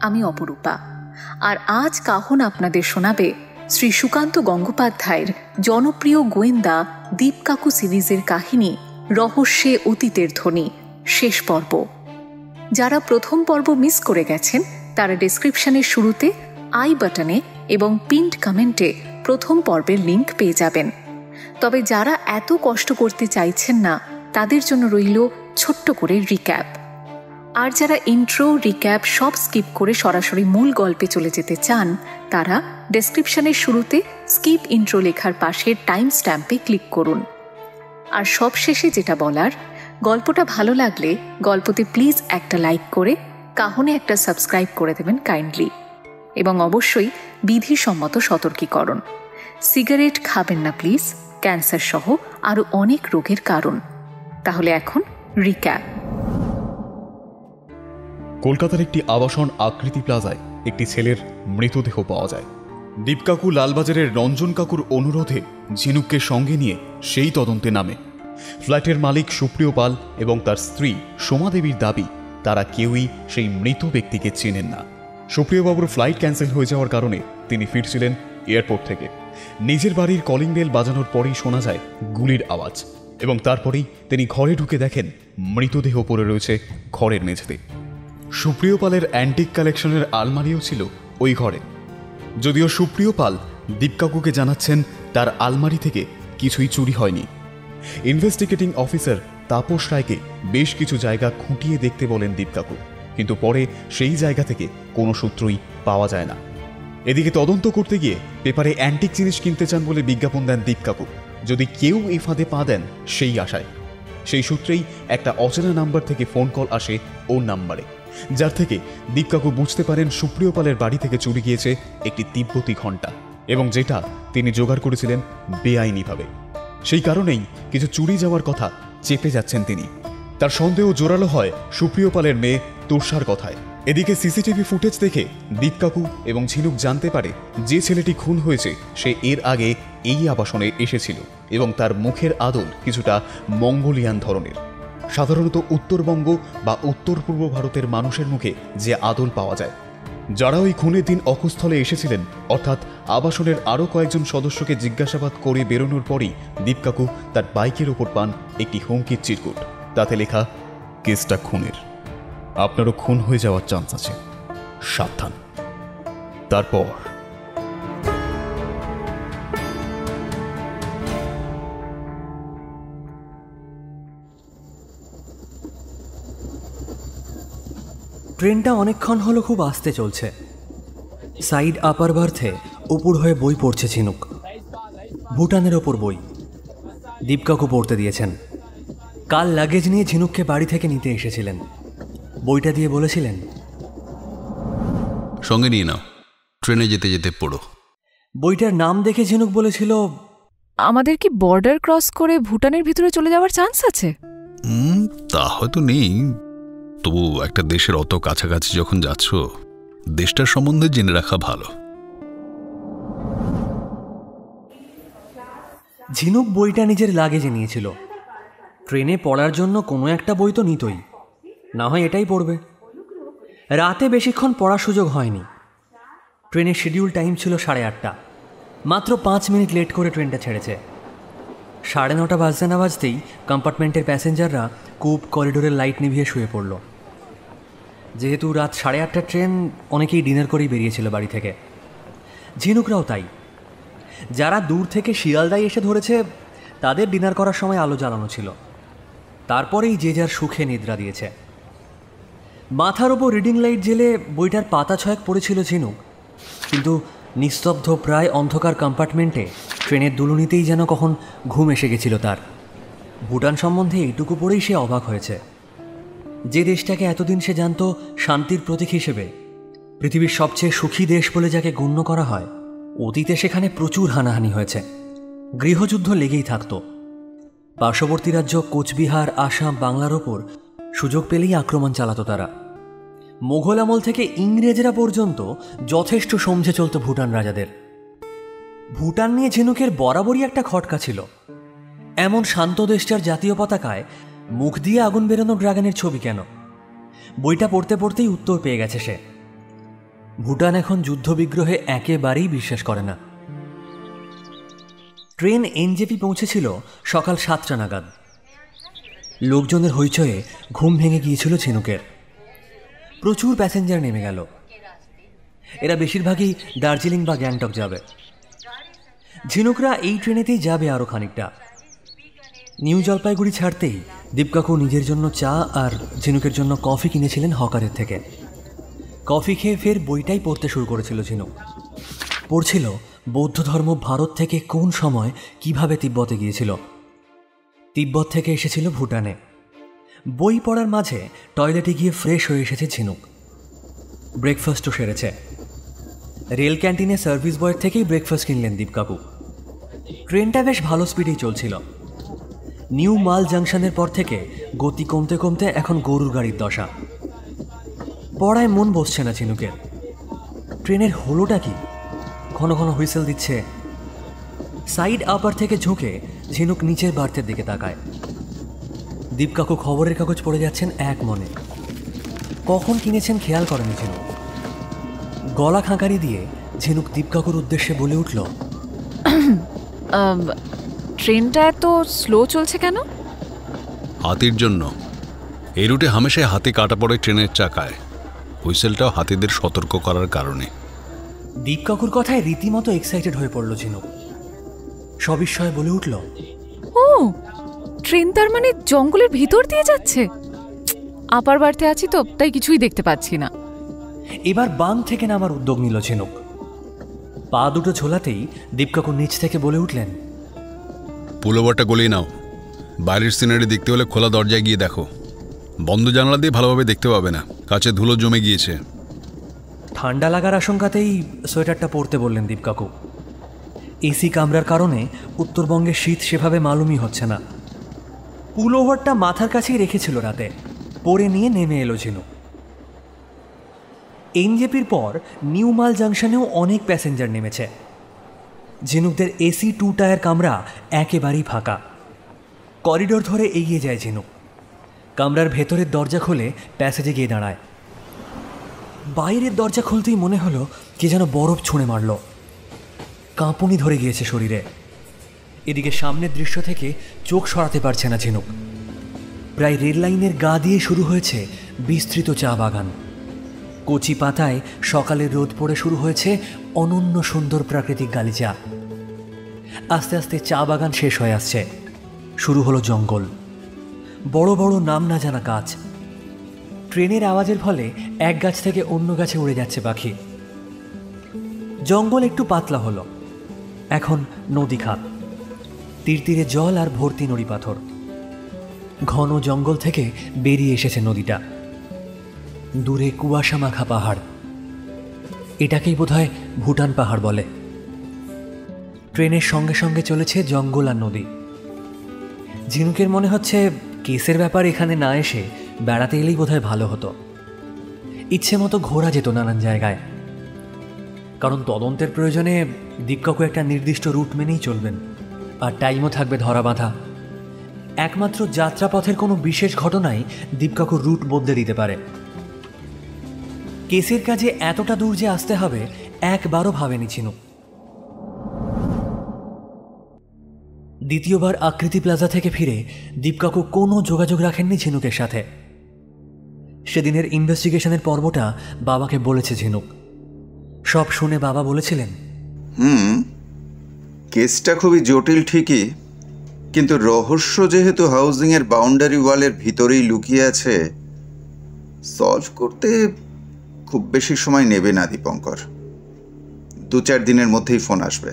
আমি অপরূপা। আর আজ কাহন আপনাদের শোনাবে শ্রী সুকান্ত গঙ্গোপাধ্যায়ের জনপ্রিয় গোয়েন্দা দীপকাকু সিরিজের কাহিনী রহস্যে অতীতের ধ্বনি, শেষ পর্ব। যারা প্রথম পর্ব মিস করে গেছেন, তারা ডেসক্রিপশনের শুরুতে আই বাটনে এবং পিন্ট কমেন্টে প্রথম পর্বের লিংক পেয়ে যাবেন। তবে যারা এত কষ্ট করতে চাইছেন না, তাদের জন্য রইল ছোট্ট করে রিক্যাপ। আর যারা ইন্ট্রো রিক্যাপ সব স্কিপ করে সরাসরি মূল গল্পে চলে যেতে চান, তারা ডেসক্রিপশনের শুরুতে স্কিপ ইন্ট্রো লেখার পাশে টাইম স্ট্যাম্পে ক্লিক করুন। আর সব শেষে যেটা বলার, গল্পটা ভালো লাগলে গল্পতে প্লিজ একটা লাইক করে, কাহনে একটা সাবস্ক্রাইব করে দেবেন কাইন্ডলি এবং অবশ্যই বিধিসম্মত সতর্কীকরণ। সিগারেট খাবেন না প্লিজ ক্যান্সার সহ আরও অনেক রোগের কারণ। তাহলে এখন রিক্যাপ কলকাতার একটি আবাসন আকৃতি প্লাজায় একটি ছেলের মৃতদেহ পাওয়া যায়। দীপকাকু লালবাজারের রঞ্জন কাকুর অনুরোধে ঝিনুককে সঙ্গে নিয়ে সেই তদন্তে নামে। ফ্ল্যাটের মালিক সুপ্রিয় পাল এবং তার স্ত্রী সোমাদেবীর দাবি, তারা কেউই সেই মৃত ব্যক্তিকে চেনেন না। সুপ্রিয়বাবুর ফ্লাইট ক্যান্সেল হয়ে যাওয়ার কারণে তিনি ফিরছিলেন এয়ারপোর্ট থেকে। নিজের বাড়ির কলিং বেল বাজানোর পরেই শোনা যায় গুলির আওয়াজ এবং তারপরেই তিনি ঘরে ঢুকে দেখেন মৃতদেহ পড়ে রয়েছে ঘরের মেঝেতে। সুপ্রিয় পালের অ্যান্টিক কালেকশনের আলমারিও ছিল ওই ঘরে। যদিও সুপ্রিয় পাল দীপকাকুকে জানাচ্ছেন তার আলমারি থেকে কিছুই চুরি হয়নি। ইনভেস্টিগেটিং অফিসার তাপস রায়কে বেশ কিছু জায়গা খুঁটিয়ে দেখতে বলেন দীপকাকু, কিন্তু পরে সেই জায়গা থেকে কোনো সূত্রই পাওয়া যায় না। এদিকে তদন্ত করতে গিয়ে পেপারে অ্যান্টিক জিনিস কিনতে চান বলে বিজ্ঞাপন দেন দীপকাকু। যদি কেউ এই ফাঁদে পা দেন, সেই আশায়। সেই সূত্রেই একটা অচেনা নাম্বার থেকে ফোন কল আসে ওর নাম্বারে। যার থেকে দীপকাকু বুঝতে পারেন সুপ্রিয় পালের বাড়ি থেকে চুরি গিয়েছে একটি তিব্বতী ঘণ্টা এবং যেটা তিনি জোগাড় করেছিলেন বেআইনিভাবে। সেই কারণেই কিছু চুরি যাওয়ার কথা চেপে যাচ্ছেন তিনি। তার সন্দেহ জোরালো হয় সুপ্রিয় পালের মেয়ে তুষার কথায়। এদিকে সিসিটিভি ফুটেজ দেখে দীপকাকু এবং ঝিনুক জানতে পারে যে ছেলেটি খুন হয়েছে, সে এর আগে এই আবাসনে এসেছিল এবং তার মুখের আদল কিছুটা মঙ্গোলিয়ান ধরনের। সাধারণত উত্তরবঙ্গ বা উত্তর পূর্ব ভারতের মানুষের মুখে যে আদল পাওয়া যায়। যারা ওই খুনের দিন অকুস্থলে এসেছিলেন, অর্থাৎ আবাসনের আরও কয়েকজন সদস্যকে জিজ্ঞাসাবাদ করে বেরোনোর পরই দীপকাকু তার বাইকের ওপর পান একটি হুমকির চিরকুট। তাতে লেখা, কেসটা খুনের। আপনারও খুন হয়ে যাওয়ার চান্স আছে। সাবধান। তারপর ট্রেনটা অনেকক্ষণ হলো খুব আস্তে চলছে। সাইড আপার বার্থে উপর হয়ে বই পড়ছে ঝিনুক। ভুটানের ওপর বই। দীপকাকু পড়তে দিয়েছেন। কাল লাগেজ নিয়ে ঝিনুককে বাড়ি থেকে নিতে এসেছিলেন। বইটা দিয়ে বলেছিলেন সঙ্গে নিয়ে নাও। ট্রেনে যেতে যেতে পড়ো। বইটার নাম দেখে ঝিনুক বলেছিল আমাদের কি বর্ডার ক্রস করে ভুটানের ভিতরে চলে যাওয়ার চান্স আছে? হুম তা হয়তো নেই। তবু একটা দেশের অত কাছাকাছি যখন যাচ্ছ, দেশটার সম্বন্ধে জেনে রাখা ভালো। ঝিনুক বইটা নিজের লাগেজে নিয়েছিল। ট্রেনে পড়ার জন্য কোনো একটা বই তো নিতই। না হয় এটাই পড়বে। রাতে বেশিক্ষণ পড়ার সুযোগ হয়নি। ট্রেনের শিডিউল টাইম ছিল সাড়ে আটটা। মাত্র পাঁচ মিনিট লেট করে ট্রেনটা ছেড়েছে। সাড়ে নটা বাজতে না বাজতেই কম্পার্টমেন্টের প্যাসেঞ্জাররা কূপ করিডোরের লাইট নিভিয়ে শুয়ে পড়ল। যেহেতু রাত সাড়ে আটটার ট্রেন অনেকেই ডিনার করেই বেরিয়েছিল বাড়ি থেকে। ঝিনুকরাও তাই। যারা দূর থেকে শিয়ালদায় এসে ধরেছে, তাদের ডিনার করার সময় আলো জ্বালানো ছিল। তারপরেই যে যার সুখে নিদ্রা দিয়েছে। মাথার ওপর রিডিং লাইট জেলে বইটার পাতা ছয়েক পড়েছিল ঝিনুক। কিন্তু নিস্তব্ধ প্রায় অন্ধকার কম্পার্টমেন্টে ট্রেনের দুলুনিতেই যেন কখন ঘুম এসে গেছিল তার। ভুটান সম্বন্ধে এইটুকু পড়েই সে অবাক হয়েছে। যে দেশটাকে এতদিন সে জানত শান্তির প্রতীক হিসেবে। পৃথিবীর সবচেয়ে সুখী দেশ বলে যাকে গণ্য করা হয়, অতীতে সেখানে প্রচুর হানাহানি হয়েছে। গৃহযুদ্ধ লেগেই থাকত। পার্শ্ববর্তী রাজ্য কোচবিহার, আসাম, বাংলার ওপর সুযোগ পেলেই আক্রমণ চালাতো তারা। মোঘল আমল থেকে ইংরেজরা পর্যন্ত যথেষ্ট সমঝে চলত ভুটান রাজাদের। ভুটান নিয়ে ঝিনুকের বরাবরই একটা খটকা ছিল। এমন শান্ত দেশটার জাতীয় পতাকায় মুখ দিয়ে আগুন বেরোনো ড্রাগনের ছবি কেন? বইটা পড়তে পড়তেই উত্তর পেয়ে গেছে সে। ভুটান এখন যুদ্ধবিগ্রহে একেবারেই বিশ্বাস করে না। ট্রেন এনজেপি পৌঁছেছিল সকাল সাতটা নাগাদ। লোকজনের হইচয়ে ঘুম ভেঙে গিয়েছিল ঝিনুকের। প্রচুর প্যাসেঞ্জার নেমে গেল। এরা বেশিরভাগই দার্জিলিং বা গ্যাংটক যাবে। ঝিনুকরা এই ট্রেনেতেই যাবে আরও খানিকটা। নিউ জলপাইগুড়ি ছাড়তেই দীপকাকু নিজের জন্য চা আর ঝিনুকের জন্য কফি কিনেছিলেন হকারের থেকে। কফি খেয়ে ফের বইটাই পড়তে শুরু করেছিল ঝিনুক। পড়ছিল, বৌদ্ধ ধর্ম ভারত থেকে কোন সময় কীভাবে তিব্বতে গিয়েছিল? তিব্বত থেকে এসেছিল ভুটানে। বই পড়ার মাঝে টয়লেটে গিয়ে ফ্রেশ হয়ে এসেছে ঝিনুক। ব্রেকফাস্টও সেরেছে। রেল ক্যান্টিনে সার্ভিস বয়ের থেকেই ব্রেকফাস্ট কিনলেন দীপকাকু। ট্রেনটা বেশ ভালো স্পিডেই চলছিল। নিউ মাল জাংশনের পর থেকে গতি কমতে কমতে এখন গরুর গাড়ির দশা। পড়ায় মন বসছে না ঝিনুকের। ট্রেনের হলোটা কি? ঘন ঘন হুইসেল দিচ্ছে। সাইড আপার থেকে ঝুঁকে ঝিনুক নিচের বার্থের দিকে তাকায়। দীপকাকু খবরের কাগজ পড়ে যাচ্ছেন এক মনে। কখন কিনেছেন খেয়াল করেনি ঝিনুক। গলা খাঁকারি দিয়ে ঝিনুক দীপকাকুর উদ্দেশ্যে বলে উঠল ট্রেনটা এত স্লো চলছে কেন? হাতির জন্য। এই রুটে হামেশাই হাতি কাটা পড়ে ট্রেনের চাকায়। হুইসেলটাও হাতিদের সতর্ক করার কারণে। দীপকাকুর কথায় রীতিমতো এক্সাইটেড হয়ে পড়ল ঝিনুক। সবিস্ময়ে বলে উঠল ও ট্রেন তার মানে জঙ্গলের ভিতর দিয়ে যাচ্ছে? আপার বাড়তে আছি তো তাই কিছুই দেখতে পাচ্ছি না। এবার বাম থেকে নামার উদ্যোগ নিল ঝিনুক। পা দুটো ঝোলাতেই দীপকাকু নিচ থেকে বলে উঠলেন পুলোভারটা গলিয়ে নাও। বাইরের সিনারি দেখতে হলে খোলা দরজায় গিয়ে দেখো। বন্ধ জানালা দিয়ে ভালোভাবে দেখতে পাবে না। কাছে ধুলো জমে গিয়েছে। ঠান্ডা লাগার আশঙ্কাতেই সোয়েটারটা পরতে বললেন দীপকাকু এসি কামরার কারণে উত্তরবঙ্গে শীত সেভাবে মালুমই হচ্ছে না। পুল ওভারটা মাথার কাছেই রেখেছিল রাতে। পরে নিয়ে নেমে এলো ঝিনুক এনজেপির পর নিউ মাল জাংশনেও অনেক প্যাসেঞ্জার নেমেছে। ঝিনুকদের এসি টু টায়ার কামরা একেবারেই ফাঁকা। করিডোর ধরে এগিয়ে যায় ঝিনুক। কামরার ভেতরের দরজা খুলে প্যাসেজে গিয়ে দাঁড়ায়। বাইরের দরজা খুলতেই মনে হলো কে যেন বরফ ছুঁড়ে মারল। কাঁপুনি ধরে গিয়েছে শরীরে। এদিকে সামনের দৃশ্য থেকে চোখ সরাতে পারছে না ঝিনুক। প্রায় রেল লাইনের গা দিয়ে শুরু হয়েছে বিস্তৃত চা বাগান। কচি পাতায় সকালের রোদ পড়ে শুরু হয়েছে অনন্য সুন্দর প্রাকৃতিক গালিচা। আস্তে আস্তে চা বাগান শেষ হয়ে আসছে। শুরু হলো জঙ্গল। বড় বড় নাম না জানা গাছ। ট্রেনের আওয়াজের ফলে এক গাছ থেকে অন্য গাছে উড়ে যাচ্ছে পাখি। জঙ্গল একটু পাতলা হলো। এখন নদী খাত। তীর তীরে জল আর ভর্তি নড়ি পাথর। ঘন জঙ্গল থেকে বেরিয়ে এসেছে নদীটা। দূরে কুয়াশা মাখা পাহাড়। এটাকেই বোধহয় ভুটান পাহাড় বলে। ট্রেনের সঙ্গে সঙ্গে চলেছে জঙ্গল আর নদী। ঝিনুকের মনে হচ্ছে কেসের ব্যাপার এখানে না এসে বেড়াতে এলেই বোধহয় ভালো হতো। ইচ্ছে মতো ঘোরা যেত নানান জায়গায়। কারণ তদন্তের প্রয়োজনে দীপকাকু একটা নির্দিষ্ট রুট মেনেই চলবেন, আর টাইমও থাকবে ধরা বাঁধা। একমাত্র যাত্রাপথের কোনো বিশেষ ঘটনাই দীপকাকুর রুট বদলে দিতে পারে। কেসের কাজে এতটা দূর যে আসতে হবে, একবারও ভাবেনি ছিনুক দ্বিতীয়বার আকৃতি প্লাজা থেকে ফিরে দীপকাকু কোনো যোগাযোগ রাখেননি ঝিনুকের সাথে। সেদিনের ইনভেস্টিগেশনের পর্বটা বাবাকে বলেছে ঝিনুক। সব শুনে বাবা বলেছিলেন, হুম, কেসটা খুবই জটিল ঠিকই, কিন্তু রহস্য যেহেতু হাউজিংয়ের বাউন্ডারি ওয়ালের ভিতরেই লুকিয়ে আছে সলভ করতে খুব বেশি সময় নেবে না দীপঙ্কর। দু চার দিনের মধ্যেই ফোন আসবে।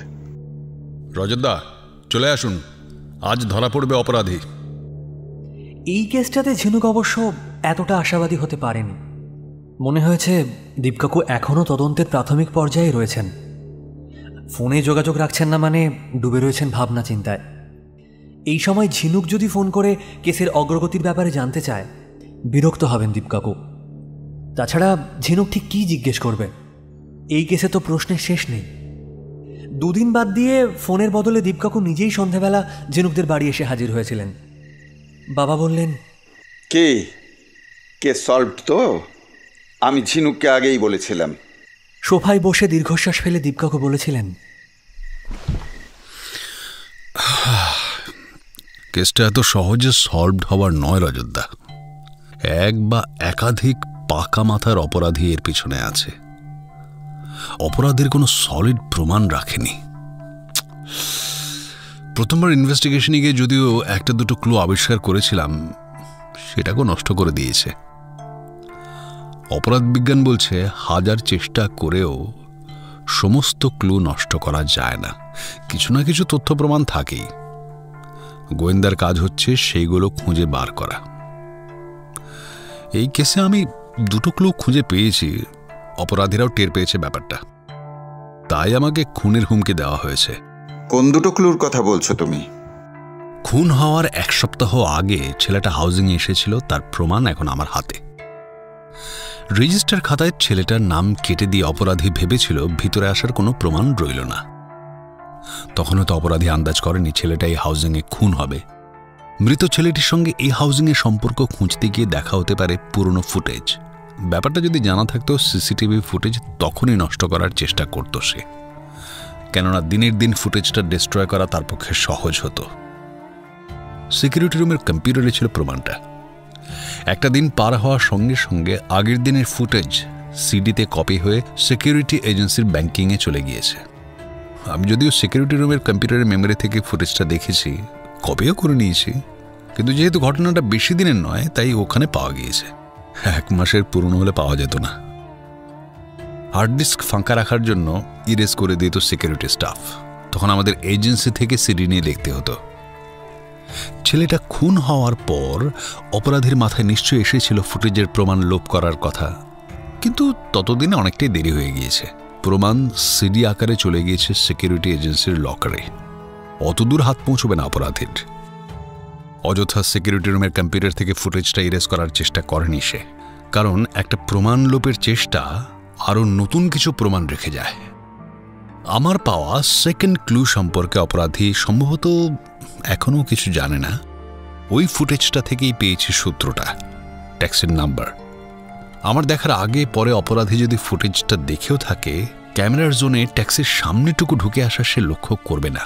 রজতদা চলে আসুন। আজ ধরা পড়বে অপরাধী। এই কেসটাতে ঝিনুক অবশ্য এতটা আশাবাদী হতে পারেনি। মনে হয়েছে দীপকাকু এখনও তদন্তের প্রাথমিক পর্যায়ে রয়েছেন। ফোনে যোগাযোগ রাখছেন না মানে ডুবে রয়েছেন ভাবনা চিন্তায়। এই সময় ঝিনুক যদি ফোন করে কেসের অগ্রগতির ব্যাপারে জানতে চায় বিরক্ত হবেন দীপকাকু। তাছাড়া ঝিনুক ঠিক কী জিজ্ঞেস করবে? এই কেসে তো প্রশ্নের শেষ নেই। দুদিন বাদ দিয়ে ফোনের বদলে দীপকাকু নিজেই সন্ধেবেলা ঝিনুকদের বাড়ি এসে হাজির হয়েছিলেন। বাবা বললেন কে? কে সলভ তো? আমি ঝিনুককে আগেই বলেছিলাম। সোফায় বসে দীর্ঘশ্বাস ফেলে দীপকাকু বলেছিলেন কেসটা এত সহজে সলভড হওয়ার নয় রজতদা। এক বা একাধিক পাকা মাথার অপরাধী এর পিছনে আছে। অপরাধের কোনো সলিড প্রমাণ রাখেনি। প্রথমবার ইনভেস্টিগেশনে গিয়ে যদিও একটা দুটো ক্লু আবিষ্কার করেছিলাম, সেটাকেও নষ্ট করে দিয়েছে। অপরাধ বিজ্ঞান বলছে হাজার চেষ্টা করেও সমস্ত ক্লু নষ্ট করা যায় না। কিছু না কিছু তথ্য প্রমাণ থাকেই। গোয়েন্দার কাজ হচ্ছে সেইগুলো খুঁজে বার করা। এই কেসে আমি দুটো ক্লু খুঁজে পেয়েছি। অপরাধীরাও টের পেয়েছে ব্যাপারটা। তাই আমাকে খুনের হুমকি দেওয়া হয়েছে। কোন দুটো ক্লুর কথা বলছো তুমি? খুন হওয়ার এক সপ্তাহ আগে ছেলেটা হাউজিংয়ে এসেছিল তার প্রমাণ এখন আমার হাতে। রেজিস্টার খাতায় ছেলেটার নাম কেটে দিয়ে অপরাধী ভেবেছিল ভিতরে আসার কোনো প্রমাণ রইল না। তখনও তো অপরাধী আন্দাজ করেনি ছেলেটা এই হাউজিংয়ে খুন হবে। মৃত ছেলেটির সঙ্গে এই হাউজিংয়ের সম্পর্ক খুঁজতে গিয়ে দেখা হতে পারে পুরনো ফুটেজ ব্যাপারটা যদি জানা থাকতো, সিসিটিভি ফুটেজ তখনই নষ্ট করার চেষ্টা করত সে। কেননা দিনের দিন ফুটেজটা ডিস্ট্রয় করা তার পক্ষে সহজ হতো। সিকিউরিটি রুমের কম্পিউটারে ছিল প্রমাণটা। একটা দিন পার হওয়ার সঙ্গে সঙ্গে আগের দিনের ফুটেজ সিডিতে কপি হয়ে সিকিউরিটি এজেন্সির ব্যাংকিংয়ে চলে গিয়েছে। আমি যদিও সিকিউরিটি রুমের কম্পিউটারের মেমোরি থেকে ফুটেজটা দেখেছি কপিও করে নিয়েছি। কিন্তু যেহেতু ঘটনাটা বেশি দিনের নয়, তাই ওখানে পাওয়া গিয়েছে। এক মাসের পুরনো হলে পাওয়া যেত না। হার্ড ডিস্ক ফাঁকা রাখার জন্য ইরেজ করে দিত সিকিউরিটি স্টাফ। তখন আমাদের এজেন্সি থেকে সিডি নিয়ে দেখতে হতো। ছেলেটা খুন হওয়ার পর অপরাধীর মাথায় নিশ্চয়ই এসেছিল ফুটেজের প্রমাণ লোপ করার কথা। কিন্তু ততদিনে অনেকটাই দেরি হয়ে গিয়েছে। প্রমাণ সিডি আকারে চলে গিয়েছে সিকিউরিটি এজেন্সির লকারে। অতদূর হাত পৌঁছবে না অপরাধীর। অযথা সিকিউরিটি রুমের কম্পিউটার থেকে ফুটেজটা ইরেজ করার চেষ্টা করেনি সে। কারণ একটা প্রমাণ লোপের চেষ্টা আরও নতুন কিছু প্রমাণ রেখে যায়। আমার পাওয়া সেকেন্ড ক্লু সম্পর্কে অপরাধী সম্ভবত এখনও কিছু জানে না। ওই ফুটেজটা থেকেই পেয়েছি সূত্রটা ট্যাক্সির নাম্বার আমার দেখার আগে পরে অপরাধী যদি ফুটেজটা দেখেও থাকে, ক্যামেরার জোনে ট্যাক্সির সামনেটুকু ঢুকে আসা সে লক্ষ্য করবে না।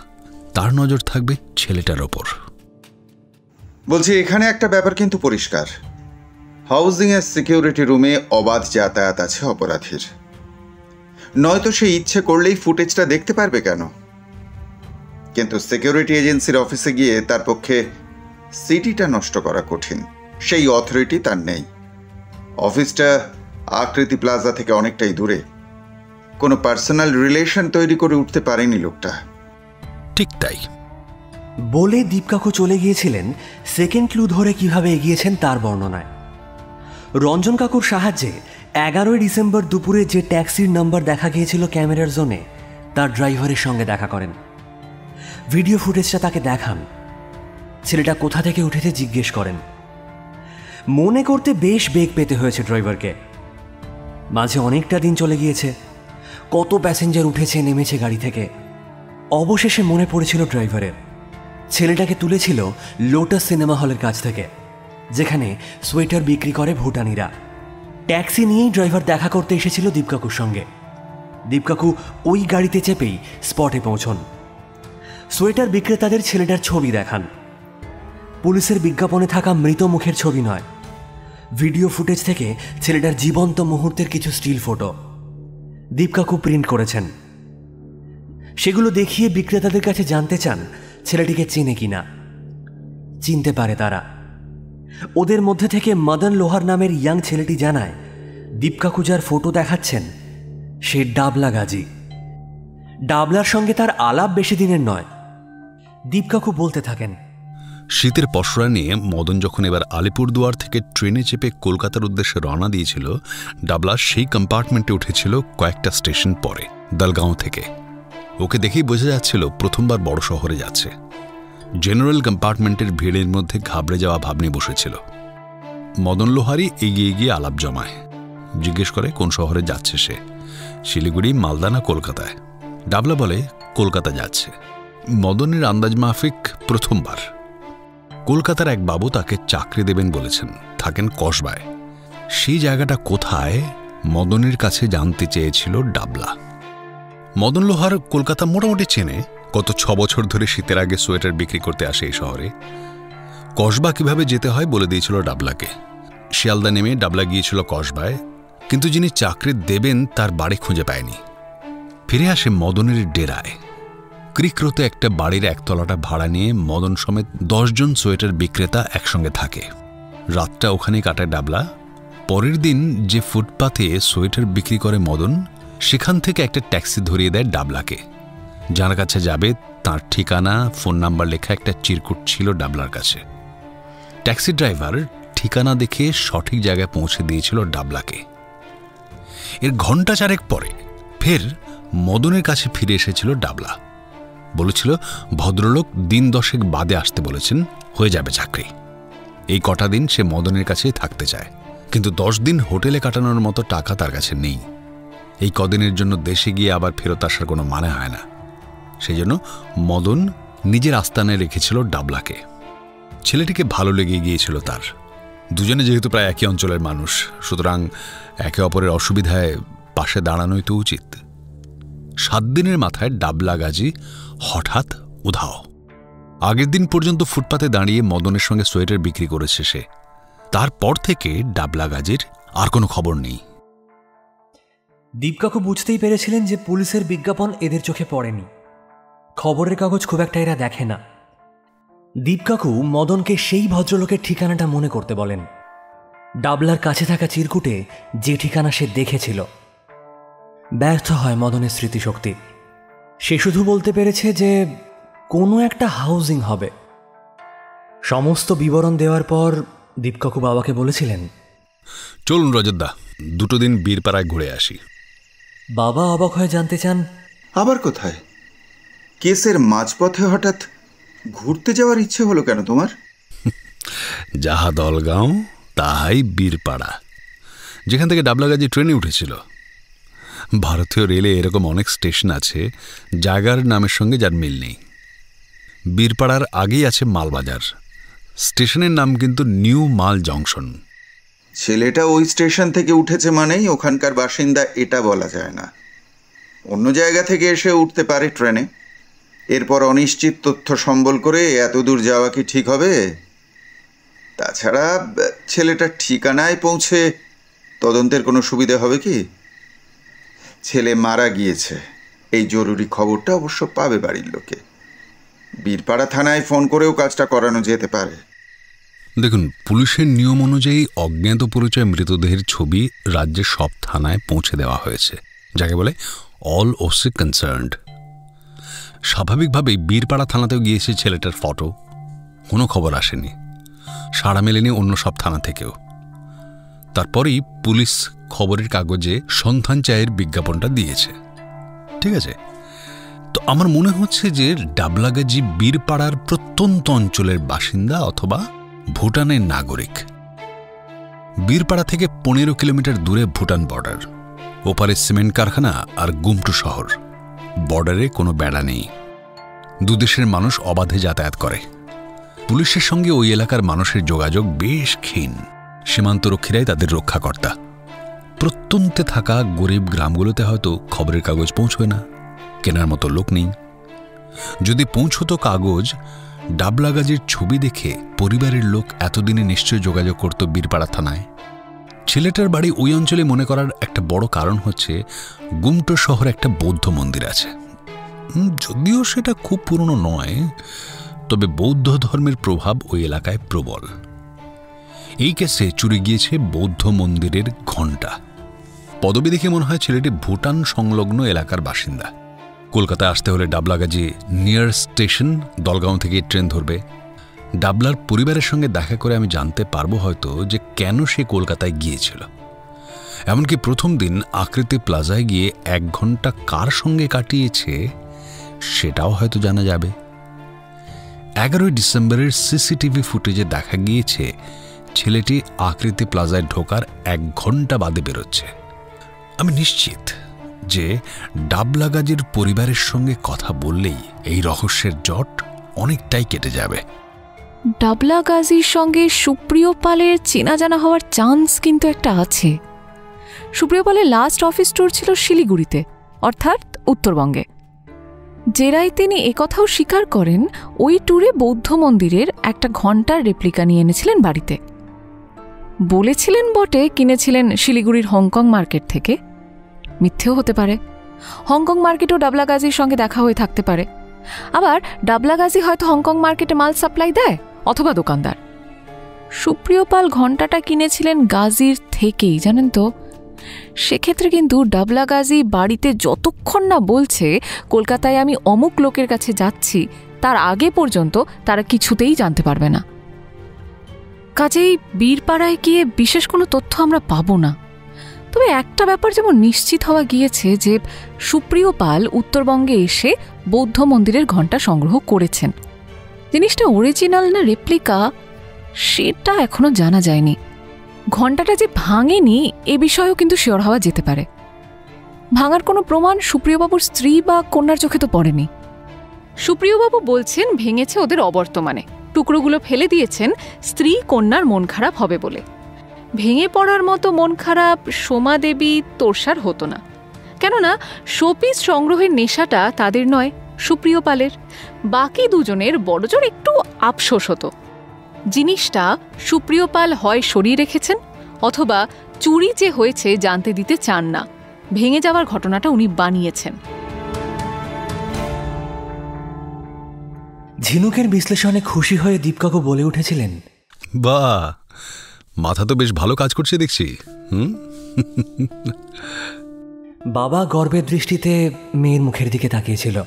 তার নজর থাকবে ছেলেটার ওপর। বলছি, এখানে একটা ব্যাপার কিন্তু পরিষ্কার। হাউজিংয়ের সিকিউরিটি রুমে অবাধ যাতায়াত আছে অপরাধীর। নয়তো সে ইচ্ছে করলেই ফুটেজটা দেখতে পারবে কেন? কিন্তু সিকিউরিটি এজেন্সির অফিসে গিয়ে তার পক্ষে সিটিটা নষ্ট করা কঠিন। সেই অথরিটি তার নেই। অফিসটা আকৃতি প্লাজা থেকে অনেকটাই দূরে। কোনো পার্সোনাল রিলেশন তৈরি করে উঠতে পারেনি লোকটা। ঠিক তাই। বলে দীপকাকু চলে গিয়েছিলেন সেকেন্ড ক্লু ধরে কীভাবে এগিয়েছেন তার বর্ণনায়। রঞ্জন কাকুর সাহায্যে এগারোই ডিসেম্বর দুপুরে যে ট্যাক্সির নাম্বার দেখা গিয়েছিল ক্যামেরার জোনে, তার ড্রাইভারের সঙ্গে দেখা করেন। ভিডিও ফুটেজটা তাকে দেখান। ছেলেটা কোথা থেকে উঠেছে জিজ্ঞেস করেন। মনে করতে বেশ বেগ পেতে হয়েছে ড্রাইভারকে। মাঝে অনেকটা দিন চলে গিয়েছে। কত প্যাসেঞ্জার উঠেছে, নেমেছে গাড়ি থেকে। অবশেষে মনে পড়েছিল ড্রাইভারের। ছেলেটাকে তুলেছিল লোটাস সিনেমা হলের কাছ থেকে, যেখানে সোয়েটার বিক্রি করে ভুটানিরা। ট্যাক্সি নিয়েই ড্রাইভার দেখা করতে এসেছিল দীপকাকুর সঙ্গে। দীপকাকু ওই গাড়িতে চেপেই স্পটে পৌঁছন। সোয়েটার বিক্রেতাদের ছেলেটার ছবি দেখান। পুলিশের বিজ্ঞাপনে থাকা মৃত মুখের ছবি নয়। ভিডিও ফুটেজ থেকে ছেলেটার জীবন্ত মুহূর্তের কিছু স্টিল ফটো। দীপকাকু প্রিন্ট করেছেন। সেগুলো দেখিয়ে বিক্রেতাদের কাছে জানতে চান ছেলেটিকে চেনে কিনা? চিনতে পারে তারা। ওদের মধ্যে থেকে মাদন লোহার নামের ইয়াং ছেলেটি জানায় দীপকাকু যার ফটো দেখাচ্ছেন। সে ডাবলা গাজী। ডাবলার সঙ্গে তার আলাপ বেশি দিনের নয়। দীপকাকু বলতে থাকেন। শীতের পসরা নিয়ে মদন যখন এবার আলিপুরদুয়ার থেকে ট্রেনে চেপে কলকাতার উদ্দেশ্যে রওনা দিয়েছিল, ডাবলা সেই কম্পার্টমেন্টে উঠেছিল কয়েকটা স্টেশন পরে, দলগাঁও থেকে। ওকে দেখেই বোঝা যাচ্ছিল প্রথমবার বড় শহরে যাচ্ছে। জেনারেল কম্পার্টমেন্টের ভিড়ের মধ্যে ঘাবড়ে যাওয়া ভাব নিয়ে বসেছিল। মদন লোহারি এগিয়ে গিয়ে আলাপ জমায়। জিজ্ঞেস করে কোন শহরে যাচ্ছে সে। শিলিগুড়ি, মালদা না কলকাতায়? ডাবলা বলে, কলকাতা যাচ্ছে। মদনের আন্দাজ মাফিক প্রথমবার। কলকাতার এক বাবু তাকে চাকরি দেবেন বলেছেন। থাকেন কসবায়। সেই জায়গাটা কোথায়? মদনের কাছে জানতে চেয়েছিল ডাবলা। মদন লোহার কলকাতা মোটামুটি চেনে গত ছ বছর ধরে শীতের আগে সোয়েটার বিক্রি করতে আসে এই শহরে। কসবা কীভাবে যেতে হয় বলে দিয়েছিল ডাবলাকে। শিয়ালদা নেমে ডাবলা গিয়েছিল কসবায়, কিন্তু যিনি চাকরি দেবেন তার বাড়ি খুঁজে পায়নি। ফিরে আসে মদনের ডেরায়। ক্রিক্রোতে একটা বাড়ির একতলাটা ভাড়া নিয়ে মদন সমেত দশজন সোয়েটার বিক্রেতা একসঙ্গে থাকে। রাতটা ওখানে কাটায় ডাবলা। পরের দিন যে ফুটপাথে সোয়েটার বিক্রি করে মদন সেখান থেকে একটা ট্যাক্সি ধরিয়ে দেয় ডাবলাকে। যার কাছে যাবে তার ঠিকানা, ফোন নাম্বার লেখা একটা চিরকুট ছিল ডাবলার কাছে। ট্যাক্সি ড্রাইভার ঠিকানা দেখে সঠিক জায়গায় পৌঁছে দিয়েছিল ডাবলাকে। এর ঘণ্টা চারেক পরে ফের মদনের কাছে ফিরে এসেছিল ডাবলা। বলেছিল, ভদ্রলোক দিন দশেক বাদে আসতে বলেছেন, হয়ে যাবে চাকরি। এই কটা দিন সে মদনের কাছেই থাকতে চায়। কিন্তু দশ দিন হোটেলে কাটানোর মতো টাকা তার কাছে নেই। এই কদিনের জন্য দেশে গিয়ে আবার ফেরত আসার কোনো মানে হয় না। সেই জন্য মদন নিজের আস্তানে রেখেছিল ডাবলাকে। ছেলেটিকে ভালো লেগে গিয়েছিল তার। দুজনে যেহেতু প্রায় একই অঞ্চলের মানুষ, সুতরাং একে অপরের অসুবিধায় পাশে দাঁড়ানোই তো উচিত। সাত দিনের মাথায় ডাবলা গাজী হঠাৎ উধাও। আগের দিন পর্যন্ত ফুটপাতে দাঁড়িয়ে মদনের সঙ্গে সোয়েটার বিক্রি করেছে সে। তারপর থেকে ডাবলা গাজীর আর কোনো খবর নেই। দীপকাকু বুঝতেই পেরেছিলেন যে পুলিশের বিজ্ঞাপন এদের চোখে পড়েনি। খবরের কাগজ খুব একটা এরা দেখে না। দীপকাকু মদনকে সেই ভদ্রলোকের ঠিকানাটা মনে করতে বলেন। ডাবলার কাছে থাকা চিরকুটে যে ঠিকানা সে দেখেছিল। ব্যর্থ হয় মদনের স্মৃতিশক্তি। সে শুধু বলতে পেরেছে যে কোনো একটা হাউজিং হবে। সমস্ত বিবরণ দেওয়ার পর দীপকাকু বাবাকে বলেছিলেন, চলুন রজতদা, দুটো দিন বীরপাড়ায় ঘুরে আসি। বাবা অবাক হয়ে জানতে চান আবার কোথায়? কেসের মাঝপথে হঠাৎ ঘুরতে যাওয়ার ইচ্ছে হলো কেন তোমার? যাহা দলগাঁও তাহাই বীরপাড়া যেখান থেকে ডাবলাগাজি ট্রেনে উঠেছিল। ভারতীয় রেলে এরকম অনেক স্টেশন আছে জায়গার নামের সঙ্গে যার মিল নেই। বীরপাড়ার আগেই আছে মালবাজার। স্টেশনের নাম কিন্তু নিউ মাল জংশন। ছেলেটা ওই স্টেশন থেকে উঠেছে মানেই ওখানকার বাসিন্দা এটা বলা যায় না। অন্য জায়গা থেকে এসে উঠতে পারে ট্রেনে। এরপর অনিশ্চিত তথ্য সম্বল করে এত দূর যাওয়া কি ঠিক হবে? তাছাড়া ছেলেটার ঠিকানায় পৌঁছে তদন্তের কোনো সুবিধে হবে কি? ছেলে মারা গিয়েছে। এই জরুরি খবরটা অবশ্য পাবে বাড়ির লোকে। বীরপাড়া থানায় ফোন করেও কাজটা করানো যেতে পারে। দেখুন, পুলিশের নিয়ম অনুযায়ী অজ্ঞাত পরিচয় মৃতদেহের ছবি রাজ্যের সব থানায় পৌঁছে দেওয়া হয়েছে, যাকে বলে অল ওসি কনসার্নড স্বাভাবিকভাবেই বীরপাড়া থানাতেও গিয়েছে ছেলেটার ফটো। কোনো খবর আসেনি। সাড়া মেলেনি অন্য সব থানা থেকেও। তারপরেই পুলিশ খবরের কাগজে সন্ধান চায়ের বিজ্ঞাপনটা দিয়েছে। ঠিক আছে? তো আমার মনে হচ্ছে যে ডাবলাগাজি বীরপাড়ার প্রত্যন্ত অঞ্চলের বাসিন্দা অথবা ভুটানের নাগরিক। বীরপাড়া থেকে পনেরো কিলোমিটার দূরে ভুটান বর্ডার। ওপারে সিমেন্ট কারখানা আর গুমটু শহর। বর্ডারে কোনো বেড়া নেই। দুদেশের মানুষ অবাধে যাতায়াত করে। পুলিশের সঙ্গে ওই এলাকার মানুষের যোগাযোগ বেশ ক্ষীণ। সীমান্তরক্ষীরাই তাদের রক্ষাকর্তা। প্রত্যন্তে থাকা গরিব গ্রামগুলোতে হয়তো খবরের কাগজ পৌঁছবে না। কেনার মতো লোক নেই। যদি পৌঁছতো কাগজ ডাবলাগাজের ছবি দেখে পরিবারের লোক এতদিনে নিশ্চয় যোগাযোগ করত বীরপাড়া থানায়। ছেলেটার বাড়ি ওই অঞ্চলে মনে করার একটা বড় কারণ হচ্ছে গুমটো শহরে একটা বৌদ্ধ মন্দির আছে। যদিও সেটা খুব পুরনো নয়, তবে বৌদ্ধ ধর্মের প্রভাব ওই এলাকায় প্রবল। এই কেসে চুরি গিয়েছে বৌদ্ধ মন্দিরের ঘণ্টা। পদবি দেখে মনে হয় ছেলেটি ভুটান সংলগ্ন এলাকার বাসিন্দা। কলকাতায় আসতে হলে ডাবলাগাজি নিয়ার স্টেশন দলগাঁও থেকে ট্রেন ধরবে। ডাবলার পরিবারের সঙ্গে দেখা করে আমি জানতে পারব হয়তো যে কেন সে কলকাতায় গিয়েছিল। এমনকি প্রথম দিন আকৃতি প্লাজায় গিয়ে এক ঘণ্টা কার সঙ্গে কাটিয়েছে, সেটাও হয়তো জানা যাবে। এগারোই ডিসেম্বরের সিসিটিভি ফুটেজে দেখা গিয়েছে, ছেলেটি আকৃতি প্লাজায় ঢোকার এক ঘণ্টা বাদে বেরোচ্ছে। আমি নিশ্চিত যে ডাবলাগাজের পরিবারের সঙ্গে কথা বললেই এই রহস্যের জট অনেকটাই কেটে যাবে। ডাবলা গাজীর সঙ্গে সুপ্রিয় পালের চেনা জানা হওয়ার চান্স কিন্তু একটা আছে। সুপ্রিয় পালের লাস্ট অফিস ট্যুর ছিল শিলিগুড়িতে, অর্থাৎ উত্তরবঙ্গে। জেরায় তিনি একথাও স্বীকার করেন, ওই ট্যুরে বৌদ্ধ মন্দিরের একটা ঘণ্টার রেপ্লিকা নিয়ে এনেছিলেন বাড়িতে। বলেছিলেন বটে, কিনেছিলেন শিলিগুড়ির হংকং মার্কেট থেকে। মিথ্যেও হতে পারে। হংকং মার্কেটও ডাবলা গাজীর সঙ্গে দেখা হয়ে থাকতে পারে। আবার ডাবলা গাজী হয়তো হংকং মার্কেটে মাল সাপ্লাই দেয় অথবা দোকানদার। সুপ্রিয় পাল ঘণ্টাটা কিনেছিলেন গাজীর থেকেই, জানেন তো? সেক্ষেত্রে কিন্তু ডাবলা গাজী বাড়িতে যতক্ষণ না বলছে, কলকাতায় আমি অমুক লোকের কাছে যাচ্ছি, তার আগে পর্যন্ত তারা কিছুতেই জানতে পারবে না। কাজেই বীরপাড়ায় গিয়ে বিশেষ কোনো তথ্য আমরা পাবো না। তবে একটা ব্যাপার যেমন নিশ্চিত হওয়া গিয়েছে যে সুপ্রিয় পাল উত্তরবঙ্গে এসে বৌদ্ধ মন্দিরের ঘণ্টা সংগ্রহ করেছেন। জিনিসটা অরিজিনাল না রেপ্লিকা সেটা এখনও জানা যায়নি। ঘণ্টাটা যে ভাঙেনি, এ বিষয়েও কিন্তু শিওর হওয়া যেতে পারে। ভাঙার কোনো প্রমাণ সুপ্রিয়বাবুর স্ত্রী বা কন্যার চোখে তো পড়েনি। সুপ্রিয়বাবু বলছেন, ভেঙেছে ওদের অবর্তমানে। টুকরোগুলো ফেলে দিয়েছেন, স্ত্রী কন্যার মন খারাপ হবে বলে। ভেঙে পড়ার মতো মন খারাপ সোমা দেবী তোরসার হতো না। কেননা শোপিস সংগ্রহের নেশাটা তাদের নয় সুপ্রিয় পালের। বাকি দুজনের বড়জোর একটু আফসোস হতো। জিনিসটা সুপ্রিয় পাল হয় সরিয়ে রেখেছেন অথবা চুরি যে হয়েছে জানতে দিতে চান না। ভেঙে যাওয়ার ঘটনাটা উনি বানিয়েছেন। ঝিনুকের বিশ্লেষণে খুশি হয়ে দীপকাকু বলে উঠেছিলেন বা মাথা তো বেশ ভালো কাজ করছে দেখছি। হুম? বাবা গর্বের দৃষ্টিতে মেয়ের মুখের দিকে তাকিয়েছিল।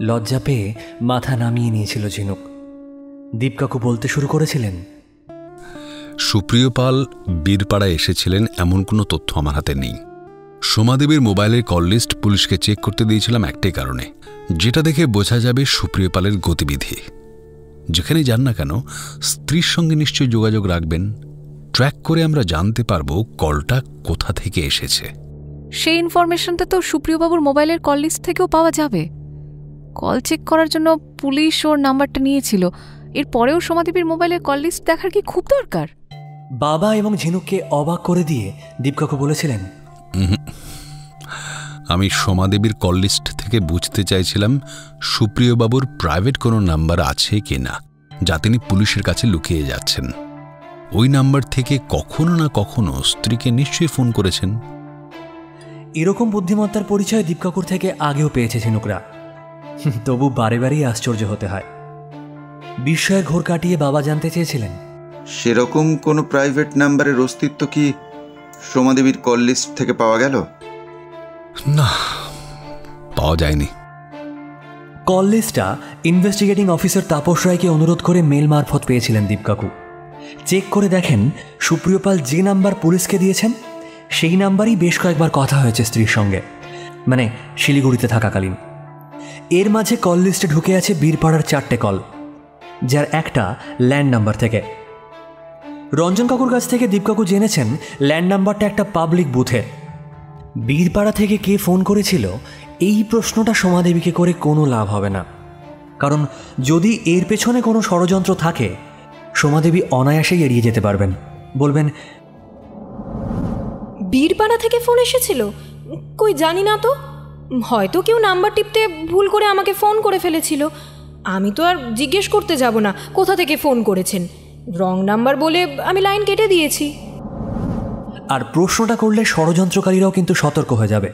লজ্জা পেয়ে মাথা নামিয়ে নিয়েছিল ঝিনুক। দীপকাকু বলতে শুরু করেছিলেন সুপ্রিয় পাল বীরপাড়ায় এসেছিলেন এমন কোনো তথ্য আমার হাতে নেই। সোমাদেবীর মোবাইলের কল লিস্ট পুলিশকে চেক করতে দিয়েছিলাম একটাই কারণে যেটা দেখে বোঝা যাবে সুপ্রিয় পালের গতিবিধি। যেখানে যান না কেন স্ত্রীর সঙ্গে নিশ্চয়ই যোগাযোগ রাখবেন ট্র্যাক করে আমরা জানতে পারব কলটা কোথা থেকে এসেছে। সেই ইনফরমেশনটা তো সুপ্রিয়বাবুর মোবাইলের কল লিস্ট থেকেও পাওয়া যাবে। কল চেক করার জন্য পুলিশ ওর নাম্বারটা নিয়েছিল। এর পরেও সোমাদেবীর মোবাইলের কল লিস্ট দেখার কি খুব দরকার? বাবা এবং ঝিনুককে অবাক করে দিয়ে দীপকাকু বলেছিলেন আমি সোমাদেবীর কল লিস্ট থেকে বুঝতে চাইছিলাম সুপ্রিয়বাবুর প্রাইভেট কোনো নাম্বার আছে কি না যা তিনি পুলিশের কাছে লুকিয়ে যাচ্ছেন। ওই নাম্বার থেকে কখনো না কখনো স্ত্রীকে নিশ্চয়ই ফোন করেছেন। এরকম বুদ্ধিমত্তার পরিচয় দীপকাকুর থেকে আগেও পেয়েছে ঝিনুকরা। তবু বারে বারেই আশ্চর্য হতে হয়। বিস্ময়ের ঘোর কাটিয়ে বাবা জানতে চেয়েছিলেন। সেরকম কোনো প্রাইভেট নাম্বারের অস্তিত্ব কি সোমাদেবীর কল লিস্ট থেকে পাওয়া গেল? না পাওয়া যায়নি। কল লিস্টটা ইনভেস্টিগেটিং অফিসার তাপস রায়কে অনুরোধ করে মেল মারফত পেয়েছিলেন দীপকাকু। চেক করে দেখেন সুপ্রিয়পাল যে নাম্বার পুলিশকে দিয়েছেন, সেই নাম্বারই বেশ কয়েকবার কথা হয়েছে স্ত্রীর সঙ্গে মানে শিলিগুড়িতে থাকাকালীন। এর মাঝে কল লিস্টে ঢুকে আছে বীরপাড়ার চারটে কল, যার একটা ল্যান্ড নাম্বার থেকে। রঞ্জন কাকুর কাছ থেকে দীপকাকু জেনেছেন ল্যান্ড নাম্বারটা একটা পাবলিক বুথের বীরপাড়া থেকে কে ফোন করেছিল, এই প্রশ্নটা সোমাদেবীকে করে কোনো লাভ হবে না। কারণ যদি এর পেছনে কোনো ষড়যন্ত্র থাকে সোমাদেবী অনায়াসেই এড়িয়ে যেতে পারবেন। বলবেন বীরপাড়া থেকে ফোন এসেছিল। কই জানি না তো। হয়তো কেউ নাম্বার টিপতে ভুল করে আমাকে ফোন করে ফেলেছিল। আমি তো আর জিজ্ঞেস করতে যাব না কোথা থেকে ফোন করেছেন। রং নাম্বার বলে আমি লাইন কেটে দিয়েছি। আর প্রশ্নটা করলে ষড়যন্ত্রকারীরাও কিন্তু সতর্ক হয়ে যাবে।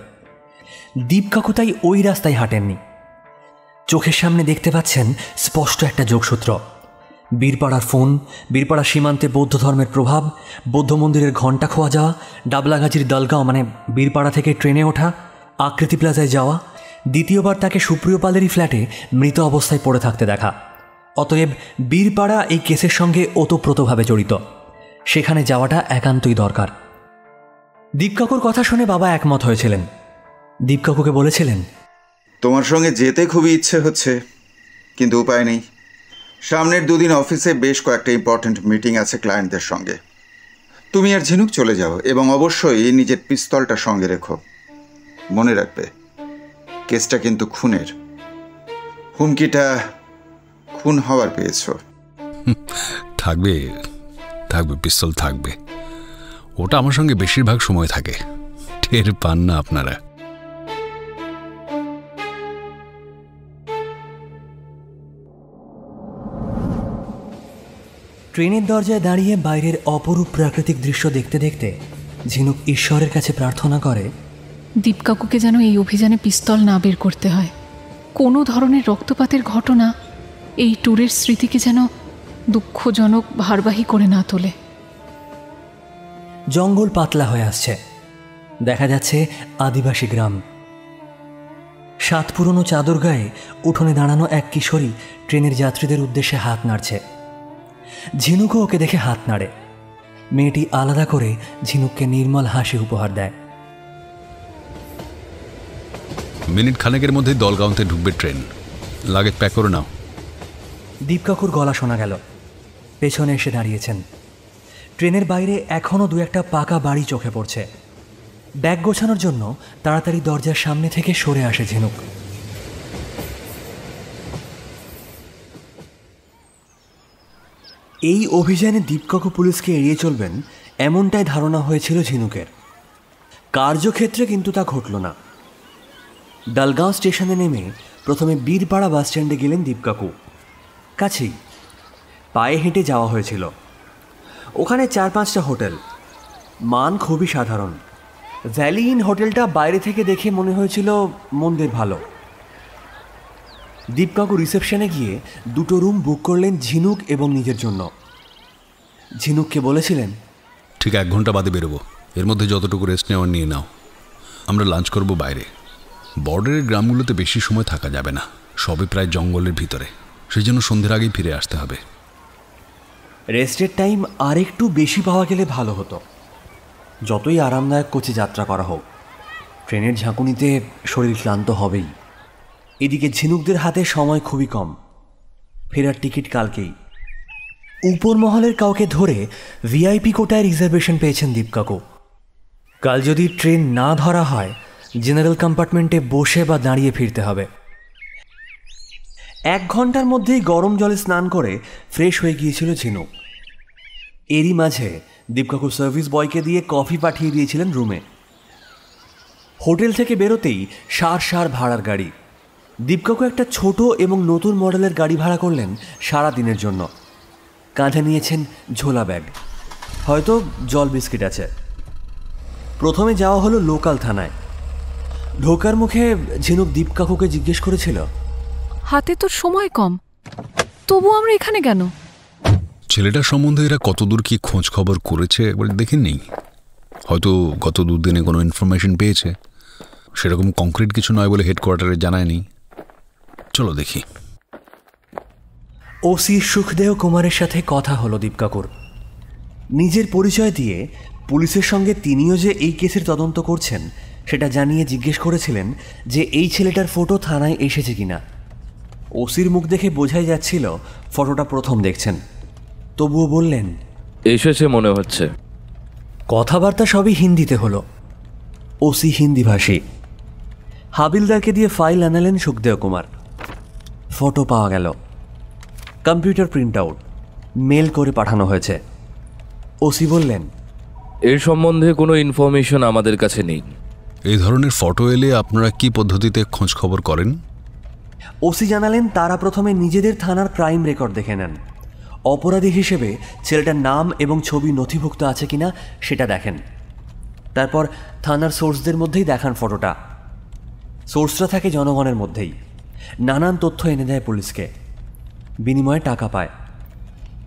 দীপকাকু তাই ওই রাস্তায় হাঁটেননি। চোখের সামনে দেখতে পাচ্ছেন স্পষ্ট একটা যোগসূত্র। বীরপাড়ার ফোন, বীরপাড়া সীমান্তে বৌদ্ধ ধর্মের প্রভাব, বৌদ্ধ মন্দিরের ঘণ্টা খোয়া যাওয়া, ডাবলাগাজির দলগাঁও মানে বীরপাড়া থেকে ট্রেনে ওঠা, আকৃতি প্লাজায় যাওয়া, দ্বিতীয়বার তাকে সুপ্রিয় পালেরই ফ্ল্যাটে মৃত অবস্থায় পড়ে থাকতে দেখা। অতএব বীরপাড়া এই কেসের সঙ্গে ওতপ্রোতভাবে জড়িত। সেখানে যাওয়াটা একান্তই দরকার। দীপকাকুর কথা শুনে বাবা একমত হয়েছিলেন। দীপকাকুকে বলেছিলেন, তোমার সঙ্গে যেতে খুবই ইচ্ছে হচ্ছে, কিন্তু উপায় নেই। সামনের দুদিন অফিসে বেশ কয়েকটা ইম্পর্ট্যান্ট মিটিং আছে ক্লায়েন্টদের সঙ্গে। তুমি আর ঝিনুক চলে যাও এবং অবশ্যই নিজের পিস্তলটা সঙ্গে রেখো। মনে রাখবে, কেসটা কিন্তু খুনের। হুমকিটা খুন হওয়ার পেয়েছ। থাকবে থাকবে, পিস্তল থাকবে। ওটা আমার সঙ্গে বেশিরভাগ সময় থাকে। টের পান না আপনারা। ট্রেনের দরজায় দাঁড়িয়ে বাইরের অপরূপ প্রাকৃতিক দৃশ্য দেখতে দেখতে ঝিনুক ঈশ্বরের কাছে প্রার্থনা করে দীপকাকুকে যেন এই অভিযানে পিস্তল না বের করতে হয়। কোনো ধরনের রক্তপাতের ঘটনা এই ট্যুরের স্মৃতিকে যেন দুঃখজনক ভারবাহী করে না তোলে। জঙ্গল পাতলা হয়ে আসছে। দেখা যাচ্ছে আদিবাসী গ্রাম। সাত পুরনো চাদর গায়ে উঠোনে দাঁড়ানো এক কিশোরী ট্রেনের যাত্রীদের উদ্দেশ্যে হাত নাড়ছে। ঝিনুকও ওকে দেখে হাত নাড়ে। মেয়েটি আলাদা করে ঝিনুককে নির্মল হাসি উপহার দেয়। মিনিট খানেকের মধ্যে দলগাঁওতে ঢুকবে ট্রেন। লাগেজ প্যাক করে নাও। দীপকাকুর গলা শোনা গেল। পেছনে এসে দাঁড়িয়েছেন। ট্রেনের বাইরে এখনও দু একটা পাকা বাড়ি চোখে পড়ছে। ব্যাগ গোছানোর জন্য তাড়াতাড়ি দরজার সামনে থেকে সরে আসে ঝিনুক। এই অভিযানে দীপকাকু পুলিশকে এড়িয়ে চলবেন, এমনটাই ধারণা হয়েছিল ঝিনুকের। কার্যক্ষেত্রে কিন্তু তা ঘটল না। ডালগাঁও স্টেশনে নেমে প্রথমে বীরপাড়া বাস স্ট্যান্ডে গেলেন দীপকাকু। কাছেই পায়ে হেঁটে যাওয়া হয়েছিল। ওখানে চার পাঁচটা হোটেল। মান খুবই সাধারণ। ভ্যালি ইন হোটেলটা বাইরে থেকে দেখে মনে হয়েছিল মন্দির ভালো। দীপকাকু রিসেপশনে গিয়ে দুটো রুম বুক করলেন ঝিনুক এবং নিজের জন্য। ঝিনুককে বলেছিলেন ঠিক এক ঘণ্টা বাদে বেরোবো। এর মধ্যে যতটুকু রেস্ট নেওয়ার নিয়ে নাও। আমরা লাঞ্চ করব বাইরে। বর্ডারের গ্রামগুলোতে বেশি সময় থাকা যাবে না। সবই প্রায় জঙ্গলের ভিতরে। সেই জন্য সন্ধ্যের আগেই ফিরে আসতে হবে। রেস্টের টাইম আর একটু বেশি পাওয়া গেলে ভালো হতো। যতই আরামদায়ক কোচে যাত্রা করা হোক ট্রেনের ঝাঁকুনিতে শরীর ক্লান্ত হবেই। এদিকে ঝিনুকদের হাতে সময় খুবই কম। ফেরার টিকিট কালকেই। উপর মহলের কাউকে ধরে ভিআইপি কোটায় রিজার্ভেশন পেয়েছেন দীপকাকু। কাল যদি ট্রেন না ধরা হয়, জেনারেল কম্পার্টমেন্টে বসে বা দাঁড়িয়ে ফিরতে হবে। এক ঘণ্টার মধ্যেই গরম জলে স্নান করে ফ্রেশ হয়ে গিয়েছিল ঝিনুক। এরই মাঝে দীপকাকু সার্ভিস বয়কে দিয়ে কফি পাঠিয়ে দিয়েছিলেন রুমে। হোটেল থেকে বেরোতেই সার সার ভাড়ার গাড়ি। দীপকাকু একটা ছোট এবং নতুন মডেলের গাড়ি ভাড়া করলেন সারা দিনের জন্য। কাঁধে নিয়েছেন ঝোলা ব্যাগ। হয়তো জল বিস্কিট আছে। প্রথমে যাওয়া হলো লোকাল থানায়। ঢোকার মুখে ঝিনুক দীপকাকুকে জিজ্ঞেস করেছিল। হাতে তোর সময় কম। তবু আমরা এখানে কেন? ছেলেটার সম্বন্ধে এরা কতদূর কি খোঁজ খবর করেছে একবার দেখে নেই হয়তো গত দুদিনে কোনো ইনফরমেশন পেয়েছে। সেরকম কংক্রিট কিছু নয় বলে হেডকোয়ার্টারে জানায়নি। চলো দেখি। ওসি সুখদেও কুমারের সাথে কথা হলো দীপকাকুর। নিজের পরিচয় দিয়ে পুলিশের সঙ্গে তিনিও যে এই কেসের তদন্ত করছেন সেটা জানিয়ে জিজ্ঞেস করেছিলেন যে এই ছেলেটার ফটো থানায় এসেছে কিনা। ওসির মুখ দেখে বোঝাই যাচ্ছিল ফটোটা প্রথম দেখছেন। তবুও বললেন এসেছে মনে হচ্ছে। কথাবার্তা সবই হিন্দিতে হলো। ওসি হিন্দিভাষী হাবিলদারকে দিয়ে ফাইল আনালেন সুখদেও কুমার। ফটো পাওয়া গেল। কম্পিউটার প্রিন্ট আউট মেল করে পাঠানো হয়েছে। ওসি বললেন এর সম্বন্ধে কোনো ইনফরমেশন আমাদের কাছে নেই। এই ধরনের ফটো এলে আপনারা কি পদ্ধতিতে খোঁজ খবর করেন? ওসি জানালেন তারা প্রথমে নিজেদের থানার ক্রাইম রেকর্ড দেখে নেন। অপরাধী হিসেবে ছেলেটার নাম এবং ছবি নথিভুক্ত আছে কিনা সেটা দেখেন। তারপর থানার সোর্সদের মধ্যেই দেখান ফটোটা। সোর্সরা থাকে জনগণের মধ্যেই। নানান তথ্য এনে দেয় পুলিশকে। বিনিময়ে টাকা পায়।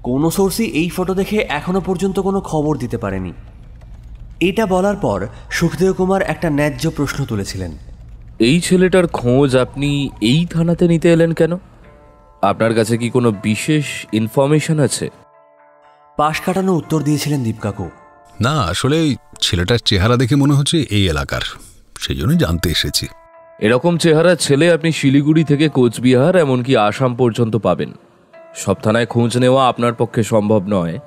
কোনো সোর্সই এই ফটো দেখে এখনও পর্যন্ত কোনো খবর দিতে পারেনি। এটা বলার পর সুখদেব কুমার একটা ন্যায্য প্রশ্ন তুলেছিলেন। এই ছেলেটার খোঁজ আপনি এই থানাতে নিতে এলেন কেন? আপনার কাছে কি কোনো বিশেষ ইনফরমেশন আছে? পাশ কাটানো উত্তর দিয়েছিলেন দীপকাকু না আসলে ওই ছেলেটার চেহারা দেখে মনে হচ্ছে এই এলাকার। সেই জন্যই জানতে এসেছি। এরকম চেহারা ছেলে আপনি শিলিগুড়ি থেকে কোচবিহার এমনকি আসাম পর্যন্ত পাবেন। সব থানায় খোঁজ নেওয়া আপনার পক্ষে সম্ভব নয়।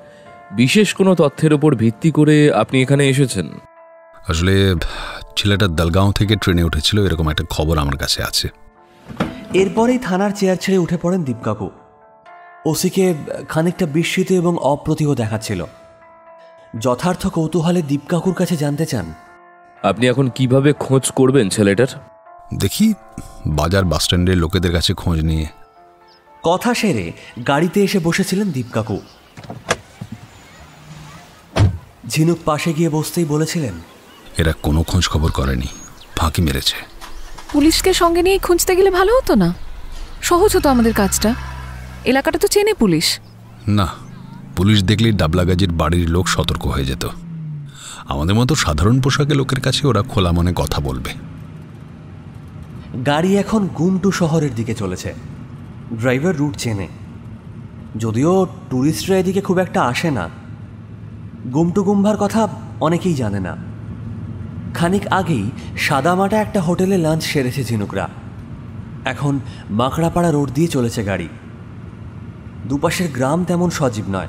বিশেষ কোনো তথ্যের উপর ভিত্তি করে আপনি এখানে এসেছেন। আসলে ছেলেটা দলগাঁও থেকে ট্রেনে উঠেছিল এরকম একটা খবর আমার কাছে আছে। এরপরেই থানার চেয়ার ছেড়ে উঠে পড়েন দীপকাকু। ওসিকে খানিকটা বিস্মিত এবং অপ্রতিহ দেখাচ্ছিল। যথার্থ কৌতূহলে দীপকাকুর কাছে জানতে চান। আপনি এখন কীভাবে খোঁজ করবেন ছেলেটার? দেখি বাজার বাসস্ট্যান্ডের লোকেদের কাছে খোঁজ নিয়ে। কথা সেরে গাড়িতে এসে বসেছিলেন দীপকাকু ঝিনুক পাশে গিয়ে বসতেই বলেছিলেন এরা কোনো খোঁজ খবর করেনি ফাঁকি মেরেছে। পুলিশকে সঙ্গে নিয়ে খুঁজতে গেলে ভালো হতো না। সহজ হতো আমাদের কাজটা। এলাকাটা তো চেনে পুলিশ। না পুলিশ দেখলেই ডাবলাগাজির বাড়ির লোক সতর্ক হয়ে যেত। আমাদের মতো সাধারণ পোশাকে লোকের কাছে ওরা খোলা মনে কথা বলবে। গাড়ি এখন গুমটু শহরের দিকে চলেছে। ড্রাইভার রুট চেনে। যদিও ট্যুরিস্টরা এদিকে খুব একটা আসে না। গুমটু গুম্ভার কথা অনেকেই জানে না। খানিক আগেই সাদামাটা একটা হোটেলে লাঞ্চ সেরেছে ঝিনুকরা। এখন মাকড়াপাড়া রোড দিয়ে চলেছে গাড়ি। দুপাশের গ্রাম তেমন সজীব নয়।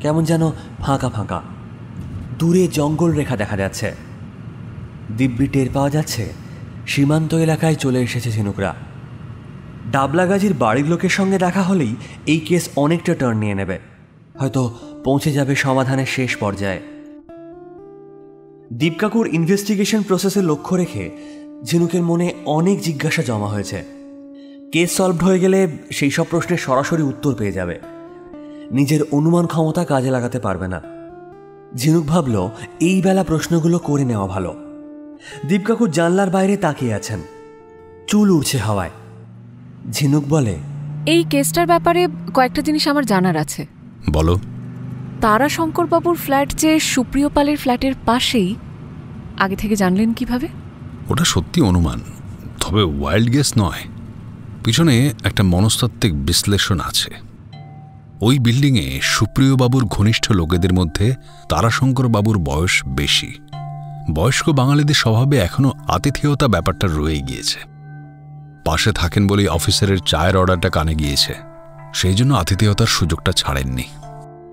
কেমন যেন ফাঁকা ফাঁকা। দূরে জঙ্গল রেখা দেখা যাচ্ছে। দিব্যি টের পাওয়া যাচ্ছে সীমান্ত এলাকায় চলে এসেছে ঝিনুকরা। ডাবলাগাজির বাড়ির লোকের সঙ্গে দেখা হলেই এই কেস অনেকটা টার্ন নিয়ে নেবে। হয়তো পৌঁছে যাবে সমাধানের শেষ পর্যায়ে। দীপকাকুর ইনভেস্টিগেশন প্রসেসে লক্ষ্য রেখে ঝিনুকের মনে অনেক জিজ্ঞাসা জমা হয়েছে। কেস সলভড হয়ে গেলে সেই সব প্রশ্নের সরাসরি উত্তর পেয়ে যাবে। নিজের অনুমান ক্ষমতা কাজে লাগাতে পারবে না। ঝিনুক ভাবল, এই বেলা প্রশ্নগুলো করে নেওয়া ভালো। দীপকাকু জানলার বাইরে তাকিয়ে আছেন। চুল উড়ছে হাওয়ায়। ঝিনুক বলে এই কেসটার ব্যাপারে কয়েকটা জিনিস আমার জানার আছে। বলো। তারা শঙ্করবাবুর ফ্ল্যাট যে সুপ্রিয় পালের ফ্ল্যাটের পাশেই আগে থেকে জানলেন কীভাবে? ওটা সত্যি অনুমান তবে ওয়াইল্ড গেস নয়। পিছনে একটা মনস্তাত্ত্বিক বিশ্লেষণ আছে। ওই বিল্ডিংয়ে সুপ্রিয় বাবুর ঘনিষ্ঠ লোকেদের মধ্যে তারাশঙ্কর বাবুর বয়স বেশি। বয়স্ক বাঙালিদের স্বভাবে এখনও আতিথেয়তা ব্যাপারটা রয়ে গিয়েছে। পাশে থাকেন বলেই অফিসারের চায়ের অর্ডারটা কানে গিয়েছে। সেই জন্য আতিথেয়তার সুযোগটা ছাড়েননি।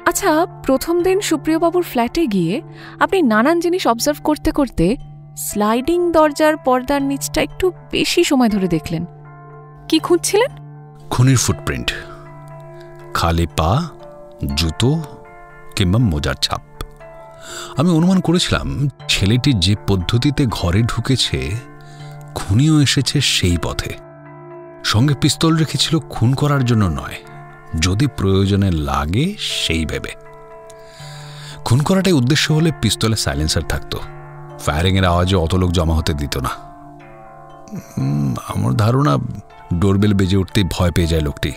আচ্ছা প্রথম দিন সুপ্রিয়বাবুর ফ্ল্যাটে গিয়ে আপনি নানান জিনিস অবজার্ভ করতে করতে স্লাইডিং দরজার পর্দার নিচটা একটু বেশি সময় ধরে দেখলেন। কি খুঁজছিলেন? খুনির ফুটপ্রিন্ট খালি পা জুতো কিংবা মোজার ছাপ। আমি অনুমান করেছিলাম, ছেলেটি যে পদ্ধতিতে ঘরে ঢুকেছে, খুনিও এসেছে সেই পথে। সঙ্গে পিস্তল রেখেছিল খুন করার জন্য নয়, যদি প্রয়োজনে লাগে সেই ভেবে। খুন করাটাই উদ্দেশ্য হলে পিস্তলে সাইলেন্সার থাকতো। ফায়ারিংয়ের আওয়াজে অত লোক জমা হতে দিত না। আমার ধারণা, ডোরবেল বেজে উঠতেই ভয় পেয়ে যায় লোকটি।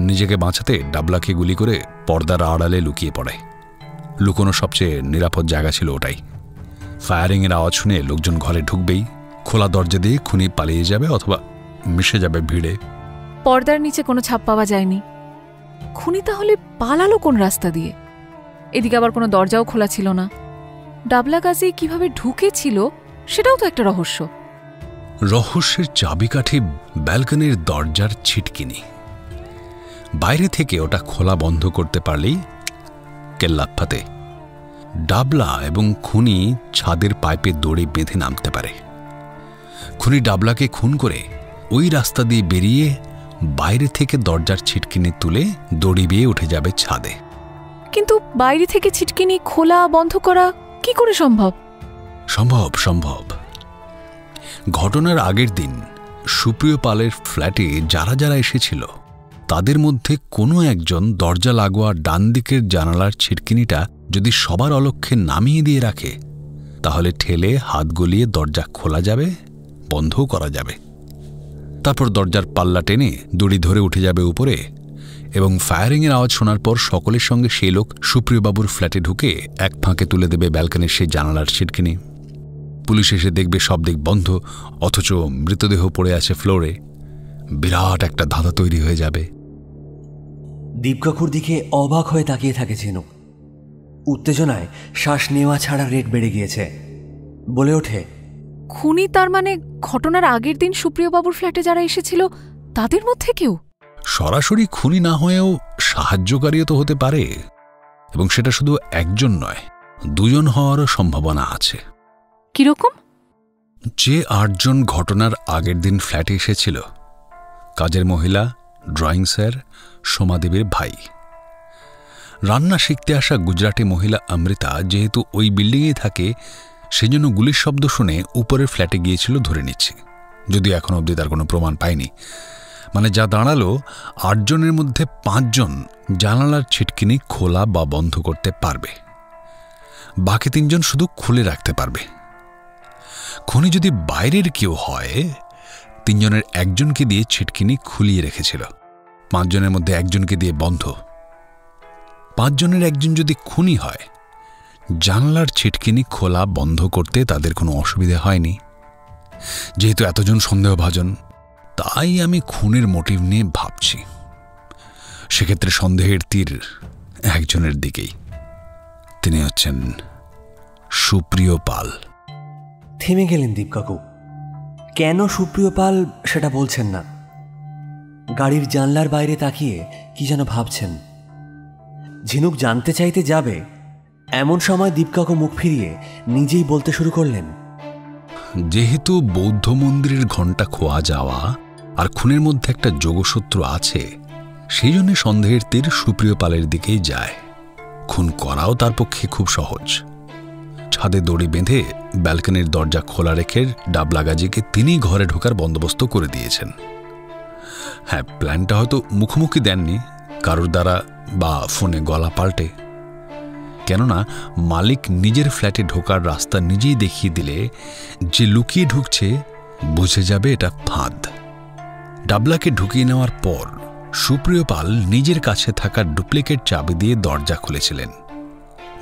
নিজেকে বাঁচাতে ডাবলাকে গুলি করে পর্দার আড়ালে লুকিয়ে পড়ে। লুকোনো সবচেয়ে নিরাপদ জায়গা ছিল ওটাই। ফায়ারিংয়ের আওয়াজ শুনে লোকজন ঘরে ঢুকবেই খোলা দরজা দিয়ে খুনি পালিয়ে যাবে অথবা মিশে যাবে ভিড়ে। পর্দার নিচে কোনো ছাপ পাওয়া যায়নি। খুনি তাহলে পালালো কোন রাস্তা দিয়ে? এদিকে আবার কোনো দরজাও খোলা ছিল না। ডাবলা গাছে কীভাবে ঢুকেছিল সেটাও তো একটা রহস্য। রহস্যের চাবিকাঠি ব্যালকনির দরজার ছিটকিনি। বাইরে থেকে ওটা খোলা বন্ধ করতে পারলেই কেল্লাফাতে ডাবলা এবং খুনি ছাদের পাইপে দড়ি বেঁধে নামতে পারে। খুনি ডাবলাকে খুন করে ওই রাস্তা দিয়ে বেরিয়ে বাইরে থেকে দরজার ছিটকিনি তুলে দড়ি বেয়ে উঠে যাবে ছাদে। কিন্তু বাইরে থেকে ছিটকিনি খোলা বন্ধ করা কি করে সম্ভব? সম্ভব সম্ভব। ঘটনার আগের দিন সুপ্রিয় পালের ফ্ল্যাটে যারা যারা এসেছিল তাদের মধ্যে কোনো একজন দরজা লাগোয়া ডান দিকের জানালার ছিটকিনিটা যদি সবার অলক্ষ্যে নামিয়ে দিয়ে রাখে, তাহলে ঠেলে হাত গলিয়ে দরজা খোলা যাবে, বন্ধও করা যাবে। তারপর দরজার পাল্লা টেনে দড়ি ধরে উঠে যাবে উপরে এবং ফায়ারিংয়ের আওয়াজ শোনার পর সকলের সঙ্গে সেই লোক সুপ্রিয়বাবুর ফ্ল্যাটে ঢুকে এক ফাঁকে তুলে দেবে ব্যালকনির সেই জানালার ছিটকিনি। পুলিশ এসে দেখবে সব দিক বন্ধ, অথচ মৃতদেহ পড়ে আছে ফ্লোরে। বিরাট একটা ধাঁধা তৈরি হয়ে যাবে। দীপকাকুর দিকে অবাক হয়ে তাকিয়ে থাকে ঝিনুক। উত্তেজনায় শ্বাস নেওয়া ছাড়া রেট বেড়ে গিয়েছে। বলে ওঠে খুনি তার মানে ঘটনার আগের দিন সুপ্রিয়বাবুর ফ্ল্যাটে যারা এসেছিল তাদের মধ্যে কেউ? সরাসরি খুনি না হয়েও সাহায্যকারীও তো হতে পারে। এবং সেটা শুধু একজন নয় দুজন হওয়ারও সম্ভাবনা আছে। কীরকম? যে আটজন ঘটনার আগের দিন ফ্ল্যাটে এসেছিল কাজের মহিলা ড্রয়িং স্যার সোমাদেবীর ভাই। রান্না শিখতে আসা গুজরাটি মহিলা অমৃতা যেহেতু ওই বিল্ডিংয়ে থাকে, সেজন্য গুলির শব্দ শুনে উপরের ফ্ল্যাটে গিয়েছিল ধরে নিচ্ছি। যদিও এখন অবধি তার কোনো প্রমাণ পায়নি। মানে যা দাঁড়াল, আটজনের মধ্যে পাঁচজন জানালার ছিটকিনি খোলা বা বন্ধ করতে পারবে। বাকি তিনজন শুধু খুলে রাখতে পারবে। খনি যদি বাইরের কেউ হয়, তিনজনের একজনকে দিয়ে ছিটকিনি খুলিয়ে রেখেছিল। পাঁচজনের মধ্যে একজনকে দিয়ে বন্ধ। পাঁচজনের একজন যদি খুনি হয়, জানলার ছিটকিনি খোলা বন্ধ করতে তাদের কোনো অসুবিধে হয়নি। যেহেতু এতজন সন্দেহভাজন, তাই আমি খুনের মোটিভ নিয়ে ভাবছি। সেক্ষেত্রে সন্দেহের তীর একজনের দিকেই। তিনি হচ্ছেন সুপ্রিয় পাল। থেমে গেলেন দীপকাকু। কেন সুপ্রিয় পাল সেটা বলছেন না? গাড়ির জানলার বাইরে তাকিয়ে কি যেন ভাবছেন। ঝিনুক জানতে চাইতে যাবে, এমন সময় দীপকাকু মুখ ফিরিয়ে নিজেই বলতে শুরু করলেন। যেহেতু বৌদ্ধ মন্দিরের ঘণ্টা খোয়া যাওয়া আর খুনের মধ্যে একটা যোগসূত্র আছে, সেই জন্য সন্দেহের তীর সুপ্রিয় পালের দিকেই যায়। খুন করাও তার পক্ষে খুব সহজ। ছাদে দড়ি বেঁধে ব্যালকনির দরজা খোলা রেখে ডাবলাগাজিকে তিনি ঘরে ঢোকার বন্দোবস্ত করে দিয়েছেন। হ্যাঁ প্ল্যানটা হয়তো মুখোমুখি দেননি। কারোর দ্বারা বা ফোনে গলা পাল্টে। কেননা, মালিক নিজের ফ্ল্যাটে ঢোকার রাস্তা নিজেই দেখিয়ে দিলে, যে লুকিয়ে ঢুকছে, বুঝে যাবে এটা ফাঁদ। ডাবলাকে ঢুকিয়ে নেওয়ার পর, সুপ্রিয় পাল নিজের কাছে থাকা ডুপ্লিকেট চাবি দিয়ে দরজা খুলেছিলেন।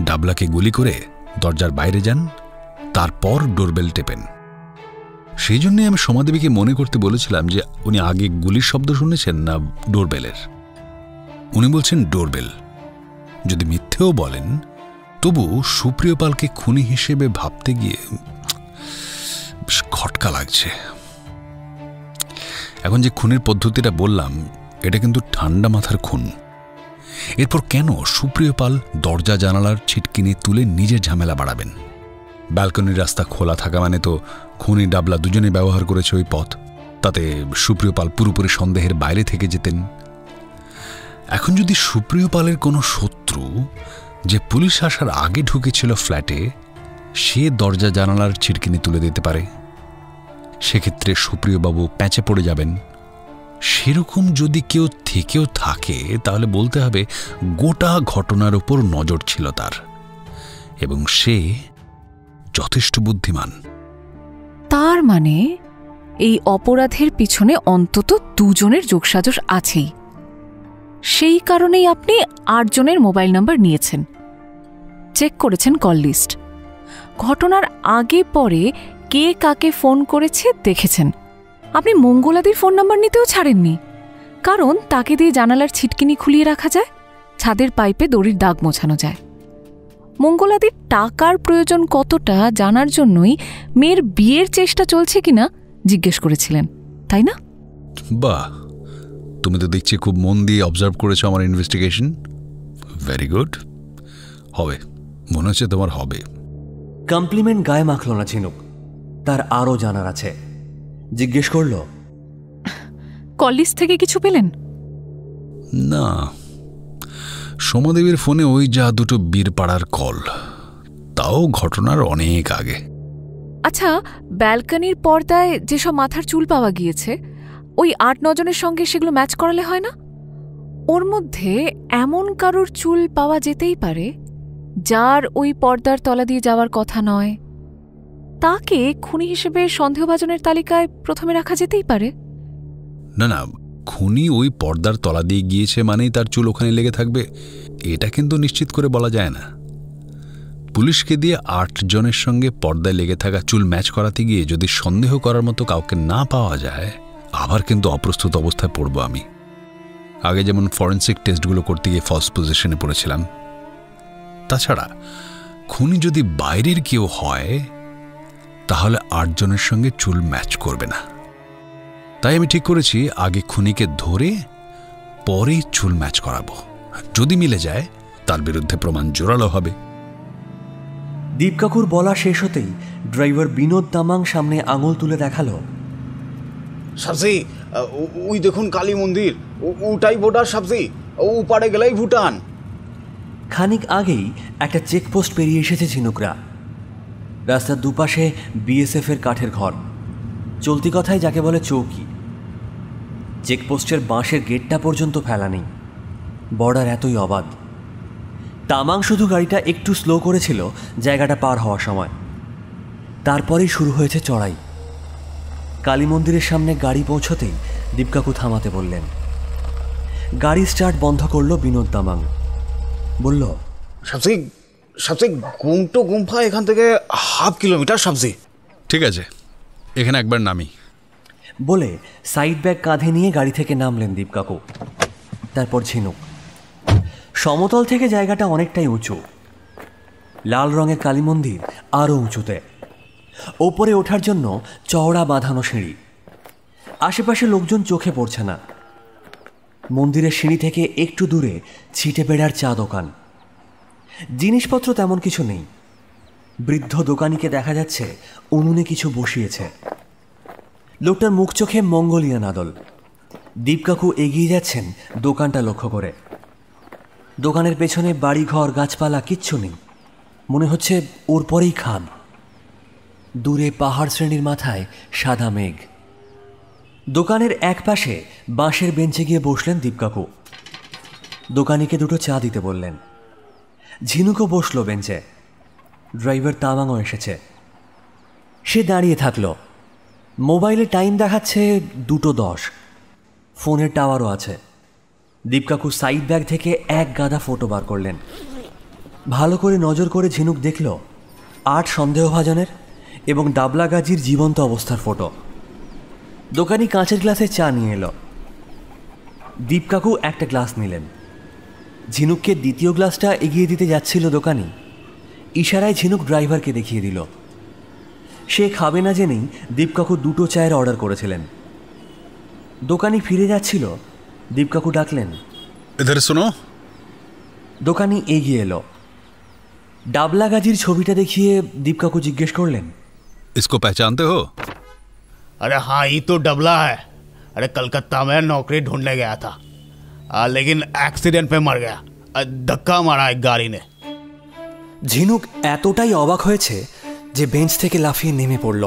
ডাবলাকে গুলি করে দরজার বাইরে যান, তারপর ডোরবেল টেপেন। সেই জন্যই আমি সমাদেবীকে মনে করতে বলেছিলাম যে উনি আগে গুলির শব্দ শুনেছেন না ডোরবেলের। উনি বলছেন, ডোরবেল, যদি মিথ্যেও বলেন, তবু সুপ্রিয় পালকে খুনি হিসেবে ভাবতে গিয়ে বেশ খটকা লাগছে। এখন যে খুনের পদ্ধতিটা বললাম, এটা কিন্তু ঠান্ডা মাথার খুন। এরপর কেন সুপ্রিয় পাল দরজা জানালার ছিটকিনি তুলে নিজের ঝামেলা বাড়াবেন? ব্যালকনির রাস্তা খোলা থাকা মানে তো খুনি ডাবলা দুজনে ব্যবহার করেছে ওই পথ। তাতে সুপ্রিয় পাল পুরোপুরি সন্দেহের বাইরে থেকে যেতেন। এখন যদি সুপ্রিয় পালের কোনো শত্রু যে পুলিশ আসার আগে ঢুকেছিল ফ্ল্যাটে, সে দরজা জানালার ছিটকিনি তুলে দিতে পারে। সেক্ষেত্রে সুপ্রিয়বাবু প্যাঁচে পড়ে যাবেন। সেরকম যদি কেউ থেকেও থাকে, তাহলে বলতে হবে গোটা ঘটনার উপর নজর ছিল তার। এবং সে যথেষ্ট বুদ্ধিমান। তার মানে এই অপরাধের পিছনে অন্তত দুজনের যোগসাজশ আছেই। সেই কারণেই আপনি আটজনের মোবাইল নাম্বার নিয়েছেন। চেক করেছেন কল লিস্ট। ঘটনার আগে পরে কে কাকে ফোন করেছে দেখেছেন। আপনি মঙ্গলাদির ফোন নাম্বার নিতেও ছাড়েননি। কারণ তাকে দিয়ে জানালার ছিটকিনি খুলিয়ে রাখা যায়, ছাদের পাইপে দড়ির দাগ মোছানো যায়। মঙ্গলাদির টাকার প্রয়োজন কতটা জানার জন্যই মেয়ের বিয়ের চেষ্টা চলছে কিনা জিজ্ঞেস করেছিলেন তাই না? বাহ তুমি তো দেখছি খুব মন দিয়ে অবজার্ভ করেছ আমার ইনভেস্টিগেশন ভেরি গুড হবে মনে হচ্ছে তোমার হবে। কমপ্লিমেন্ট গায়ে মাখল না ঝিনুক। তার আরও জানার আছে। জিজ্ঞেস করল। কল লিস্ট থেকে কিছু পেলেন? না সোমাদেবীর ফোনে ওই যা দুটো বীরপাড়ার কল। তাও ঘটনার অনেক আগে। আচ্ছা ব্যালকনির পর্দায় যেসব মাথার চুল পাওয়া গিয়েছে ওই আট নজনের সঙ্গে সেগুলো ম্যাচ করালে হয় না? ওর মধ্যে এমন কারোর চুল পাওয়া যেতেই পারে যার ওই পর্দার তলা দিয়ে যাওয়ার কথা নয়। তাকে খুনি হিসেবে সন্দেহভাজনের তালিকায় প্রথমে রাখা যেতেই পারে? না না খুনি ওই পর্দার তলা দিয়ে গিয়েছে মানেই তার চুল ওখানে লেগে থাকবে। এটা কিন্তু নিশ্চিত করে বলা যায় না। পুলিশকে দিয়ে আট জনের সঙ্গে পর্দায় লেগে থাকা চুল ম্যাচ করাতে গিয়ে যদি সন্দেহ করার মতো কাউকে না পাওয়া যায়, আবার কিন্তু অপ্রস্তুত অবস্থায় পড়ব আমি। আগে যেমন ফরেন্সিক টেস্টগুলো করতে গিয়ে ফার্স্ট পজিশনে পড়েছিলাম। তাছাড়া, খুনি যদি বাইরের কেউ হয়, তাহলে আটজনের সঙ্গে চুল ম্যাচ করবে না। তাই আমি ঠিক করেছি আগে খুনিকে ধরে পরেই চুল ম্যাচ করাবো। যদি মিলে যায় তার বিরুদ্ধে প্রমাণ জোরালো হবে। দীপ কাকুর বলা শেষ হতেই ড্রাইভার বিনোদ তামাং সামনে আঙুল তুলে দেখাল। সবজি ওই দেখুন কালী মন্দির ওটাই বোটার ও উপারে গেলেই ভুটান। খানিক আগেই একটা চেকপোস্ট পেরিয়ে এসেছে ঝিনুকরা। রাস্তার দুপাশে বিএসএফ এর কাঠের ঘর। চলতি কথায় যাকে বলে চৌকি। চেকপোস্টের বাঁশের গেটটা পর্যন্ত ফেলা নেই। বর্ডার এতই অবাধ। তামাং শুধু গাড়িটা একটু স্লো করেছিল জায়গাটা পার হওয়ার সময়। তারপরেই শুরু হয়েছে চড়াই। কালী মন্দিরের সামনে গাড়ি পৌঁছতেই দীপকাকু থামাতে বললেন গাড়ি স্টার্ট বন্ধ করল বিনোদ তামাং। বলল সবজি সবজি গুমটো গুম্ফা এখান থেকে হাফ কিলোমিটার সবজি ঠিক আছে। এখানে একবার নামি। বলে সাইড ব্যাগ কাঁধে নিয়ে গাড়ি থেকে নামলেন দীপ কাকু। তারপর ঝিনুক। সমতল থেকে জায়গাটা অনেকটাই উঁচু। লাল রঙের কালী মন্দির আরও উঁচুতে। ওপরে ওঠার জন্য চওড়া বাঁধানো সিঁড়ি। আশেপাশে লোকজন চোখে পড়ছে না। মন্দিরের সিঁড়ি থেকে একটু দূরে ছিটে বেড়ার চা দোকান। জিনিসপত্র তেমন কিছু নেই। বৃদ্ধ দোকানিকে দেখা যাচ্ছে, উনুনে কিছু বসিয়েছে। লোকটার মুখ চোখে মঙ্গলিয়ান আদল। দীপকাকু এগিয়ে যাচ্ছেন দোকানটা লক্ষ্য করে। দোকানের পেছনে বাড়িঘর, গাছপালা, কিচ্ছু নেই। মনে হচ্ছে ওর পরেই খাদ দূরে পাহাড় শ্রেণির মাথায় সাদা মেঘ। দোকানের এক পাশে বাঁশের বেঞ্চে গিয়ে বসলেন দীপকাকু। দোকানিকে দুটো চা দিতে বললেন। ঝিনুকও বসল বেঞ্চে। ড্রাইভার তামাংও এসেছে। সে দাঁড়িয়ে থাকল। মোবাইলে টাইম দেখাচ্ছে দুটো দশ। ফোনের টাওয়ারও আছে। দীপকাকু সাইড ব্যাগ থেকে এক গাদা ফটো বার করলেন। ভালো করে নজর করে ঝিনুক দেখল। আট সন্দেহভাজনের এবং ডাবলা গাজির জীবন্ত অবস্থার ফটো। দোকানি কাঁচের গ্লাসে চা নিয়ে এলো। দীপকাকু একটা গ্লাস নিলেন। ঝিনুককে দ্বিতীয় গ্লাসটা এগিয়ে দিতে যাচ্ছিল দোকানি। ইশারায় ঝিনুক ড্রাইভারকে দেখিয়ে দিল সে খাবে না জেনেই দীপকাকু দুটো চায়ের অর্ডার করেছিলেন দোকানি ফিরে যাচ্ছিল দীপকাকু ডাকলেন এধারে শোনো দোকানি এগিয়ে এলো ডাবলা গাজির ছবিটা দেখিয়ে দীপকাকু জিজ্ঞেস করলেন इसको पहचानते हो अरे हाँ ये तो डबला है अरे कलकत्ता में नौकरी ढूंढने गया था आ, लेकिन एक्सीडेंट पे मर गया आ, धक्का मारा एक गाड़ी ने ঝিনুক এতটাই অবাক হয়েছে যে বেঞ্চ থেকে লাফিয়ে নেমে পড়ল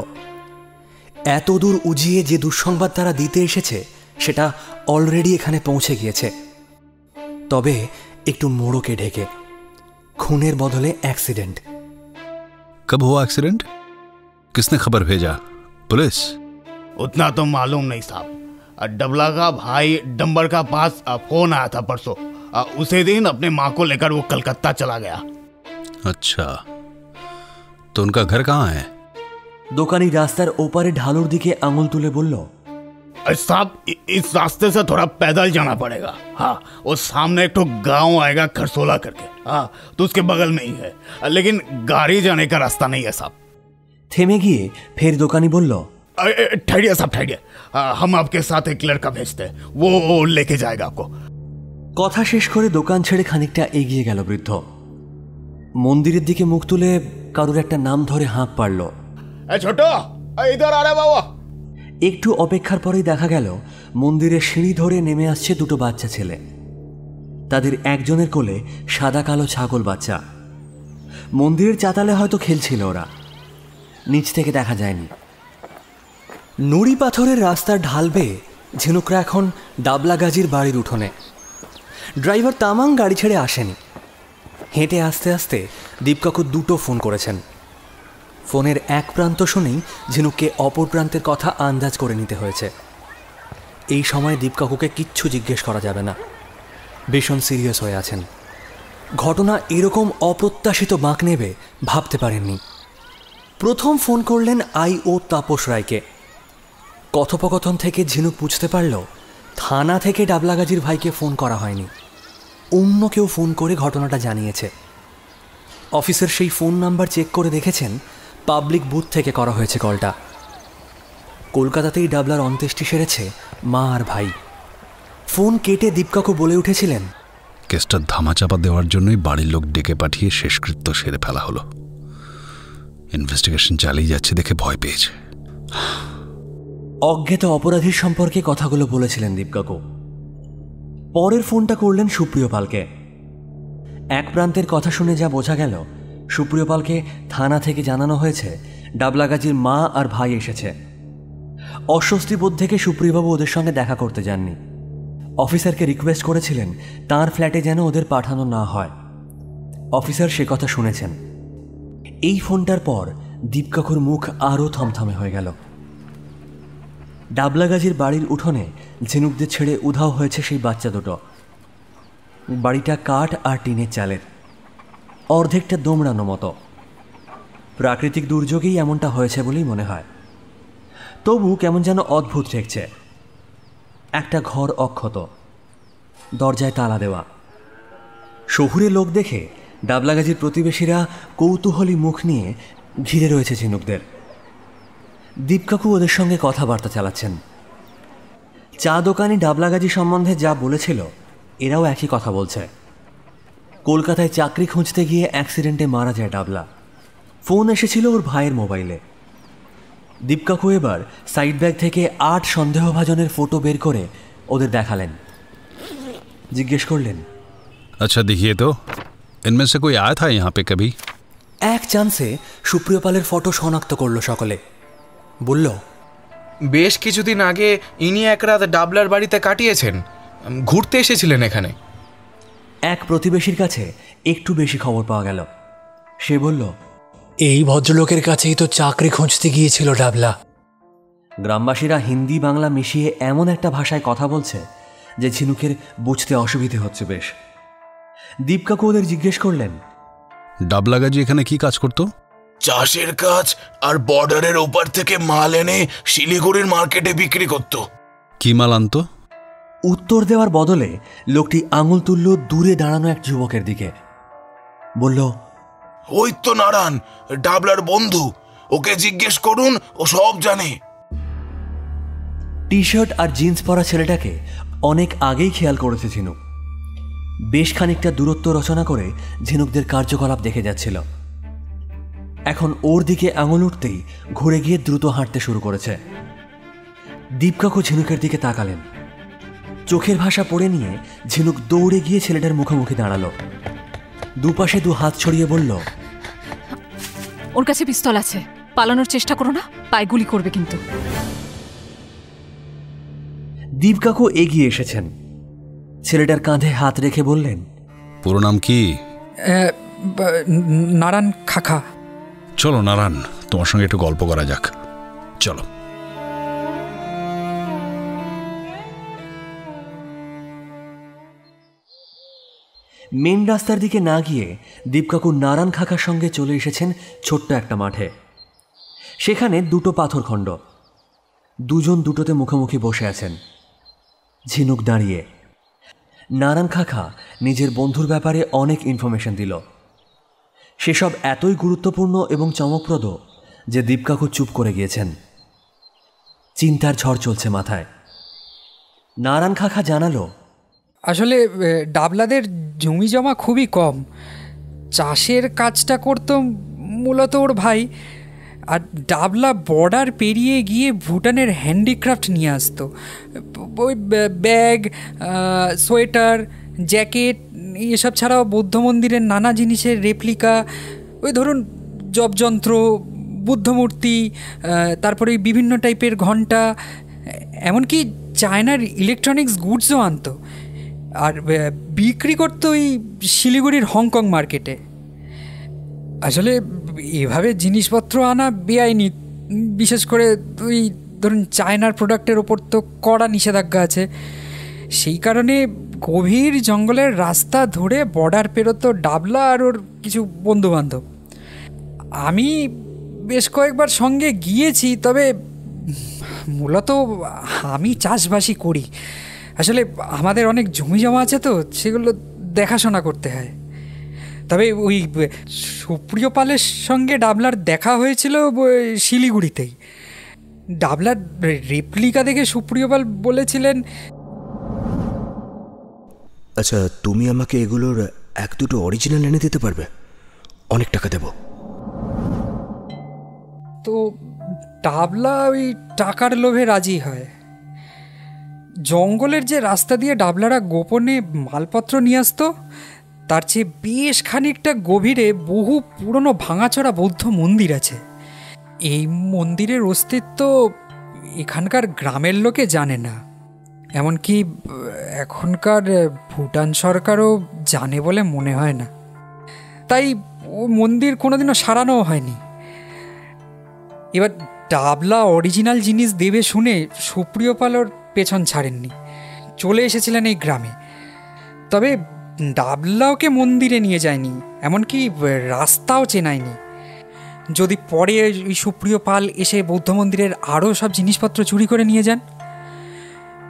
এত দূর উজিয়ে যে দুঃসংবাদ তারা দিতে এসেছে সেটা অলরেডি এখানে পৌঁছে গিয়েছে তবে একটু মোড়কে ঢেকে খুনের বদলে অ্যাক্সিডেন্ট कब हुआ एक्सीडेंट किसने खबर भेजा पुलिस उतना तो मालूम नहीं साहब आ, डबला का भाई डंबर का पास आ, फोन आया था परसों आ, उसे दिन अपने माँ को लेकर वो कलकत्ता चला गया अच्छा तो उनका घर कहाँ है দোকানি রাস্তার ওপারে ঢালুর দিকে আঙুল তুলে বলল अरे साहब इ- इस रास्ते से थोड़ा पैदल जाना पड़ेगा हाँ वो सामने एक तो गांव आएगा खरसोला करके हाँ तो उसके बगल में ही है आ, लेकिन गाड़ी जाने का रास्ता नहीं है साहब থেমে গিয়ে ফের দোকানি বলল अरे, अरे, ठहरिए साहब ठहरिए आ, हम आपके साथ एक लड़का भेजते हैं वो, वो लेके जाएगा आपको কথা শেষ করে দোকান ছেড়ে খানিকটা এগিয়ে গেল বৃদ্ধ মন্দিরের দিকে মুখ তুলে কারুর একটা নাম ধরে হাঁক পারল ছোট একটু অপেক্ষার পরেই দেখা গেল মন্দিরে সিঁড়ি ধরে নেমে আসছে দুটো বাচ্চা ছেলে। তাদের একজনের কোলে সাদা কালো ছাগল বাচ্চা। মন্দিরের চাতালে হয়তো খেলছিল ওরা। নিচ থেকে দেখা যায়নি। নুড়ি পাথরের রাস্তার ঢাল বেয়ে ঝিনুকরা এখন ডাবলাগাজির বাড়ির উঠোনে। ড্রাইভার তামাং গাড়ি ছেড়ে আসেনি। হেঁটে আস্তে আস্তে দীপকাকু দুটো ফোন করেছেন। ফোনের এক প্রান্ত শুনেই ঝিনুককে অপর প্রান্তের কথা আন্দাজ করে নিতে হয়েছে। এই সময় দীপকাকুকে কিচ্ছু জিজ্ঞেস করা যাবে না। ভীষণ সিরিয়াস হয়ে আছেন। ঘটনা এরকম অপ্রত্যাশিত বাঁক নেবে ভাবতে পারেননি। প্রথম ফোন করলেন আই ও তাপস রায়কে। কথোপকথন থেকে ঝিনুক বুঝতে পারল, থানা থেকে ডাবলাগাজির ভাইকে ফোন করা হয়নি। অন্য কেউ ফোন করে ঘটনাটা জানিয়েছে। অফিসের সেই ফোন নাম্বার চেক করে দেখেছেন পাবলিক বুথ থেকে করা হয়েছে কলটা। কলকাতাতেই ডাবলার অন্ত্যেষ্টি সেরেছে মা আর ভাই। ফোন কেটে দীপকাকু বলে উঠেছিলেন কেসটা ধামাচাপা দেওয়ার জন্যই বাড়ির লোক ডেকে পাঠিয়ে শেষকৃত্য সেরে ফেলা হলো। ইনভেস্টিগেশন চালিয়ে যাচ্ছে দেখে ভয় পেয়েছে। অজ্ঞাত অপরাধীর সম্পর্কে কথাগুলো বলেছিলেন দীপকাকু। পরের ফোনটা করলেন সুপ্রিয় পালকে। এক প্রান্তের কথা শুনে যা বোঝা গেল, সুপ্রিয় পালকে থানা থেকে জানানো হয়েছে, ডাবলাগাজির মা আর ভাই এসেছে। অস্বস্তি বোধ থেকে সুপ্রিয়বাবু ওদের সঙ্গে দেখা করতে যাননি। অফিসারকে রিকোয়েস্ট করেছিলেন তার ফ্ল্যাটে যেন ওদের পাঠানো না হয়। অফিসার সে কথা শুনেছেন। এই ফোনটার পর দীপকাকুর মুখ আরও থমথমে হয়ে গেল। ডাবলাগাজির বাড়ির উঠোনে ঝিনুকদের ছেড়ে উধাও হয়েছে সেই বাচ্চা দুটো। বাড়িটা কাঠ আর টিনের চালের। অর্ধেকটা দোমড়ানো মতো। প্রাকৃতিক দুর্যোগেই এমনটা হয়েছে বলেই মনে হয়। তবু কেমন যেন অদ্ভুত ঠেকছে। একটা ঘর অক্ষত। দরজায় তালা দেওয়া। শহুরে লোক দেখে ডাবলাগাজির প্রতিবেশীরা কৌতূহলী মুখ নিয়ে ঘিরে রয়েছে ঝিনুকদের। দীপকাকু ওদের সঙ্গে কথাবার্তা চালাচ্ছেন। চা দোকানি ডাবলাগাজি সম্বন্ধে যা বলেছিল এরাও একই কথা বলছে। কলকাতায় চাকরি খুঁজতে গিয়ে অ্যাক্সিডেন্টে মারা যায় ডাবলা। ফোন এসেছিল ওর ভাইয়ের মোবাইলে। দীপকাকু এবার সাইড ব্যাগ থেকে আট সন্দেহভাজনের ফটো বের করে ওদের দেখালেন। জিজ্ঞেস করলেন আচ্ছা দেখিয়ে তো। এনমেসে কই আয়া থা ইহা পে কবি এক চান্সে সুপ্রিয় পালের ফটো শনাক্ত করল সকলে। বলল বেশ কিছুদিন আগে ইনি এক রাত ডাবলার বাড়িতে কাটিয়েছেন। ঘুরতে এসেছিলেন এখানে। এক প্রতিবেশীর কাছে একটু বেশি খবর পাওয়া গেল। সে বলল এই ভদ্রলোকের কাছেই তো চাকরি খুঁজতে গিয়েছিল ডাবলা। গ্রামবাসীরা হিন্দি বাংলা মিশিয়ে এমন একটা ভাষায় কথা বলছে যে ঝিনুকের বুঝতে অসুবিধে হচ্ছে বেশ। দীপকাকু ওদের জিজ্ঞেস করলেন ডাবলাগাজি এখানে কি কাজ করতো? চাষের কাজ আর বর্ডারের ওপার থেকে মাল এনে শিলিগুড়ির মার্কেটে বিক্রি করত। কি মাল আনতো? উত্তর দেওয়ার বদলে লোকটি আঙুল তুলল দূরে দাঁড়ানো এক যুবকের দিকে। বলল ওই তো নারায়ণ ডাবলার বন্ধু। ওকে জিজ্ঞেস করুন ও সব জানে। টি শার্ট আর জিন্স পরা ছেলেটাকে অনেক আগেই খেয়াল করেছে ঝিনুক। বেশ খানিকটা দূরত্ব রচনা করে ঝিনুকদের কার্যকলাপ দেখে যাচ্ছিল। এখন ওর দিকে আঙুল উঠতেই ঘুরে গিয়ে দ্রুত হাঁটতে শুরু করেছে। দীপকাকু ঝিনুকের দিকে তাকালেন। চোখের ভাষা পড়ে নিয়ে ঝিনুক দৌড়ে গিয়ে ছেলেটার মুখোমুখি দাঁড়াল। দুপাশে দু হাত ছড়িয়ে বলল ওর কাছে পিস্তল আছে। পালানোর চেষ্টা করো না পায়ে গুলি করবে কিন্তু। দীপকাকু এগিয়ে এসেছেন। ছেলেটার কাঁধে হাত রেখে বললেন পুরো নাম কি? নারায়ণ খাখা। চলো নারায়ণ, তোমার সঙ্গে একটু গল্প করা যাক। চলো। মেন রাস্তার দিকে না গিয়ে দীপকাকু নারায়ণ খাকার সঙ্গে চলে এসেছেন ছোট্ট একটা মাঠে। সেখানে দুটো পাথরখণ্ড দুজন দুটোতে মুখোমুখি বসে আছেন। ঝিনুক দাঁড়িয়ে। নারায়ণ খাখা নিজের বন্ধুর ব্যাপারে অনেক ইনফরমেশন দিল। সেসব এতই গুরুত্বপূর্ণ এবং চমকপ্রদ যে দীপকাকু চুপ করে গিয়েছেন। চিন্তার ঝড় চলছে মাথায়। নারায়ণ খাখা জানালো, আসলে ডাবলাদের জমি জমা খুবই কম। চাষের কাজটা করতো মূলত ওর ভাই। আর ডাবলা বর্ডার পেরিয়ে গিয়ে ভুটানের হ্যান্ডিক্রাফট নিয়ে আসতো। ওই ব্যা- ব্যাগ সোয়েটার জ্যাকেট, এসব ছাড়াও বৌদ্ধ মন্দিরের নানা জিনিসের রেপ্লিকা ওই ধরুন জবযন্ত্র বুদ্ধমূর্তি তারপরে বিভিন্ন টাইপের ঘণ্টা, এমনকি চায়নার ইলেকট্রনিক্স গুডসও আনতো। আর বিক্রি করতো ওই শিলিগুড়ির হংকং মার্কেটে। আসলে এভাবে জিনিসপত্র আনা বেআইনি বিশেষ করে ওই ধরুন চায়নার প্রোডাক্টের ওপর তো কড়া নিষেধাজ্ঞা আছে। সেই কারণে গভীর জঙ্গলের রাস্তা ধরে বর্ডার পেরোতো ডাবলা আর ওর কিছু বন্ধুবান্ধব। আমি বেশ কয়েকবার সঙ্গে গিয়েছি, তবে মূলত আমি চাষবাসই করি। আসলে আমাদের অনেক জমি জমা আছে তো, সেগুলো দেখাশোনা করতে হয়। তবে ওই সুপ্রিয় পালের সঙ্গে ডাবলার দেখা হয়েছিল শিলিগুড়িতেই। ডাবলার রেপ্লিকা দেখে সুপ্রিয় পাল বলেছিলেন আচ্ছা তুমি আমাকে এগুলোর এক দুটো অরিজিনাল এনে দিতে পারবে? অনেক টাকা দেব। তো ডাবলা ওই টাকার লোভে রাজি হয়। জঙ্গলের যে রাস্তা দিয়ে ডাবলারা গোপনে মালপত্র নিয়ে আসতো, তার চেয়ে বেশ খানিকটা গভীরে বহু পুরনো ভাঙাচড়া বৌদ্ধ মন্দির আছে। এই মন্দিরের অস্তিত্ব এখানকার গ্রামের লোকে জানে না। এমনকি এখনকার ভুটান সরকারও জানে বলে মনে হয় না। তাই ও মন্দির কোনোদিনও সারানোও হয়নি। এবার ডাবলা অরিজিনাল জিনিস দেবে শুনে সুপ্রিয় পালর পেছন ছাড়েননি। চলে এসেছিলেন এই গ্রামে। তবে ডাবলাওকে মন্দিরে নিয়ে যায়নি, এমনকি রাস্তাও চেনায়নি। যদি পরে ওই সুপ্রিয় পাল এসে বৌদ্ধ মন্দিরের আরও সব জিনিসপত্র চুরি করে নিয়ে যান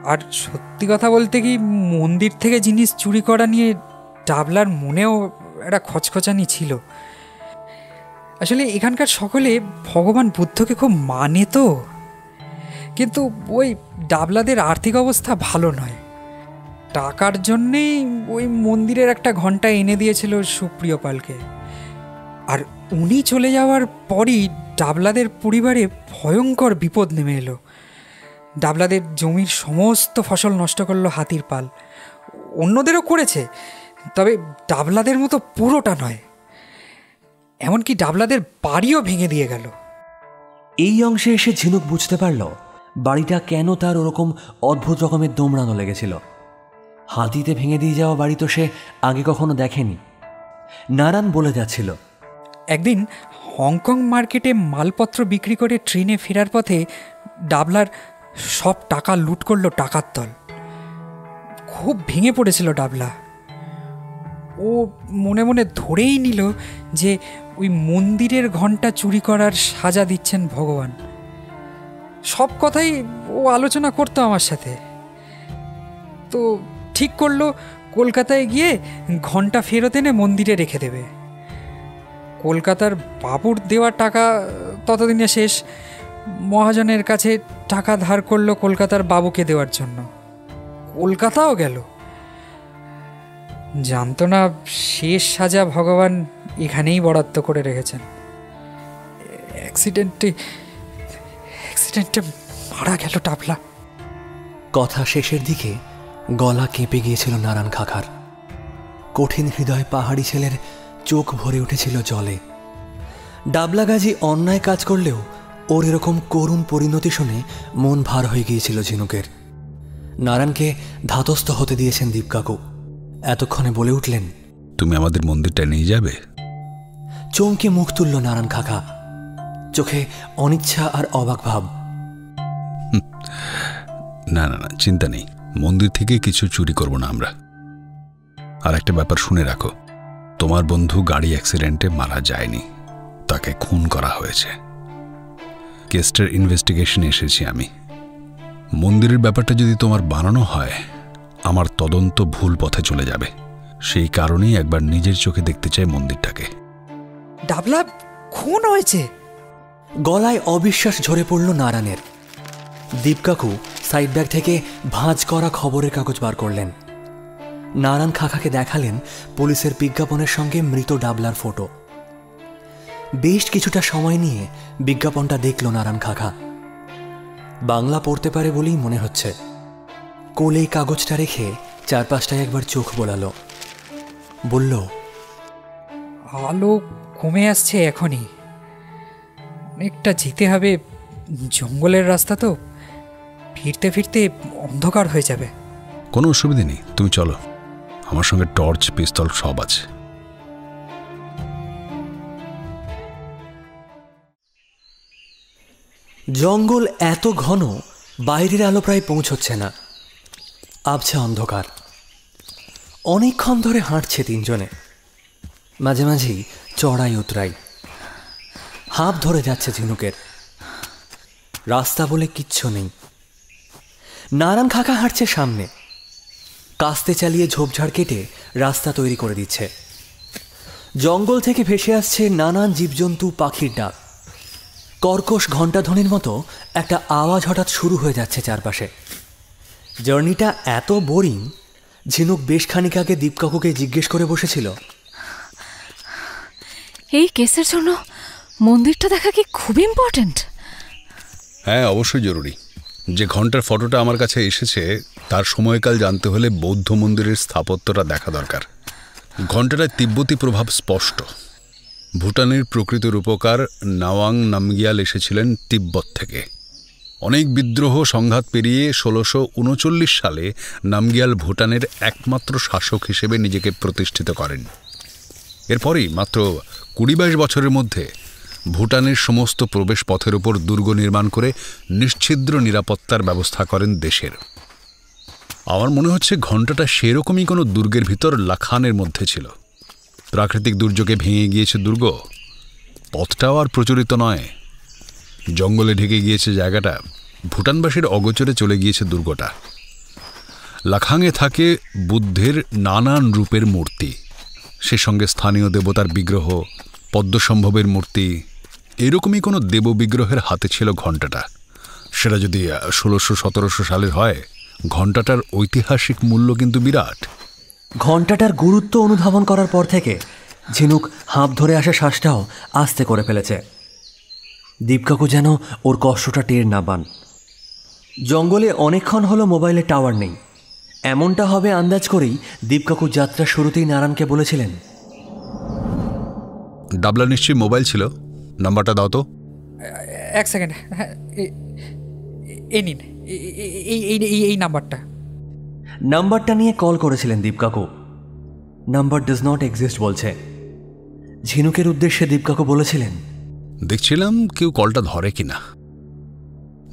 আর সত্যি কথা বলতে কি মন্দির থেকে জিনিস চুরি করা নিয়ে ডাবলার মনেও একটা খচখচানি ছিল। আসলে এখানকার সকলে ভগবান বুদ্ধকে খুব মানে তো। কিন্তু ওই ডাবলাদের আর্থিক অবস্থা ভালো নয়। টাকার জন্যেই ওই মন্দিরের একটা ঘণ্টা এনে দিয়েছিল সুপ্রিয় পালকে। আর উনি চলে যাওয়ার পরই ডাবলাদের পরিবারে ভয়ঙ্কর বিপদ নেমে এলো। ডাবলাদের জমির সমস্ত ফসল নষ্ট করল হাতির পাল। অন্যদেরও করেছে তবে ডাবলাদের মতো পুরোটা নয়। এমনকি ডাবলাদের বাড়িও ভেঙে দিয়ে গেল। এই অংশে এসে ঝিনুক বুঝতে পারল বাড়িটা কেন তার ওরকম অদ্ভুত রকমের দোমড়ানো লেগেছিল। হাতিতে ভেঙে দিয়ে যাওয়া বাড়ি তো সে আগে কখনো দেখেনি। নারায়ণ বলে যাচ্ছিল একদিন হংকং মার্কেটে মালপত্র বিক্রি করে ট্রেনে ফেরার পথে ডাবলার সব টাকা লুট করল টাকার দল খুব ভেঙে পড়েছিল ডাবলা। ও মনে মনে ধরেই নিল যে ওই মন্দিরের ঘণ্টা চুরি করার সাজা দিচ্ছেন ভগবান। সব কথাই ও আলোচনা করতো আমার সাথে। তো ঠিক করল কলকাতায় গিয়ে ঘণ্টা ফেরত এনে মন্দিরে রেখে দেবে। কলকাতার বাবুর দেওয়া টাকা ততদিনে শেষ। মহাজনের কাছে টাকা ধার করল কলকাতার বাবুকে দেওয়ার জন্য। কলকাতাও গেল? জানতো না শেষ সাজা ভগবান এখানেই বরাদ্দ করে রেখেছেন। অ্যাক্সিডেন্টে অ্যাক্সিডেন্টে মারা গেল টাপলা। কথা শেষের দিকে গলা কেঁপে গিয়েছিল নারায়ণ খাখার। কঠিন হৃদয় পাহাড়ি ছেলের চোখ ভরে উঠেছিল জলে। ডাবলা গাজী অন্যায় কাজ করলেও ওর এরকম করুণ পরিণতি শুনে মন ভার হয়ে গিয়েছিল ঝিনুকের। নারায়ণকে ধাতস্থ হতে দিয়েছেন দীপকাকু। এতক্ষণে বলে উঠলেন তুমি আমাদের মন্দিরটা নিয়ে যাবে? চমকে মুখ তুলল নারায়ণ খাখা চোখে অনিচ্ছা আর অবাক ভাব। না না না চিন্তা নেই। মন্দির থেকে কিছু চুরি করব না আমরা। আর একটা ব্যাপার শুনে রাখো। তোমার বন্ধু গাড়ি অ্যাক্সিডেন্টে মারা যায়নি। তাকে খুন করা হয়েছে। কেসটার ইনভেস্টিগেশনে এসেছি আমি। মন্দিরের ব্যাপারটা যদি তোমার বানানো হয়, আমার তদন্ত ভুল পথে চলে যাবে। সেই কারণেই একবার নিজের চোখে দেখতে চাই মন্দিরটাকে। ডাবলা খুন হয়েছে। গলায় অবিশ্বাস ঝরে পড়ল নারায়ণের। দীপকাকু সাইড ব্যাগ থেকে ভাঁজ করা খবরের কাগজ বার করলেন। নারায়ণ খাখাকে দেখালেন পুলিশের বিজ্ঞাপনের সঙ্গে মৃত ডাবলার ফটো বেশ কিছুটা সময় নিয়ে বিজ্ঞাপনটা দেখল নারায়ণ খাখা বাংলা পড়তে পারে বলেই মনে হচ্ছে। কোলে কাগজটা রেখে চারপাশটায় একবার চোখ বোলালো। বলল আলো কমে আসছে এখনই। অনেকটা যেতে হবে জঙ্গলের রাস্তা তো। ফিরতে ফিরতে অন্ধকার হয়ে যাবে। কোনো অসুবিধে নেই তুমি চলো। আমার সঙ্গে টর্চ পিস্তল সব আছে। জঙ্গল এত ঘন, বাইরের আলো প্রায় পৌঁছচ্ছে না। আবছে অন্ধকার। অনেকক্ষণ ধরে হাঁটছে তিনজনে। মাঝে মাঝেই চড়াই উতরাই। হাঁপ ধরে যাচ্ছে ঝিনুকের। রাস্তা বলে কিচ্ছু নেই। নারায়ণ খাকা হাঁটছে সামনে। কাস্তে চালিয়ে ঝোপঝাড় কেটে রাস্তা তৈরি করে দিচ্ছে। জঙ্গল থেকে ভেসে আসছে নানান জীবজন্তু, পাখির ডাক। কর্কশ ঘণ্টাধ্বনির মতো একটা আওয়াজ হঠাৎ শুরু হয়ে যাচ্ছে চারপাশে। জার্নিটা এত বোরিং ঝিনুক বেশ খানিক আগে দীপকাকুকে জিজ্ঞেস করে বসেছিল। এই কেসের জন্য মন্দিরটা দেখা কি খুব ইম্পর্ট্যান্ট হ্যাঁ অবশ্যই জরুরি। যে ঘণ্টার ফটোটা আমার কাছে এসেছে তার সময়কাল জানতে হলে বৌদ্ধ মন্দিরের স্থাপত্যটা দেখা দরকার। ঘণ্টাটায় তিব্বতী প্রভাব স্পষ্ট। ভুটানের প্রকৃত রূপকার নাওয়াং নামগিয়াল এসেছিলেন তিব্বত থেকে। অনেক বিদ্রোহ সংঘাত পেরিয়ে ষোলোশো উনচল্লিশ সালে নামগিয়াল ভুটানের একমাত্র শাসক হিসেবে নিজেকে প্রতিষ্ঠিত করেন। এরপরই মাত্র কুড়ি বাইশ বছরের মধ্যে ভুটানের সমস্ত প্রবেশ পথের উপর দুর্গ নির্মাণ করে নিশ্ছিদ্র নিরাপত্তার ব্যবস্থা করেন দেশের। আমার মনে হচ্ছে ঘণ্টাটা সেরকমই কোনো দুর্গের ভিতর লাখানের মধ্যে ছিল। প্রাকৃতিক দুর্যোগে ভেঙে গিয়েছে দুর্গ। পথটাও আর প্রচলিত নয়। জঙ্গলে ঢেকে গিয়েছে জায়গাটা। ভুটানবাসীর অগোচরে চলে গিয়েছে দুর্গটা। লাখাংয়ে থাকে বুদ্ধের নানান রূপের মূর্তি। সে সঙ্গে স্থানীয় দেবতার বিগ্রহ, পদ্মসম্ভবের মূর্তি। এরকমই কোনো দেব বিগ্রহের হাতে ছিল ঘণ্টাটা। সেটা যদি ষোলোশো সতেরোশো সালের হয়, ঘণ্টাটার ঐতিহাসিক মূল্য কিন্তু বিরাট। ঘণ্টাটার গুরুত্ব অনুধাবন করার পর থেকে ঝিনুক হাঁপ ধরে আসা শ্বাসটাও আস্তে করে ফেলেছে। দীপকাকু যেন ওর কষ্টটা টের না পান। জঙ্গলে অনেকক্ষণ হলো মোবাইলে টাওয়ার নেই। এমনটা হবে আন্দাজ করেই দীপকাকু যাত্রা শুরুতেই নারায়ণকে বলেছিলেন ডাবলা নিশ্চয়ই মোবাইল ছিল? নাম্বারটা দাও তো। এক সেকেন্ড হ্যাঁ এ- এই নিন এই এই এই নাম্বারটা। নাম্বারটা নিয়ে কল করেছিলেন দীপকাকু। নাম্বার ডাজ নট এক্সিস্ট বলছে। ঝিনুকের উদ্দেশ্যে দীপকাকু বলেছিলেন, দেখছিলাম কেউ কলটা ধরে কিনা।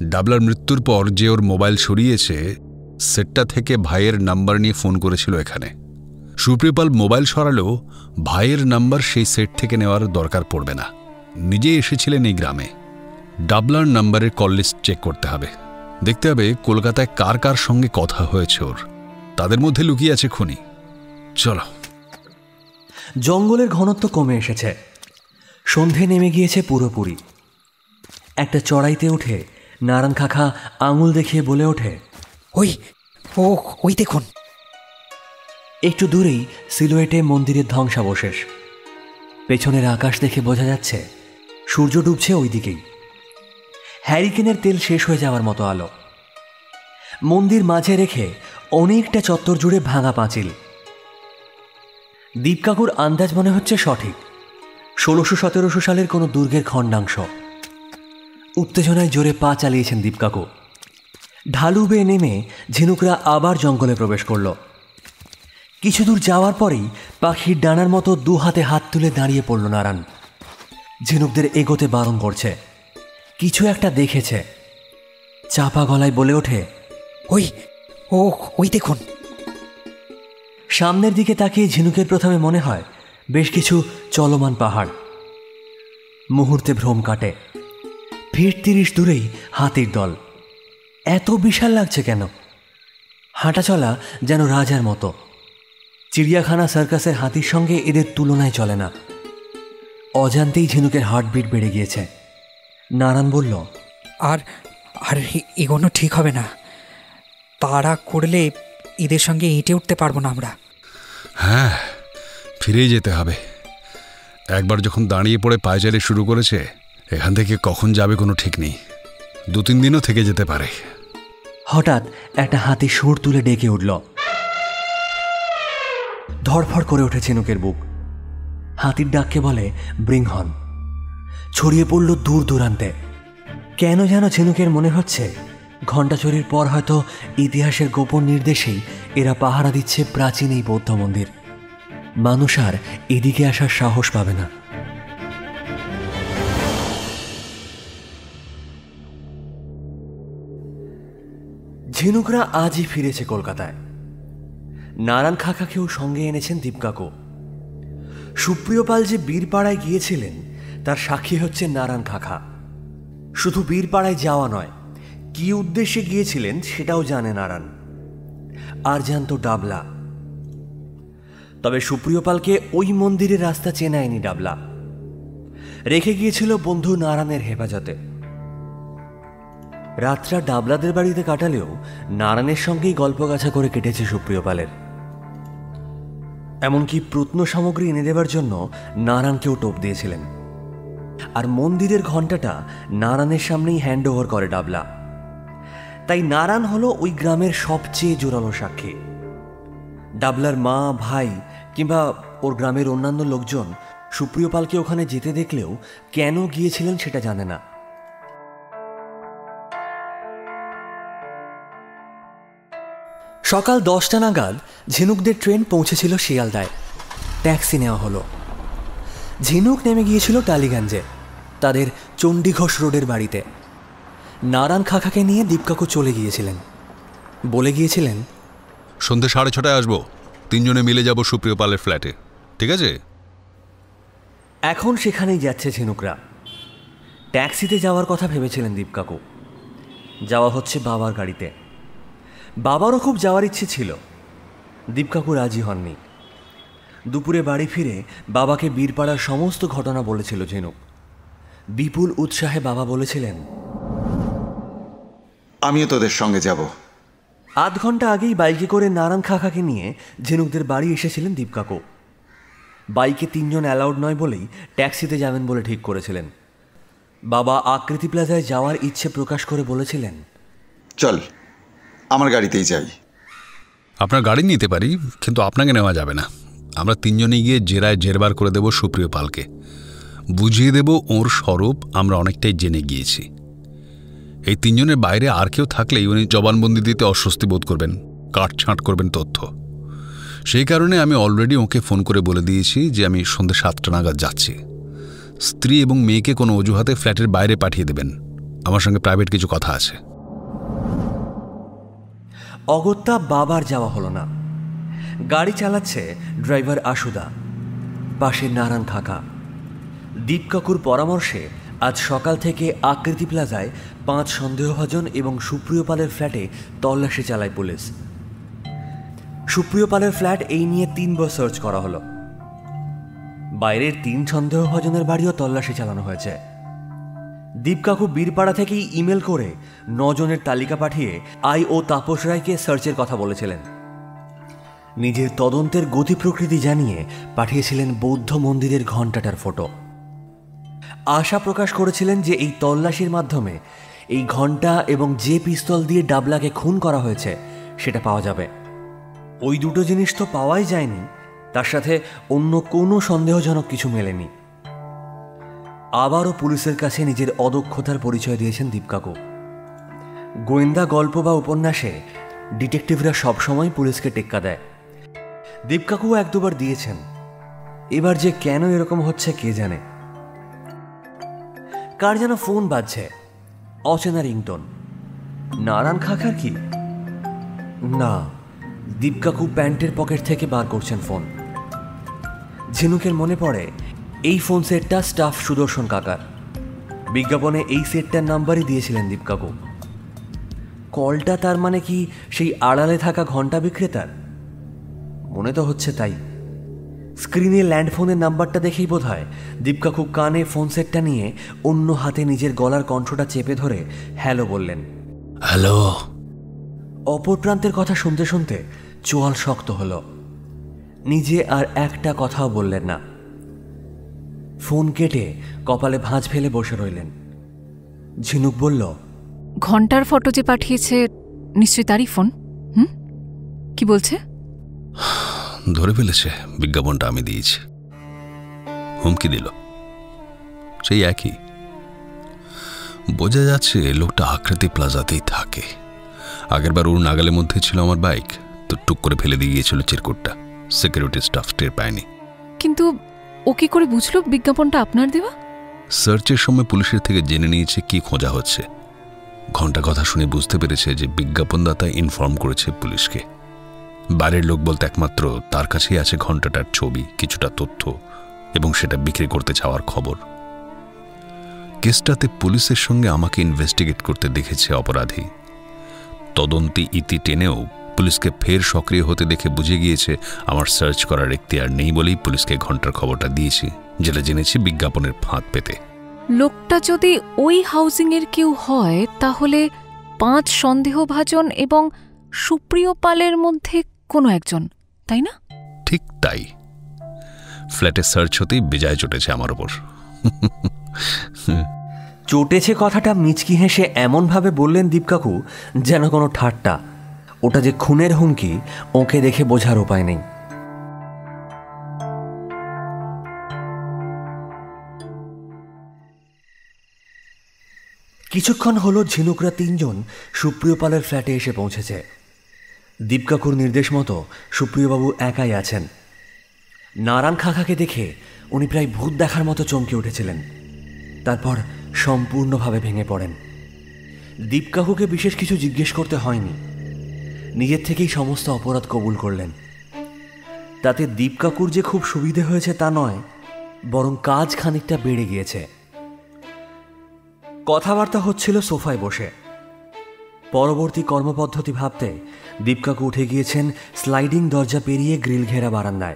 ডাবলার মৃত্যুর পর যে ওর মোবাইল সরিয়েছে, সেটটা থেকে ভাইয়ের নাম্বার নিয়ে ফোন করেছিল এখানে। সুপ্রিপাল মোবাইল সরালেও ভাইয়ের নাম্বার সেই সেট থেকে নেওয়ার দরকার পড়বে না। নিজেই এসেছিলেন এই গ্রামে। ডাবলার নাম্বারের কল লিস্ট চেক করতে হবে। দেখতে হবে কলকাতায় কার কার সঙ্গে কথা হয়েছে ওর। তাদের মধ্যে লুকিয়ে আছে খুনি। চলো। জঙ্গলের ঘনত্ব কমে এসেছে। সন্ধে নেমে গিয়েছে পুরোপুরি। একটা চড়াইতে উঠে নারায়ণ খাখা আঙুল দেখিয়ে বলে ওঠে ওই ও ওই দেখুন। একটু দূরেই সিলুয়েটে মন্দিরের ধ্বংসাবশেষ। পেছনের আকাশ দেখে বোঝা যাচ্ছে সূর্য ডুবছে ওই দিকেই হ্যারিকেনের তেল শেষ হয়ে যাওয়ার মতো আলো। মন্দির মাঝে রেখে অনেকটা চত্বর জুড়ে ভাঙা পাঁচিল। দীপকাকুর আন্দাজ মনে হচ্ছে সঠিক। ষোলোশো সতেরোশো সালের কোনো দুর্গের খণ্ডাংশ। উত্তেজনায় জোরে পা চালিয়েছেন দীপকাকু। ঢালু বেয়ে নেমে ঝিনুকরা আবার জঙ্গলে প্রবেশ করল। কিছু দূর যাওয়ার পরেই পাখির ডানার মতো দু হাতে হাত তুলে দাঁড়িয়ে পড়ল নারায়ণ। ঝিনুকদের এগোতে বারণ করছে। কিছু একটা দেখেছে। চাপা গলায় বলে ওঠে, ওই ও, ওই দেখুন। সামনের দিকে তাকিয়ে ঝিনুকের প্রথমে মনে হয় বেশ কিছু চলমান পাহাড়। মুহূর্তে ভ্রম কাটে। ফির তিরিশ দূরেই হাতির দল। এত বিশাল লাগছে কেন? হাঁটা চলা যেন রাজার মতো। চিড়িয়াখানা সার্কাসের হাতির সঙ্গে এদের তুলনায় চলে না। অজান্তেই ঝিনুকের হার্টবিট বেড়ে গিয়েছে। নারায়ণ বলল, আর আর এগোনো ঠিক হবে না। তাড়া করলে এদের সঙ্গে এঁটে উঠতে পারব না আমরা। হ্যাঁ ফিরেই যেতে হবে। একবার যখন দাঁড়িয়ে পড়ে পায়চারি শুরু করেছে এখান থেকে কখন যাবে কোনো ঠিক নেই। দু তিন দিনও থেকে যেতে পারে। হঠাৎ একটা হাতি সুর তুলে ডেকে উঠল। ধরফর করে ওঠে ঝিনুকের বুক। হাতির ডাককে বলে বৃংহন ছড়িয়ে পড়ল দূর দূরান্তে। কেন যেন ঝিনুকের মনে হচ্ছে ঘণ্টা চুরির পর হয়তো ইতিহাসের গোপন নির্দেশেই এরা পাহারা দিচ্ছে প্রাচীন এই বৌদ্ধ মন্দির। মানুষ আর এদিকে আসার সাহস পাবে না। ঝিনুকরা আজই ফিরেছে কলকাতায়। নারায়ণ খাকাকেও সঙ্গে এনেছেন দীপকাকু। সুপ্রিয় পাল যে বীরপাড়ায় গিয়েছিলেন, তার সাক্ষী হচ্ছে নারায়ণ খাখা। শুধু বীরপাড়ায় যাওয়া নয় কি উদ্দেশ্যে গিয়েছিলেন সেটাও জানে নারায়ণ। আর জানত ডাবলা। তবে সুপ্রিয়পালকে ওই মন্দিরের রাস্তা চেনায়নি ডাবলা। রেখে গিয়েছিল বন্ধু নারায়ণের হেফাজতে। রাতটা ডাবলাদের বাড়িতে কাটালেও নারায়ণের সঙ্গেই গল্প গাছা করে কেটেছে সুপ্রিয়পালের এমনকি প্রত্ন সামগ্রী এনে দেবার জন্য নারায়ণকেও টোপ দিয়েছিলেন। আর মন্দিরের ঘণ্টাটা নারায়ণের সামনেই হ্যান্ড ওভার করে ডাবলা। তাই নারায়ণ হলো ওই গ্রামের সবচেয়ে জোরালো সাক্ষী। ডাবলার মা, ভাই কিংবা ওর গ্রামের অন্যান্য লোকজন সুপ্রিয়পালকে ওখানে যেতে দেখলেও কেন গিয়েছিলেন সেটা জানে না। সকাল দশটা নাগাদ ঝিনুকদের ট্রেন পৌঁছেছিল শিয়ালদায়। ট্যাক্সি নেওয়া হলো। ঝিনুক নেমে গিয়েছিল টালিগঞ্জে, তাদের চণ্ডীঘোষ রোডের বাড়িতে। নারায়ণ খাখাকে নিয়ে দীপকাকু চলে গিয়েছিলেন। বলে গিয়েছিলেন সন্ধ্যে সাড়ে ছটায় আসব। তিনজনে মিলে যাব সুপ্রিয় পালের ফ্ল্যাটে। ঠিক আছে? এখন সেখানেই যাচ্ছে ঝিনুকরা। ট্যাক্সিতে যাওয়ার কথা ভেবেছিলেন দীপকাকু। যাওয়া হচ্ছে বাবার গাড়িতে। বাবারও খুব যাওয়ার ইচ্ছে ছিল। দীপকাকু রাজি হননি। দুপুরে বাড়ি ফিরে বাবাকে বীরপাড়ার সমস্ত ঘটনা বলেছিল ঝিনুক। বিপুল উৎসাহে বাবা বলেছিলেন আমিও তোদের সঙ্গে যাব। আধ ঘণ্টা আগেই বাইকে করে নারায়ণ খাখাকে নিয়ে ঝিনুকদের বাড়ি এসেছিলেন দীপকাকু বাইকে তিনজন অ্যালাউড নয় বলেই ট্যাক্সিতে যাবেন বলে ঠিক করেছিলেন। বাবা আকৃতি প্লাজায় যাওয়ার ইচ্ছে প্রকাশ করে বলেছিলেন চল আমার গাড়িতেই যাই। আপনার গাড়ি নিতে পারি কিন্তু আপনাকে নেওয়া যাবে না। আমরা তিনজনে গিয়ে জেরায় জেরবার করে দেব সুপ্রিয় পালকে। বুঝিয়ে দেব ওর স্বরূপ আমরা অনেকটাই জেনে গিয়েছি। এই তিনজনের বাইরে আর কেউ থাকলেই উনি জবানবন্দি দিতে অস্বস্তি বোধ করবেন, কাটছাঁট করবেন তথ্য। সেই কারণে আমি অলরেডি ওকে ফোন করে বলে দিয়েছি যে আমি সন্ধ্যে সাতটা নাগাদ যাচ্ছি। স্ত্রী এবং মেয়েকে কোনো অজুহাতে ফ্ল্যাটের বাইরে পাঠিয়ে দেবেন। আমার সঙ্গে প্রাইভেট কিছু কথা আছে। অগত্যা বাবার যাওয়া হলো না। গাড়ি চালাচ্ছে ড্রাইভার আশুদা, পাশে নারায়ণ খাকা দীপকাকুর পরামর্শে আজ সকাল থেকে আকৃতি প্লাজায় পাঁচ সন্দেহভাজন এবং সুপ্রিয় পালের ফ্ল্যাটে তল্লাশি চালায় পুলিশ। সুপ্রিয় পালের ফ্ল্যাট এই নিয়ে তিনবার সার্চ করা হলো। বাইরের তিন সন্দেহভাজনের বাড়িও তল্লাশি চালানো হয়েছে। দীপকাকু বীরপাড়া থেকেই ইমেল করে নজনের তালিকা পাঠিয়ে আই ও তাপস রায়কে সার্চের কথা বলেছিলেন। নিজের তদন্তের গতি প্রকৃতি জানিয়ে পাঠিয়েছিলেন বৌদ্ধ মন্দিরের ঘণ্টাটার ফটো। আশা প্রকাশ করেছিলেন যে এই তল্লাশির মাধ্যমে এই ঘণ্টা এবং যে পিস্তল দিয়ে ডাবলাকে খুন করা হয়েছে, সেটা পাওয়া যাবে। ওই দুটো জিনিস তো পাওয়াই যায়নি। তার সাথে অন্য কোনো সন্দেহজনক কিছু মেলেনি। আবারও পুলিশের কাছে নিজের অদক্ষতার পরিচয় দিয়েছেন দীপকাকু গোয়েন্দা গল্প বা উপন্যাসে ডিটেকটিভরা সবসময় পুলিশকে টেক্কা দেয়। দীপকাকু এক দুবার দিয়েছেন। এবার যে কেন এরকম হচ্ছে কে জানে? কার যেন ফোন বাজছে? অচেনা রিংটন। নারায়ণ খাখার কি? না দীপকাকু প্যান্টের পকেট থেকে বার করছেন ফোন। ঝিনুকের মনে পড়ে, এই ফোন সেটটা স্টাফ সুদর্শন কাকার। বিজ্ঞাপনে এই সেটটার নাম্বারই দিয়েছিলেন দীপকাকু কলটা তার মানে কি সেই আড়ালে থাকা ঘণ্টা বিক্রেতার? মনে তো হচ্ছে তাই। স্ক্রিনে ল্যান্ডফোনের নাম্বারটা দেখেই বোধ হয় দীপকা খুব কানে ফোন সেটটা নিয়ে অন্য হাতে নিজের গলার কণ্ঠটা চেপে ধরে হ্যালো বললেন। হ্যালো। অপর প্রান্তের কথা শুনতে শুনতে চোয়াল শক্ত হলো। নিজে আর একটা কথাও বললেন না। ফোন কেটে কপালে ভাঁজ ফেলে বসে রইলেন। ঝিনুক বলল ঘণ্টার ফটো যে পাঠিয়েছে নিশ্চয়ই তারই ফোন? হুম? কি বলছে? ধরে ফেলেছে বিজ্ঞাপনটা আমি দিয়েছি। হুমকি দিল। সেই একই। বোঝা যাচ্ছে লোকটা আকৃতি প্লাজাতেই থাকে। আগেরবার ওর নাগালের মধ্যে ছিল আমার বাইক তো টুক করে ফেলে দিয়ে গিয়েছিল চিরকুটটা। সিকিউরিটি স্টাফ টের পায়নি। কিন্তু ও কি করে বুঝলো বিজ্ঞাপনটা আপনার দেওয়া? সার্চের সময় পুলিশের থেকে জেনে নিয়েছে কি খোঁজা হচ্ছে। ঘণ্টা কথা শুনে বুঝতে পেরেছে যে বিজ্ঞাপনদাতা ইনফর্ম করেছে পুলিশকে। বাইরের লোক বলতে একমাত্র তার কাছেই আছে ঘন্টাটার ছবি, কিছুটা তথ্য এবং সেটা বিক্রি করতে চাওয়ার খবর। কেসটাতে পুলিশের সঙ্গে আমাকে ইনভেস্টিগেট করতে দেখেছে অপরাধী। তদন্তি ইতি টেনেও পুলিশকে ফের সক্রিয় হতে দেখে বুঝে গিয়েছে, আমার সার্চ করার এখতিয়ার নেই বলেই পুলিশকে ঘণ্টার খবরটা দিয়েছি, যেটা জেনেছি বিজ্ঞাপনের ফাঁদ পেতে। লোকটা যদি ওই হাউজিংয়ের কেউ হয়, তাহলে পাঁচ সন্দেহভাজন এবং সুপ্রিয় পালের মধ্যে কোনো একজন তাই না? ঠিক তাই। ফ্ল্যাটে সার্চ হতেই বেজায় চটেছে আমার ওপর। চটেছে কথাটা মিচকি হেসে এমনভাবে বললেন দীপকাকু যেন কোনো ঠাট্টা। ওটা যে খুনের হুমকি ওকে দেখে বোঝার উপায় নেই। কিছুক্ষণ হলো ঝিনুকরা তিনজন সুপ্রিয়পালের ফ্ল্যাটে এসে পৌঁছেছে। দীপকাকুর নির্দেশ মতো সুপ্রিয়বাবু একাই আছেন। নারায়ণ খাখাকে দেখে উনি প্রায় ভূত দেখার মতো চমকে উঠেছিলেন। তারপর সম্পূর্ণভাবে ভেঙে পড়েন। দীপকাকুকে বিশেষ কিছু জিজ্ঞেস করতে হয়নি। নিজের থেকেই সমস্ত অপরাধ কবুল করলেন। তাতে দীপকাকুর যে খুব সুবিধে হয়েছে তা নয়, বরং কাজ খানিকটা বেড়ে গিয়েছে। কথাবার্তা হচ্ছিল সোফায় বসে। পরবর্তী কর্মপদ্ধতি ভাবতে দীপকাকু উঠে গিয়েছেন স্লাইডিং দরজা পেরিয়ে গ্রিল ঘেরা বারান্দায়।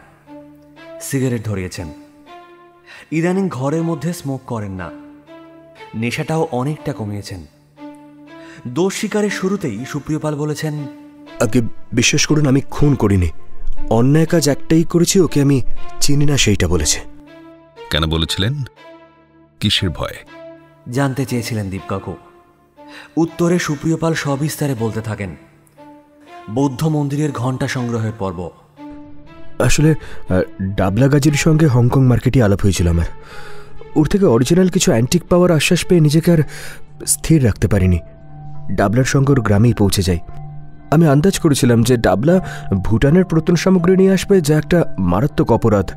সিগারেট ধরিয়েছেন। ইদানিং ঘরের মধ্যে স্মোক করেন না। নেশাটাও অনেকটা কমিয়েছেন। দোষ স্বীকারের শুরুতেই সুপ্রিয়পাল বলেছেন আগে বিশ্বাস করুন আমি খুন করিনি। অন্যায় কাজ একটাই করেছি ওকে আমি চিনি না সেইটা বলেছে। কেন বলেছিলেন? কিসের ভয়? জানতে চেয়েছিলেন দীপকাকু। উত্তরে সুপ্রিয়পাল সবিস্তারে বলতে থাকেন। বৌদ্ধ মন্দিরের ঘণ্টা সংগ্রহের পর্ব। আসলে ডাবলা গাজির সঙ্গে হংকং মার্কেটে আলাপ হয়েছিল আমার। ওর থেকে অরিজিনাল কিছু অ্যান্টিক পাওয়ার আশ্বাস পেয়ে নিজেকে আর স্থির রাখতে পারিনি। ডাবলার সঙ্গে ওর গ্রামেই পৌঁছে যাই। আমি আন্দাজ করেছিলাম যে ডাবলা ভুটানের প্রত্ন সামগ্রী নিয়ে আসবে, যা একটা মারাত্মক অপরাধ,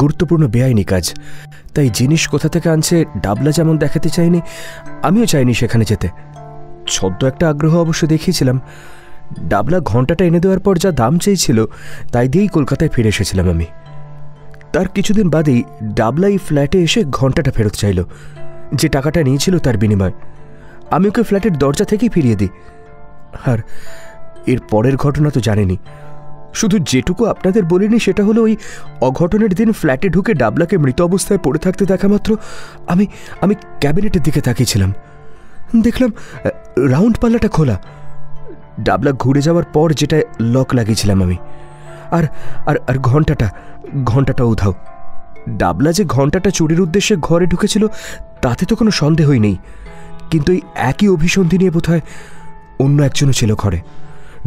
গুরুত্বপূর্ণ বেআইনি কাজ। তাই জিনিস কোথা থেকে আনছে, ডাবলা যেমন দেখাতে চাইনি আমিও চাইনি সেখানে যেতে। ছদ্ম একটা আগ্রহ অবশ্য দেখিয়েছিলাম। ডাবলা ঘন্টাটা এনে দেওয়ার পর যা দাম চেয়েছিল, তাই দিয়েই কলকাতায় ফিরে এসেছিলাম আমি। তার কিছুদিন বাদেই ডাবলা এই ফ্ল্যাটে এসে ঘন্টাটা ফেরত চাইল, যে টাকাটা নিয়েছিল তার বিনিময়। আমি ওকে ফ্ল্যাটের দরজা থেকেই ফিরিয়ে দিই। আর এর পরের ঘটনা তো জানেনি। শুধু যেটুকু আপনাদের বলিনি, সেটা হলো ওই অঘটনের দিন ফ্ল্যাটে ঢুকে ডাবলাকে মৃত অবস্থায় পড়ে থাকতে দেখা মাত্র আমি আমি ক্যাবিনেটের দিকে তাকিয়েছিলাম। দেখলাম রাউন্ড পাল্লাটা খোলা। ডাবলা ঘুরে যাওয়ার পর যেটা লক লাগিয়েছিলাম আমি। আর আর আর ঘন্টাটা ঘন্টাটা উধাও। ডাবলা যে ঘন্টাটা চুরির উদ্দেশ্যে ঘরে ঢুকেছিল, তাতে তো কোনো সন্দেহই নেই। কিন্তু এই একই অভিসন্ধি নিয়ে বোধহয় অন্য একজনও ছিল ঘরে।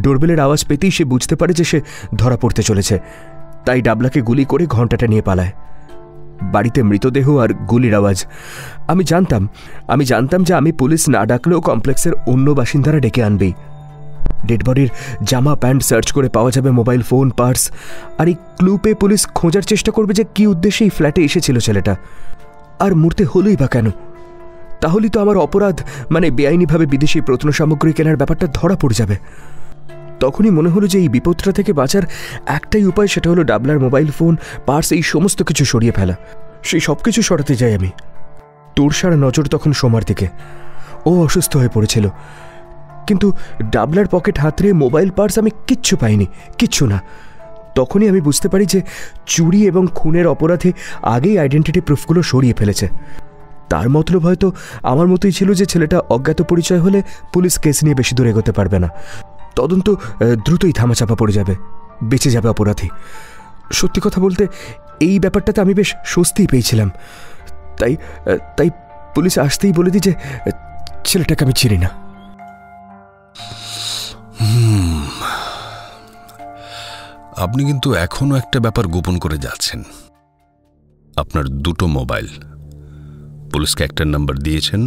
ডোরবেলের আওয়াজ পেতেই সে বুঝতে পারে যে সে ধরা পড়তে চলেছে। তাই ডাবলাকে গুলি করে ঘন্টাটা নিয়ে পালায়। বাড়িতে মৃতদেহ আর গুলির আওয়াজ। আমি জানতাম আমি জানতাম যে আমি পুলিশ না ডাকলেও কমপ্লেক্সের অন্য বাসিন্দারা ডেকে আনবেই ডেড বডির জামা প্যান্ট সার্চ করে পাওয়া যাবে মোবাইল ফোন, পার্স। আর এই ক্লু পেয়ে পুলিশ খোঁজার চেষ্টা করবে যে কী উদ্দেশ্যে এই ফ্ল্যাটে এসেছিল ছেলেটা। আর মূর্তে হলোই বা কেন? তাহলেই তো আমার অপরাধ মানে বেআইনিভাবে বিদেশি প্রত্ন সামগ্রী কেনার ব্যাপারটা ধরা পড়ে যাবে। তখনই মনে হলো যে এই বিপদটা থেকে বাঁচার একটাই উপায় সেটা হলো ডাবলার মোবাইল ফোন, পার্স, এই সমস্ত কিছু সরিয়ে ফেলা। সেই সব কিছু সরাতে যাই আমি। তোর সারা নজর তখন সোমার দিকে। ও অসুস্থ হয়ে পড়েছিল। কিন্তু ডাবলার পকেট হাতড়ে মোবাইল, পার্স আমি কিচ্ছু পাইনি, কিচ্ছু না। তখনই আমি বুঝতে পারি যে চুরি এবং খুনের অপরাধে আগেই আইডেন্টিটি প্রুফগুলো সরিয়ে ফেলেছে। তার মতলব হয়তো আমার মতোই ছিল যে ছেলেটা অজ্ঞাত পরিচয় হলে পুলিশ কেস নিয়ে বেশি দূর এগোতে পারবে না। তদন্ত দ্রুতই থামাচাপা পড়ে যাবে। বেঁচে যাবে অপরাধী। সত্যি কথা বলতে, এই ব্যাপারটাতে আমি বেশ স্বস্তিই পেয়েছিলাম। তাই তাই পুলিশ আসতেই বলে দিই যে ছেলেটাকে আমি চিনি না। আপনি কিন্তু এখনও একটা ব্যাপার গোপন করে যাচ্ছেন। আপনার দুটো মোবাইল। পুলিশকে একটা নাম্বার দিয়েছেন,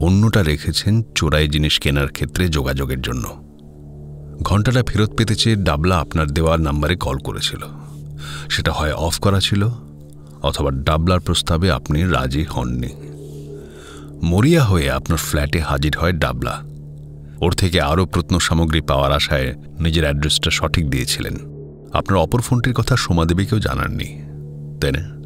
অন্যটা রেখেছেন চোরাই জিনিস কেনার ক্ষেত্রে যোগাযোগের জন্য। ঘন্টাটা ফেরত পেতে চেয়ে ডাবলা আপনার দেওয়ার নাম্বারে কল করেছিল। সেটা হয় অফ করা ছিল, অথবা ডাবলার প্রস্তাবে আপনি রাজি হননি। মরিয়া হয়ে আপনার ফ্ল্যাটে হাজির হয় ডাবলা। ওর থেকে আরও প্রত্ন সামগ্রী পাওয়ার আশায় নিজের অ্যাড্রেসটা সঠিক দিয়েছিলেন। আপনার অপর ফোনটির কথা সোমাদেবীকেও জানাননি। তাই না?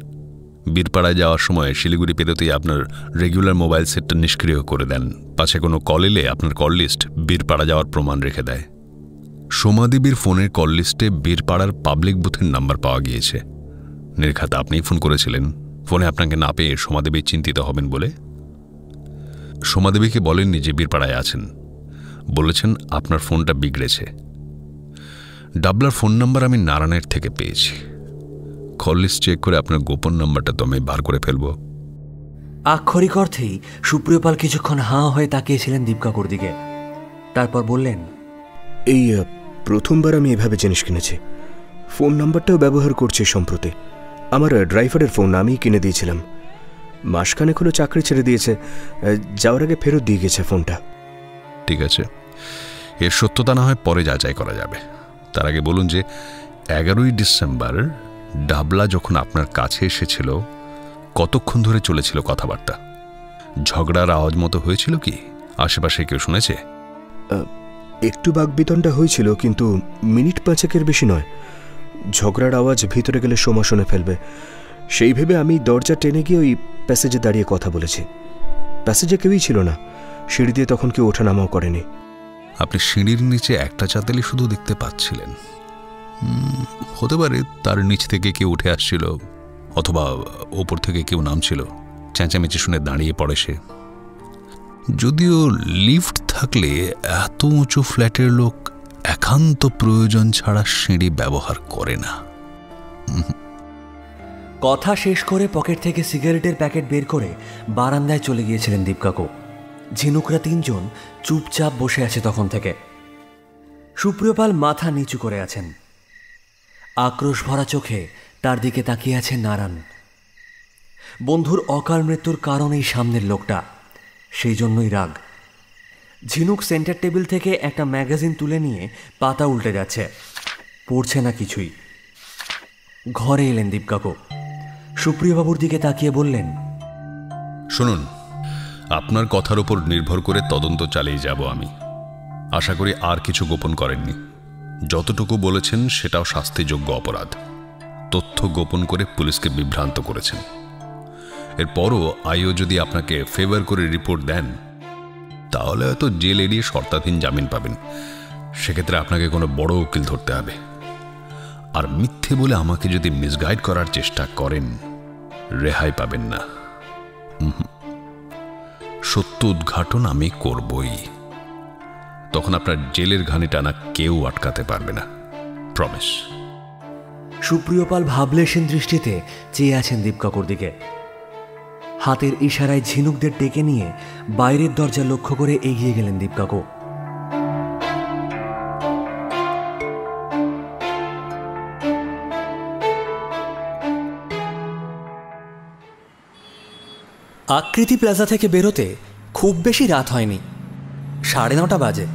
বীরপাড়ায় যাওয়ার সময় শিলিগুড়ি পেরোতেই আপনার রেগুলার মোবাইল সেটটা নিষ্ক্রিয় করে দেন। পাশে কোনো কল এলে আপনার কল লিস্ট বীরপাড়া যাওয়ার প্রমাণ রেখে দেয়। সোমাদেবীর ফোনের কল লিস্টে বীরপাড়ার পাবলিক বুথের নাম্বার পাওয়া গিয়েছে। নির্ঘাত আপনিই ফোন করেছিলেন। ফোনে আপনাকে না পেয়ে সোমাদেবী চিন্তিত হবেন বলে? সোমাদেবীকে বলেননি যে বীরপাড়ায় আছেন। বলেছেন আপনার ফোনটা বিগড়েছে। ডাবলার ফোন নাম্বার আমি নারায়ণের থেকে পেয়েছি। কল লিস্ট চেক করে আপনার গোপন নাম্বারটা তো আমি বার করে ফেলব। আক্ষরিক অর্থেই সুপ্রিয়পাল কিছুক্ষণ হাঁ হয়ে তাকিয়েছিলেন দীপকাকুর দিকে। তারপর বললেন এই প্রথমবার আমি এভাবে জিনিস কিনেছি। ফোন নাম্বারটাও ব্যবহার করছি সম্প্রতি। আমার ড্রাইভারের ফোন আমিই কিনে দিয়েছিলাম। মাসখানেক হলো চাকরি ছেড়ে দিয়েছে। যাওয়ার আগে ফেরত দিয়ে গেছে ফোনটা। ঠিক আছে। এর সত্যতা না হয় পরে যাচাই করা যাবে। তার আগে বলুন যে এগারোই ডিসেম্বর ডাবলা যখন আপনার কাছে এসেছিল কতক্ষণ ধরে চলেছিল কথাবার্তা? ঝগড়ার আওয়াজ মতো হয়েছিল কি? আশেপাশে কেউ শুনেছে? একটু বাগবিতণ্ডা হয়েছিল, কিন্তু মিনিট পাঁচেকের বেশি নয়। ঝগড়ার আওয়াজ ভিতরে গেলে সোমা শুনে ফেলবে। সেই ভেবে আমি দরজা টেনে গিয়ে ওই প্যাসেজে দাঁড়িয়ে কথা বলেছি। প্যাসেজে কেউই ছিল না। সিঁড়ি দিয়ে তখন কেউ ওঠানামাও করেনি। আপনি সিঁড়ির নিচে একটা চাতালি শুধু দেখতে পাচ্ছিলেন। হতে পারে তার নিচ থেকে কেউ উঠে আসছিল, অথবা ওপর থেকে কেউ নামছিল। চেঁচামেচি শুনে দাঁড়িয়ে পড়ে সে। যদিও লিফট থাকলে এত উঁচু ফ্ল্যাটের লোক একান্ত প্রয়োজন ছাড়া সিঁড়ি ব্যবহার করে না। কথা শেষ করে পকেট থেকে সিগারেটের প্যাকেট বের করে বারান্দায় চলে গিয়েছিলেন দীপকাকু ঝিনুকরা তিনজন চুপচাপ বসে আছে তখন থেকে। সুপ্রিয়পাল মাথা নিচু করে আছেন। আক্রোশ ভরা চোখে তার দিকে তাকিয়ে আছে নারায়ণ। বন্ধুর অকাল মৃত্যুর কারণ এই সামনের লোকটা। সেই জন্যই রাগ। ঝিনুক সেন্টার টেবিল থেকে একটা ম্যাগাজিন তুলে নিয়ে পাতা উল্টে যাচ্ছে। পড়ছে না কিছুই। ঘরে এলেন দীপকাকু। সুপ্রিয়বাবুর দিকে তাকিয়ে বললেন, শুনুন, আপনার কথার উপর নির্ভর করে তদন্ত চালিয়ে যাব আমি। আশা করি আর কিছু গোপন করেননি। যতটুকু বলেছেন সেটাও শাস্তিযোগ্য অপরাধ। তথ্য গোপন করে পুলিশকে বিভ্রান্ত করেছেন। এরপরও আইও যদি আপনাকে ফেভার করে রিপোর্ট দেন, তাহলে হয়তো জেল এড়িয়ে শর্তাধীন জামিন পাবেন। সেক্ষেত্রে আপনাকে কোনো বড় উকিল ধরতে হবে। আর মিথ্যে বলে আমাকে যদি মিসগাইড করার চেষ্টা করেন, রেহাই পাবেন না। সত্য উদ্ঘাটন আমি করবই। তখন আপনার জেলের ঘানি টানা কেউ আটকাতে পারবে না। প্রমিস সুপ্রিয়পাল ভাবলেশীন দৃষ্টিতে, চেয়ে আছেন দীপকাকুর দিকে। হাতের ইশারায় ঝিনুকদের ডেকে নিয়ে বাইরের দরজা লক্ষ্য করে এগিয়ে গেলেন দীপকাকু আকৃতি প্লাজা থেকে বেরোতে খুব বেশি রাত হয়নি। সাড়ে নটা বাজে।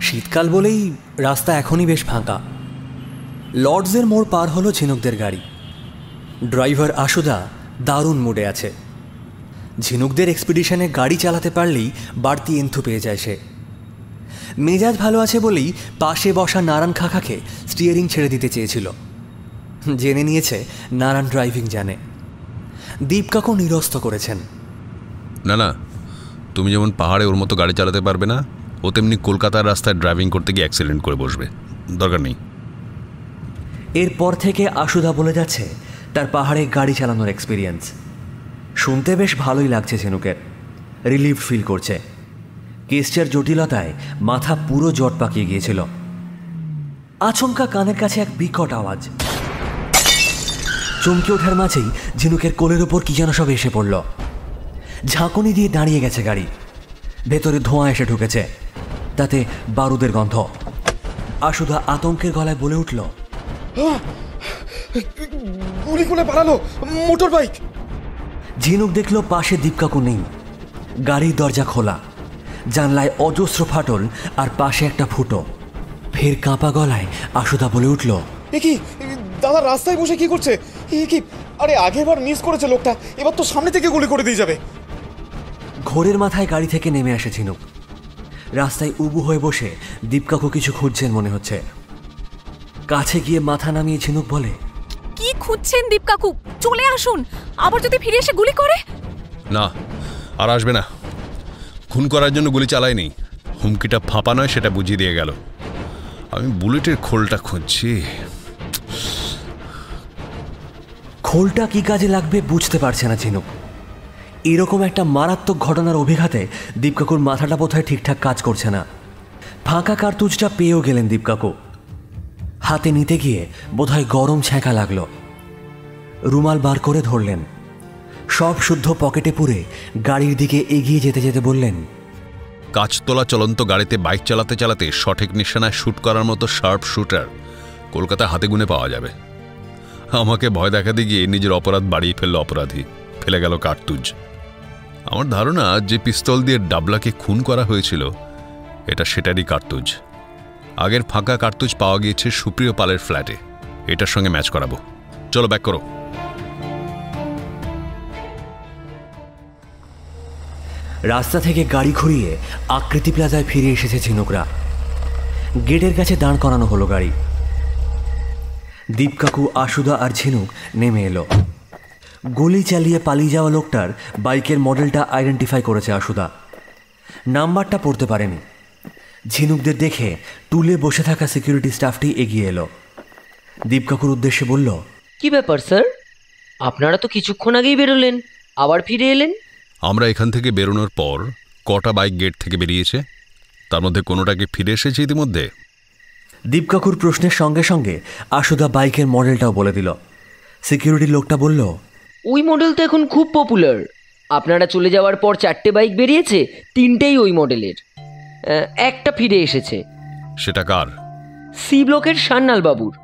শীতকাল বলেই রাস্তা এখনই বেশ ফাঁকা। লর্ডসের মোড় পার হলো ঝিনুকদের গাড়ি। ড্রাইভার আশুদা দারুণ মুডে আছে। ঝিনুকদের এক্সপিডিশনে গাড়ি চালাতে পারলেই বাড়তি এন্থু পেয়ে যায় সে। মেজাজ ভালো আছে বলেই পাশে বসা নারায়ণ খাখাকে স্টিয়ারিং ছেড়ে দিতে চেয়েছিল। জেনে নিয়েছে নারায়ণ ড্রাইভিং জানে। দীপ কাকু নিরস্ত করেছেন। না না তুমি যেমন পাহাড়ে ওর মতো গাড়ি চালাতে পারবে না ও তেমনি কলকাতার রাস্তায় ড্রাইভিং করতে গিয়ে অ্যাক্সিডেন্ট করে বসবে। দরকার নেই। এরপর থেকে আশুদা বলে যাচ্ছে তার পাহাড়ে গাড়ি চালানোর এক্সপিরিয়েন্স শুনতে বেশ ভালোই লাগছে ঝিনুকের রিলিফ ফিল করছে। কেসটার জটিলতায় মাথা পুরো জট পাকিয়ে গিয়েছিল। আচমকা কানের কাছে এক বিকট আওয়াজ। চমকে ওঠার মাঝেই ঝিনুকের কোলের ওপর কি যেন সব এসে পড়ল। ঝাঁকুনি দিয়ে দাঁড়িয়ে গেছে গাড়ি। ভেতরে ধোঁয়া এসে ঢুকেছে। তাতে বারুদের গন্ধ। আশুধা আতঙ্কের গলায় বলে উঠল গুলি করে পালালো মোটর বাইক। ঝিনুক দেখল পাশে দীপকাকু নেই। গাড়ির দরজা খোলা। জানলায় অজস্র ফাটল আর পাশে একটা ফুটো। ফের কাঁপা গলায় আশুদা বলে উঠল এ কি দাদা রাস্তায় বসে কি করছে? এ কি আরে আগেরবার মিস করেছে লোকটা এবার তো সামনে থেকে গুলি করে দিয়ে যাবে। ঘোরের মাথায় গাড়ি থেকে নেমে আসে ঝিনুক। রাস্তায় উবু হয়ে বসে দীপকাকু কিছু খুঁজছেন মনে হচ্ছে। কাছে গিয়ে মাথা নামিয়ে ঝিনুক বলে খুঁজছেন দীপ কাকু? চলে আসুন। আবার যদি ফিরে এসে গুলি করে? না আর আসবে না। খুন করার জন্য গুলি চালায়নি। হুমকিটা ফাঁপা নয় সেটা বুঝিয়ে দিয়ে গেল। আমি বুলেটের খোলটা খুঁজছি। খোলটা কি কাজে লাগবে বুঝতে পারছে না ঝিনুক। এরকম একটা মারাত্মক ঘটনার অভিঘাতে দীপকাকুর মাথাটা বোধহয় ঠিকঠাক কাজ করছে না। ফাঁকা কার্তুজটা পেয়েও গেলেন দীপকাকু হাতে নিতে গিয়ে বোধহয় গরম ছ্যাঁকা লাগল। রুমাল বার করে ধরলেন। সব শুদ্ধ পকেটে পুরে গাড়ির দিকে এগিয়ে যেতে যেতে বললেন, কাঁচতলা চলন্ত গাড়িতে বাইক চালাতে চালাতে সঠিক নিশানায় শ্যুট করার মতো শার্প শুটার কলকাতা হাতে গুনে পাওয়া যাবে। আমাকে ভয় দেখাতে গিয়ে নিজের অপরাধ বাড়িয়ে ফেলল অপরাধী। ফেলে গেল কার্তুজ। আমার ধারণা, যে পিস্তল দিয়ে ডাবলাকে খুন করা হয়েছিল, এটা সেটারই কার্তুজ। আগের ফাঁকা কার্তুজ পাওয়া গিয়েছে সুপ্রিয় পালের ফ্ল্যাটে। এটার সঙ্গে ম্যাচ করাবো। চলো ব্যাক করো। রাস্তা থেকে গাড়ি ঘুরিয়ে আকৃতি প্লাজায় ফিরে এসেছে ঝিনুকরা। গেটের কাছে দাঁড় করানো হলো গাড়ি। দীপকাকু, আশুদা আর ঝিনুক নেমে এলো। গুলি চালিয়ে পালিয়ে যাওয়া লোকটার বাইকের মডেলটা আইডেন্টিফাই করেছে আশুদা। নাম্বারটা পড়তে পারেনি। ঝিনুকদের দেখে টুলে বসে থাকা সিকিউরিটি স্টাফটি এগিয়ে এলো। দীপকাকুর উদ্দেশ্যে বলল, কি ব্যাপার, স্যার? আপনারা তো কিছুক্ষণ আগেই বেরোলেন, আবার ফিরে এলেন? আমরা এখান থেকে বেরোনোর পর কটা বাইক গেট থেকে বেরিয়েছে? তার মধ্যে কোনোটাকে ফিরে এসেছে ইতিমধ্যে? দীপকাকুর প্রশ্নের সঙ্গে সঙ্গে আশুদা বাইকের মডেলটাও বলে দিল। সিকিউরিটি লোকটা বলল ওই মডেল তো এখন খুব পপুলার। আপনারা চলে যাওয়ার পর চারটে বাইক বেরিয়েছে তিনটেই ওই মডেলের। একটা ফিরে এসেছে। সেটা কার? সি ব্লকের সান্নাল বাবুর।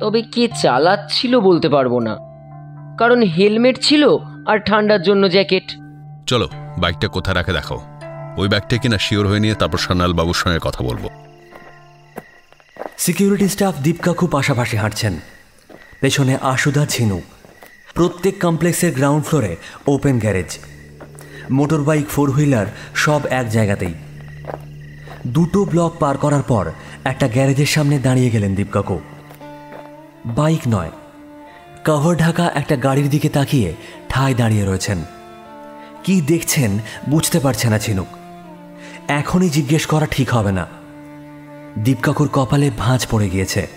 তবে কে চালাচ্ছিল বলতে পারব না। কারণ হেলমেট ছিল আর ঠান্ডার জন্য জ্যাকেট। চলো, বাইকটা কোথায় রাখে দেখো ওই ব্যাগটা কিনা শিওর হয়ে নিয়ে তারপর সান্নাল সঙ্গে কথা বলব। সিকিউরিটি স্টাফ দীপকাকু পাশাপাশি হাঁটছেন। পেছনে আশুদা ঝিনু। প্রত্যেক কমপ্লেক্সের গ্রাউন্ড ফ্লোরে open garage. Motor bike four wheeler সব এক জায়গাতেই। দুটো ব্লক পার করার পর একটা গ্যারেজের সামনে দাঁড়িয়ে গেলেন দীপকাকু। বাইক নয়, কভার ঢাকা একটা গাড়ির দিকে তাকিয়ে ঠায় দাঁড়িয়ে রয়েছেন। কি দেখছেন বুঝতে পারছে না ঝিনুক। এখনই জিজ্ঞেস করা ঠিক হবে না। দীপকাকুর কপালে ভাঁজ পড়ে গিয়েছে।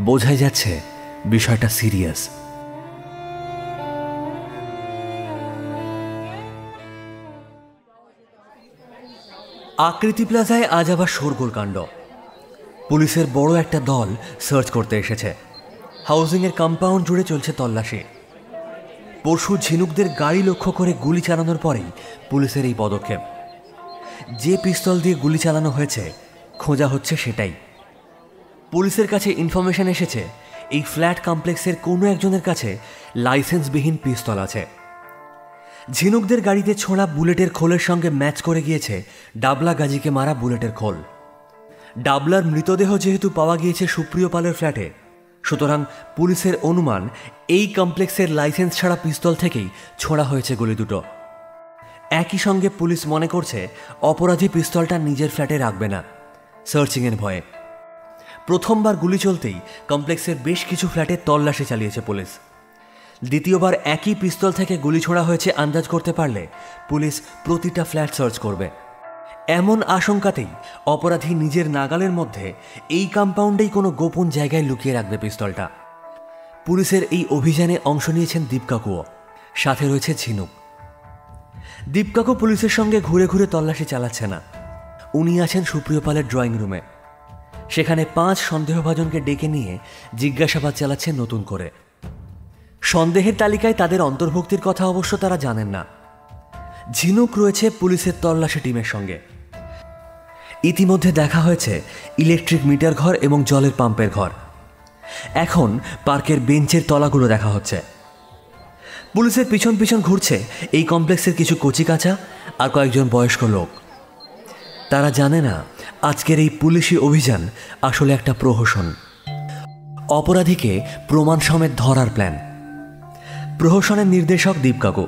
বোঝাই যাচ্ছে বিষয়টা সিরিয়াস। আকৃতি প্লাজায় আজ আবার শোরগোল কাণ্ড। পুলিশের বড় একটা দল সার্চ করতে এসেছে। হাউজিংয়ের কম্পাউন্ড জুড়ে চলছে তল্লাশি। পরশু ঝিনুকদের গাড়ি লক্ষ্য করে গুলি চালানোর পরেই পুলিশের এই পদক্ষেপ। যে পিস্তল দিয়ে গুলি চালানো হয়েছে, খোঁজা হচ্ছে সেটাই। পুলিশের কাছে ইনফরমেশন এসেছে, এই ফ্ল্যাট কমপ্লেক্সের কোনো একজনের কাছে লাইসেন্সবিহীন পিস্তল আছে। ঝিনুকদের গাড়িতে ছোঁড়া বুলেটের খোলের সঙ্গে ম্যাচ করে গিয়েছে ডাবলা গাজীকে মারা বুলেটের খোল। ডাবলার মৃতদেহ যেহেতু পাওয়া গিয়েছে সুপ্রিয় পালের ফ্ল্যাটে সুতরাং পুলিশের অনুমান, এই কমপ্লেক্সের লাইসেন্স ছাড়া পিস্তল থেকেই ছোঁড়া হয়েছে গুলি দুটো। একই সঙ্গে পুলিশ মনে করছে, অপরাধী পিস্তলটা নিজের ফ্ল্যাটে রাখবে না। সার্চিংয়ের ভয়ে। প্রথমবার গুলি চলতেই কমপ্লেক্সের বেশ কিছু ফ্ল্যাটে তল্লাশি চালিয়েছে পুলিশ। দ্বিতীয়বার একই পিস্তল থেকে গুলি ছোড়া হয়েছে আন্দাজ করতে পারলে পুলিশ প্রতিটা ফ্ল্যাট সার্চ করবে। এমন আশঙ্কাতেই অপরাধী নিজের নাগালের মধ্যে এই কম্পাউন্ডেই কোনো গোপন জায়গায় লুকিয়ে রাখবে পিস্তলটা। পুলিশের এই অভিযানে অংশ নিয়েছেন দীপকাকুও সাথে রয়েছে ঝিনুক। দীপকাকু পুলিশের সঙ্গে ঘুরে ঘুরে তল্লাশি চালাচ্ছে না। উনি আছেন সুপ্রিয় পালের ড্রয়িং রুমে সেখানে পাঁচ সন্দেহভাজনকে ডেকে নিয়ে জিজ্ঞাসাবাদ চালাচ্ছে নতুন করে। সন্দেহের তালিকায় তাদের অন্তর্ভুক্তির কথা অবশ্য তারা জানেন না। ঝিনুক রয়েছে পুলিশের তল্লাশি টিমের সঙ্গে। ইতিমধ্যে দেখা হয়েছে ইলেকট্রিক মিটার ঘর এবং জলের পাম্পের ঘর। এখন পার্কের বেঞ্চের তলাগুলো দেখা হচ্ছে। পুলিশের পিছন পিছন ঘুরছে এই কমপ্লেক্সের কিছু কচিকাঁচা আর কয়েকজন বয়স্ক লোক। তারা জানে না আজকের এই পুলিশি অভিযান আসলে একটা প্রহসন। অপরাধীকে প্রমাণ সমেত ধরার প্ল্যান। প্রহসনের নির্দেশক দীপকাকু।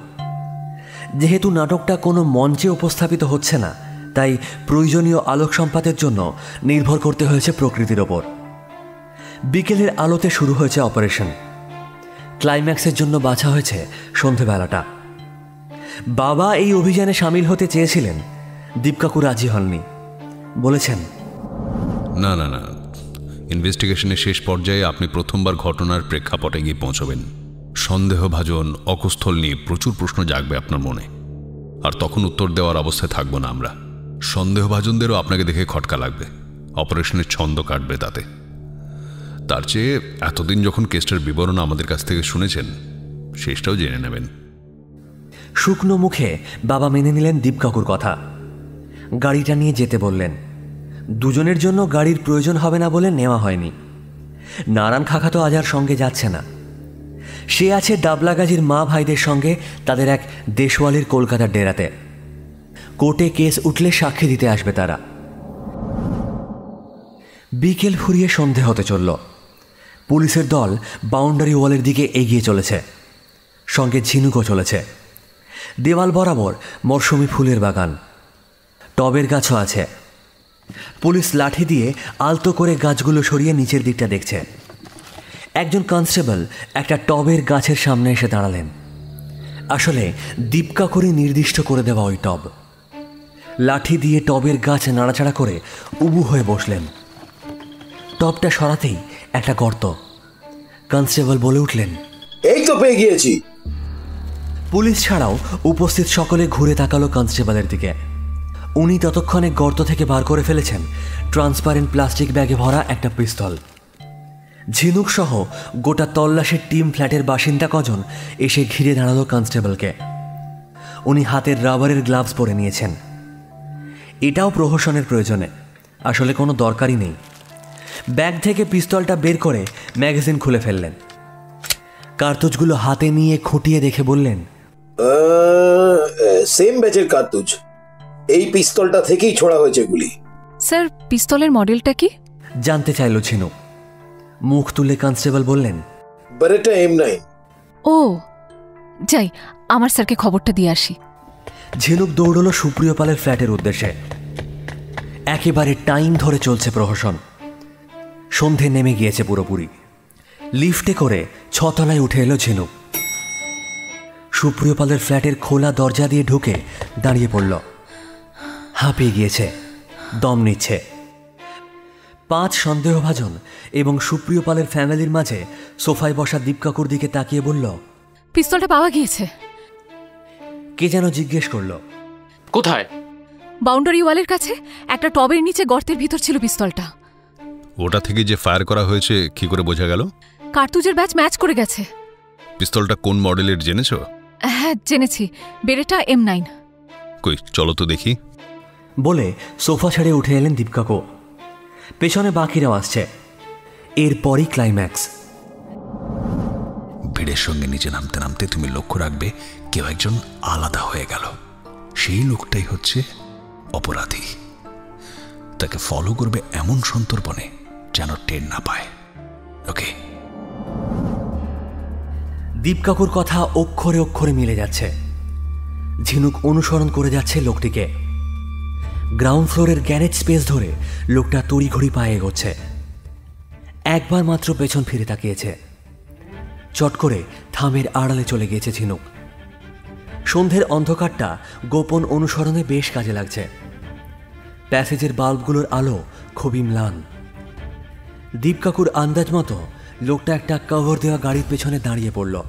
যেহেতু নাটকটা কোনো মঞ্চে উপস্থাপিত হচ্ছে না তাই প্রয়োজনীয় আলোক সম্পাতের জন্য নির্ভর করতে হয়েছে প্রকৃতির ওপর। বিকেলের আলোতে শুরু হয়েছে অপারেশন। ক্লাইম্যাক্সের জন্য বাছা হয়েছে সন্ধেবেলাটা। বাবা এই অভিযানে সামিল হতে চেয়েছিলেন। দীপকাকু রাজি হননি। বলেছেন, না না না। ইনভেস্টিগেশনের শেষ পর্যায়ে আপনি প্রথমবার ঘটনার প্রেক্ষাপটে গিয়ে পৌঁছবেন। সন্দেহভাজন অকস্থল নিয়ে প্রচুর প্রশ্ন জাগবে আপনার মনে। আর তখন উত্তর দেওয়ার অবস্থায় থাকব না আমরা। সন্দেহভাজনদেরও আপনাকে দেখে খটকা লাগবে। অপারেশনের ছন্দ কাটবে তাতে। তার চেয়ে এতদিন যখন কেসটার বিবরণ আমাদের কাছ থেকে শুনেছেন, শেষটাও জেনে নেবেন। শুকনো মুখে বাবা মেনে নিলেন দীপ কাকুর কথা। গাড়িটা নিয়ে যেতে বললেন। দুজনের জন্য গাড়ির প্রয়োজন হবে না বলে নেওয়া হয়নি। নারায়ণ খাখা তো আজ আর সঙ্গে যাচ্ছে না। সে আছে ডাবলাগাজির মা ভাইদের সঙ্গে তাদের এক দেশওয়ালির কলকাতার ডেরাতে। কোর্টে কেস উঠলে সাক্ষী দিতে আসবে তারা। বিকেল ফুরিয়ে সন্ধে হতে চলল। পুলিশের দল বাউন্ডারি ওয়ালের দিকে এগিয়ে চলেছে। সঙ্গে ঝিনুকও চলেছে। দেওয়াল বরাবর মরশুমি ফুলের বাগান। টবের গাছও আছে। পুলিশ লাঠি দিয়ে আলতো করে গাছগুলো সরিয়ে নিচের দিকটা দেখছে। একজন কনস্টেবল একটা টবের গাছের সামনে এসে দাঁড়ালেন। আসলে দীপকা করে নির্দিষ্ট করে দেওয়া ওই টব। লাঠি দিয়ে টবের গাছ নাড়াচাড়া করে উবু হয়ে বসলেন। টবটা সরাতেই একটা গর্ত। কনস্টেবল বলে উঠলেন এই তো পেয়ে গিয়েছি। পুলিশ ছাড়াও উপস্থিত সকলে ঘুরে তাকালো কনস্টেবলের দিকে। উনি ততক্ষণে গর্ত থেকে বার করে ফেলেছেন। ট্রান্সপারেন্ট প্লাস্টিক ব্যাগে ভরা একটা পিস্তল। ঝিনুক সহ গোটা তল্লাশের টিম ফ্ল্যাটের বাসিন্দা কজন এসে ঘিরে দাঁড়াল কনস্টেবলকে। উনি হাতের রাবারের গ্লাভস পরে নিয়েছেন। এটাও প্রহসনের প্রয়োজনে। আসলে কোনো দরকারই নেই। ব্যাগ থেকে পিস্তলটা বের করে ম্যাগাজিন খুলে ফেললেন। কার্তুজগুলো হাতে নিয়ে খুঁটিয়ে দেখে বললেন সেম ব্যাচের কার্তুজ। এই পিস্তলটা থেকেই ছোড়া হয়েছে গুলি। স্যার পিস্তলের মডেলটা কি? জানতে চাইল ছিনু। মুখ তুলে কনস্টেবল বললেন বারেটা এম নাইন ও যাই আমার স্যারকে খবরটা দিয়ে আসি। ঝিনুক দৌড়লো সুপ্রিয় পালের ফ্ল্যাটের উদ্দেশ্যে। একেবারে টাইম ধরে চলছে প্রহসন। সন্ধে নেমে গিয়েছে পুরোপুরি। লিফটে করে ছতলায় উঠে এলো ঝিনুক। সুপ্রিয় পালের ফ্ল্যাটের খোলা দরজা দিয়ে ঢুকে দাঁড়িয়ে পড়ল। হাঁপিয়ে গিয়েছে, দম নিচ্ছে। পাঁচ সন্দেহভাজন এবং সুপ্রিয় পালের ফ্যামিলির মাঝে সোফায় বসা দীপকাকুর দিকে তাকিয়ে বলল, পিস্তলটা পাওয়া গিয়েছে। কে যেন জিজ্ঞেস করল? কোথায়? বাউন্ডারি ওয়ালের কাছে একটা টবের নিচে গর্তের ভিতর ছিল পিস্তলটা। ওটা থেকে যে ফায়ার করা হয়েছে কি করে বোঝা গেল? কার্তুজের ব্যাচ ম্যাচ করে গেছে। পিস্তলটা কোন মডেলের জেনেছো? হ্যাঁ জেনেছি। বেরেটা এম নাইন কই চলো তো দেখি। বলে সোফা ছেড়ে উঠে এলেন দীপকাকু। পেছনে বাকিরাও আসছে। এরপরই ক্লাইম্যাক্স ভিড়ের সঙ্গে নিচে নামতে নামতে তুমি লক্ষ্য রাখবে কেউ একজন আলাদা হয়ে গেল। সেই লোকটাই হচ্ছে অপরাধী। তাকে ফলো করবে এমন সন্তর্পণে যেন টের না পায়। ওকে দীপকাকুর কথা অক্ষরে অক্ষরে মিলে যাচ্ছে। ঝিনুক অনুসরণ করে যাচ্ছে লোকটিকে। গ্রাউন্ড ফ্লোরের গ্যারেজ স্পেস ধরে লোকটা তড়িঘড়ি পায়ে এগোচ্ছে। একবার মাত্র পেছন ফিরে তাকিয়েছে। চট করে থামের আড়ালে চলে গিয়েছে ঝিনুক। সন্ধ্যের অন্ধকারটা গোপন অনুসরণে বেশ কাজে লাগছে। প্যাসেজের বাল্বগুলোর আলো খুবই ম্লান। দীপকাকুর আন্দাজ মতো লোকটা একটা কভার দেওয়া গাড়ির পেছনে দাঁড়িয়ে পড়ল।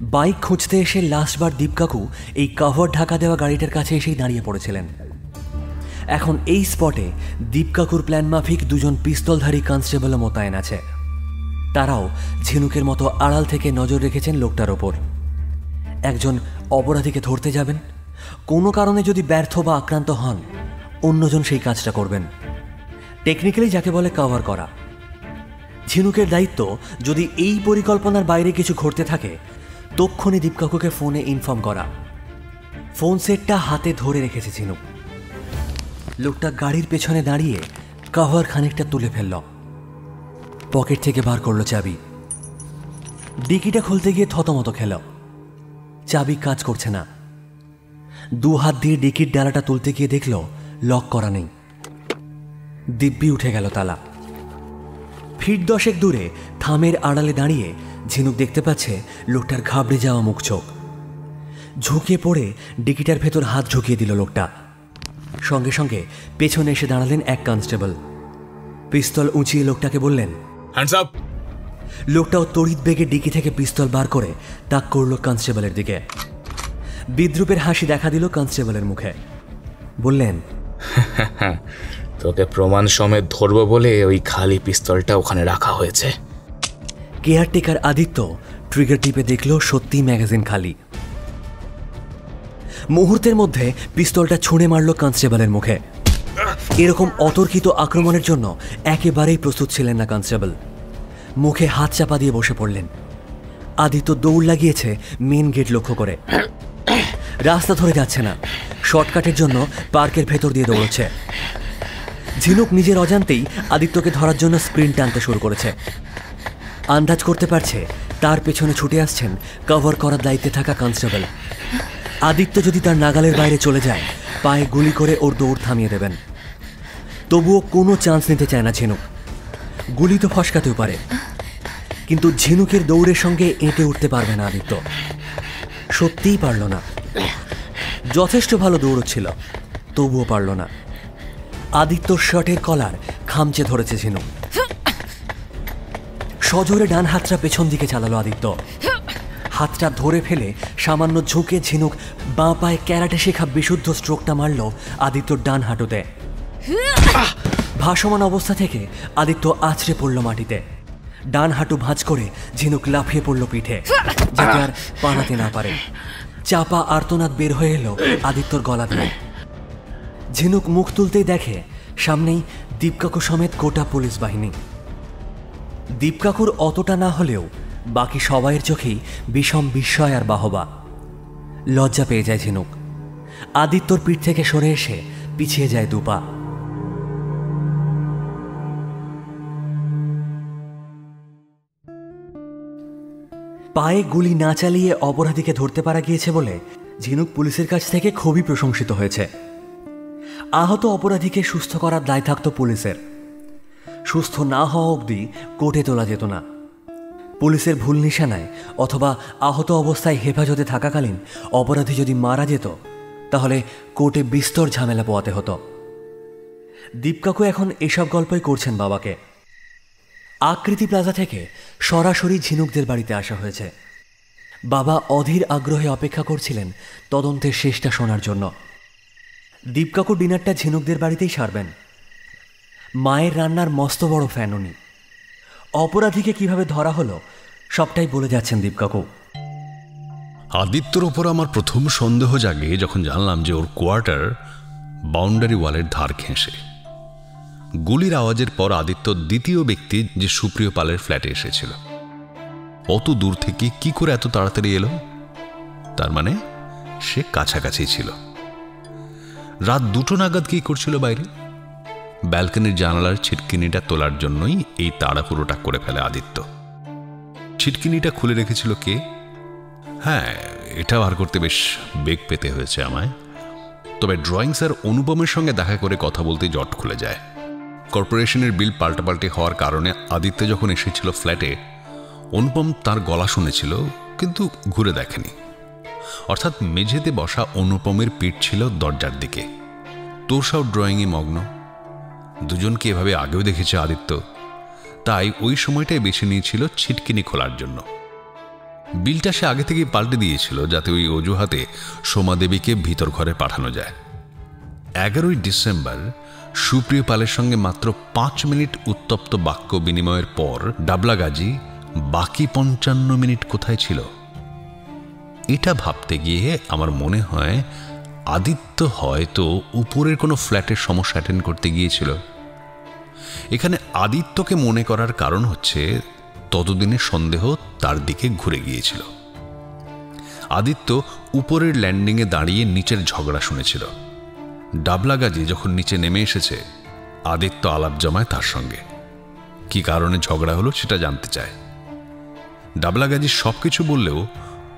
বাইক খুঁজতে এসে লাস্টবার দীপকাকু এই কভার ঢাকা দেওয়া গাড়িটার কাছে এসেই দাঁড়িয়ে পড়েছিলেন। এখন এই স্পটে দীপকাকুর প্ল্যান মাফিক দুজন পিস্তলধারী কনস্টেবলও মোতায়েন আছে। তারাও ঝিনুকের মতো আড়াল থেকে নজর রেখেছেন লোকটার ওপর। একজন অপরাধীকে ধরতে যাবেন? কোনো কারণে যদি ব্যর্থ বা আক্রান্ত হন, অন্যজন সেই কাজটা করবেন। টেকনিক্যালি যাকে বলে কভার করা। ঝিনুকের দায়িত্ব, যদি এই পরিকল্পনার বাইরে কিছু ঘটতে থাকে তক্ষণে দীপকাকুকে ফোনে ইনফর্ম করা। ফোন সেটটা হাতে ধরে রেখেছে ঝিনুক। লোকটা গাড়ির পেছনে দাঁড়িয়ে কভার খানিকটা তুলে ফেলল। পকেট থেকে বার করল চাবি। ডিকিটা খুলতে গিয়ে থতমত খেল। চাবি কাজ করছে না। দু হাত দিয়ে ডিকির ডালাটা তুলতে গিয়ে দেখল, লক করা নেই। দিব্যি উঠে গেল তালা। ফিট দশেক দূরে থামের আড়ালে দাঁড়িয়ে ঝিনুক দেখতে পাচ্ছে লোকটার ঘাবড়ে যাওয়া মুখ চোখ। ঝুঁকে পড়ে ডিকিটার ভেতর হাত ঢুকিয়ে দিল লোকটা। সঙ্গে সঙ্গে পেছনে এসে দাঁড়ালেন এক কনস্টেবল। পিস্তল উঁচিয়ে লোকটাকে বললেন হ্যান্ডস আপ লোকটাও তড়িৎ বেগে ডিকি থেকে পিস্তল বার করে তাক করল কনস্টেবলের দিকে। বিদ্রুপের হাসি দেখা দিল কনস্টেবলের মুখে। বললেন তোকে প্রমাণ সমেত ধরবো বলে ওই খালি পিস্তলটা ওখানে রাখা হয়েছে। কেয়ারটেকার আদিত্য ট্রিগার টিপে দেখল সত্যি ম্যাগাজিন খালি। মুহূর্তের মধ্যে পিস্তলটা ছুঁড়ে মারল কনস্টেবলের মুখে। এরকম অতর্কিত আক্রমণের জন্য একেবারেই প্রস্তুত ছিলেন না কনস্টেবল। মুখে হাত চাপা দিয়ে বসে পড়লেন। আদিত্য দৌড় লাগিয়েছে মেন গেট লক্ষ্য করে। রাস্তা ধরে যাচ্ছে না। শর্টকাটের জন্য পার্কের ভেতর দিয়ে দৌড়চ্ছে। ঝিনুক নিজের অজান্তেই আদিত্যকে ধরার জন্য স্প্রিন্ট টানতে শুরু করেছে। আন্দাজ করতে পারছে তার পেছনে ছুটে আসছেন কভার করার দায়িত্বে থাকা কনস্টেবল আদিত্য যদি তার নাগালের বাইরে চলে যায়, পায়ে গুলি করে ওর দৌড় থামিয়ে দেবেন। তবুও কোনো চান্স নিতে চায় না ঝিনুক। গুলি তো ফসকাতেও পারে। কিন্তু ঝিনুকের দৌড়ের সঙ্গে এঁটে উঠতে পারবে না আদিত্য। সত্যিই পারল না। যথেষ্ট ভালো দৌড়চ্ছিল, তবুও পারল না। আদিত্যর শার্টের কলার খামচে ধরেছে ঝিনুক। সজোরে ডান হাতটা পেছন দিকে চালালো আদিত্য। হাতটা ধরে ফেলে সামান্য ঝুঁকে ঝিনুক বাঁ পায়ে ক্যারাটে শেখা বিশুদ্ধ স্ট্রোকটা মারল আদিত্যর ডান হাঁটুতে। ভাসমান অবস্থা থেকে আদিত্য আছড়ে পড়ল মাটিতে। ডান হাঁটু ভাঁজ করে ঝিনুক লাফিয়ে পড়ল পিঠে, যাতে আর পানাতে না পারে। চাপা আর্তনাদ বের হয়ে এলো আদিত্যর গলা দিয়ে ঝিনুক মুখ তুলতেই দেখে সামনেই দীপকাকু সমেত গোটা পুলিশ বাহিনী। দীপকাকুর অতটা না হলেও বাকি সবাইয়ের চোখেই বিষম বিস্ময় আর বাহবা। লজ্জা পেয়ে যায় ঝিনুক। আদিত্যর পিঠ থেকে সরে এসে পিছিয়ে যায় দুপা পায়ে গুলি না চালিয়ে অপরাধীকে ধরতে পারা গিয়েছে বলে ঝিনুক পুলিশের কাছ থেকে খুবই প্রশংসিত হয়েছে। আহত অপরাধীকে সুস্থ করার দায় থাকত পুলিশের। সুস্থ না হওয়া অবধি কোর্টে তোলা যেত না। পুলিশের ভুল নিশানায় অথবা আহত অবস্থায় হেফাজতে থাকাকালীন অপরাধী যদি মারা যেত, তাহলে কোর্টে বিস্তর ঝামেলা পোয়াতে হতো। দীপকাকু এখন এসব গল্পই করছেন বাবাকে। আকৃতি প্লাজা থেকে সরাসরি ঝিনুকদের বাড়িতে আসা হয়েছে। বাবা অধীর আগ্রহে অপেক্ষা করছিলেন তদন্তের শেষটা শোনার জন্য। দীপকাকু ডিনারটা ঝিনুকদের বাড়িতেই সারবেন। মায়ের রান্নার মস্ত বড় ফ্যান উনি। অপরাধীকে কীভাবে ধরা হলো, সবটাই বলে যাচ্ছেন দীপকাকু। আদিত্যর ওপর আমার প্রথম সন্দেহ জাগে যখন জানলাম যে ওর কোয়ার্টার বাউন্ডারি ওয়ালের ধার ঘেঁষে। গুলির আওয়াজের পর আদিত্য দ্বিতীয় ব্যক্তি যে সুপ্রিয় পালের ফ্ল্যাটে এসেছিল। অত দূর থেকে কি করে এত তাড়াতাড়ি এলো? তার মানে সে কাছাকাছি ছিল। রাত দুটো নাগাদ কি করছিল বাইরে? ব্যালকনির জানালার ছিটকিনিটা তোলার জন্যই এই তাড়াহুড়োটা করে ফেলে আদিত্য। ছিটকিনিটা খুলে রেখেছিল কে? হ্যাঁ এটা বার করতে বেশ বেগ পেতে হয়েছে আমায়। তবে ড্রয়িং স্যার অনুপমের সঙ্গে দেখা করে কথা বলতে জট খুলে যায়। কর্পোরেশনের বিল পাল্টাপাল্টি হওয়ার কারণে আদিত্য যখন এসেছিল ফ্ল্যাটে, অনুপম তার গলা শুনেছিল, কিন্তু ঘুরে দেখেনি। অর্থাৎ মেঝেতে বসা অনুপমের পিঠ ছিল দরজার দিকে। তোরসাও ড্রয়িংয়ে মগ্ন। দুজনকে এভাবে আগেও দেখেছে আদিত্য? তাই ওই সময়টাই বেছে নিয়েছিল ছিটকিনি খোলার জন্য। বিলটা সে আগে থেকেই পাল্টে দিয়েছিল যাতে ওই অজুহাতে সোমাদেবীকে ভিতর ঘরে পাঠানো যায়। এগারোই ডিসেম্বর সুপ্রিয় পালের সঙ্গে মাত্র পাঁচ মিনিট উত্তপ্ত বাক্য বিনিময়ের পর ডাবলাগাজি, বাকি পঞ্চান্ন মিনিট কোথায় ছিল? এটা ভাবতে গিয়ে আমার মনে হয় আদিত্য হয়তো উপরের কোনো ফ্ল্যাটের সমস্যা অ্যাটেন্ড করতে গিয়েছিল। এখানে আদিত্যকে মনে করার কারণ হচ্ছে ততদিনের সন্দেহ তার দিকে ঘুরে গিয়েছিল। আদিত্য উপরের ল্যান্ডিংয়ে দাঁড়িয়ে নিচের ঝগড়া শুনেছিল। ডাবলাগাজি যখন নিচে নেমে এসেছে, আদিত্য আলাপ জমায় তার সঙ্গে। কি কারণে ঝগড়া হলো সেটা জানতে চায়। ডাবলাগাজি সব কিছু বললেও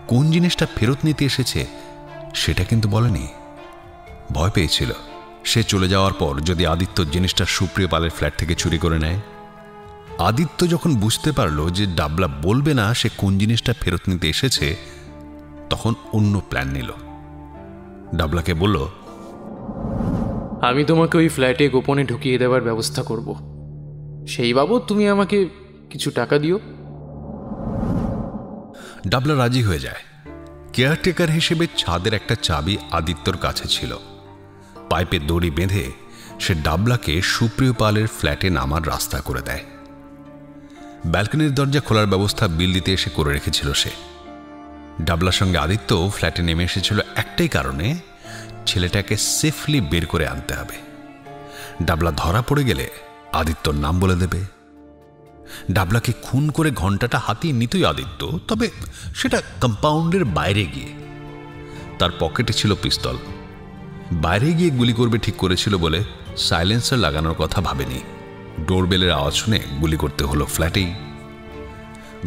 কোন জিনিসটা ফেরত নিতে এসেছে সেটা কিন্তু বলেনি। ভয় পেয়েছিল। সে চলে যাওয়ার পর যদি আদিত্য জিনিসটা সুপ্রিয় পালের ফ্ল্যাট থেকে চুরি করে নেয়। আদিত্য যখন বুঝতে পারল যে ডাবলা বলবে না সে কোন জিনিসটা ফেরত নিতে এসেছে, তখন অন্য প্ল্যান নিল। ডাবলাকে বলল আমি তোমাকে ওই ফ্ল্যাটে গোপনে ঢুকিয়ে দেওয়ার ব্যবস্থা করব। সেই বাবদ তুমি আমাকে কিছু টাকা দিও। ডাবলা রাজি হয়ে যায়। কেয়ারটেকার হিসেবে ছাদের একটা চাবি আদিত্যর কাছে ছিল। পাইপে দড়ি বেঁধে সে ডাবলাকে সুপ্রিয় পালের ফ্ল্যাটে নামার রাস্তা করে দেয়। ব্যালকনির দরজা খোলার ব্যবস্থা বিল দিতে এসে করে রেখেছিল সে। ডাবলার সঙ্গে আদিত্য ফ্ল্যাটে নেমে এসেছিল একটাই কারণে ছেলেটাকে সেফলি বের করে আনতে হবে। ডাবলা ধরা পড়ে গেলে আদিত্যর নাম বলে দেবে। ডাবলাকে খুন করে ঘন্টাটা হাতিয়ে নিতই আদিত্য, তবে সেটা কম্পাউন্ডের বাইরে গিয়ে। তার পকেটে ছিল পিস্তল। বাইরে গিয়ে গুলি করবে ঠিক করেছিল বলে সাইলেন্সার লাগানোর কথা ভাবেনি। ডোরবেলের আওয়াজ শুনে গুলি করতে হলো ফ্ল্যাটেই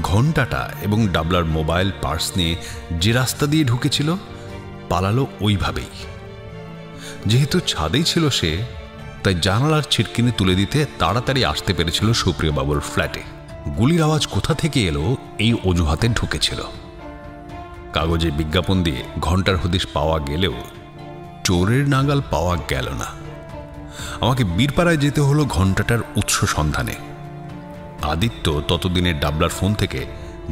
ঘন্টাটা এবং ডাবলার মোবাইল পার্স নিয়ে যে রাস্তা দিয়ে ঢুকেছিল, পালালো ওইভাবেই। যেহেতু ছাদেই ছিল সে, তাই জানালার ছিটকিনি তুলে দিতে তাড়াতাড়ি আসতে পেরেছিল সুপ্রিয় বাবুর ফ্ল্যাটে। গুলির আওয়াজ কোথা থেকে এলো, এই অজুহাতে ঢুকেছিল। কাগজে বিজ্ঞাপন দিয়ে ঘণ্টার হদিশ পাওয়া গেলেও চোরের নাগাল পাওয়া গেল না। আমাকে বীরপাড়ায় যেতে হলো ঘন্টাটার উৎস সন্ধানে। আদিত্য ততদিনের ডাবলার ফোন থেকে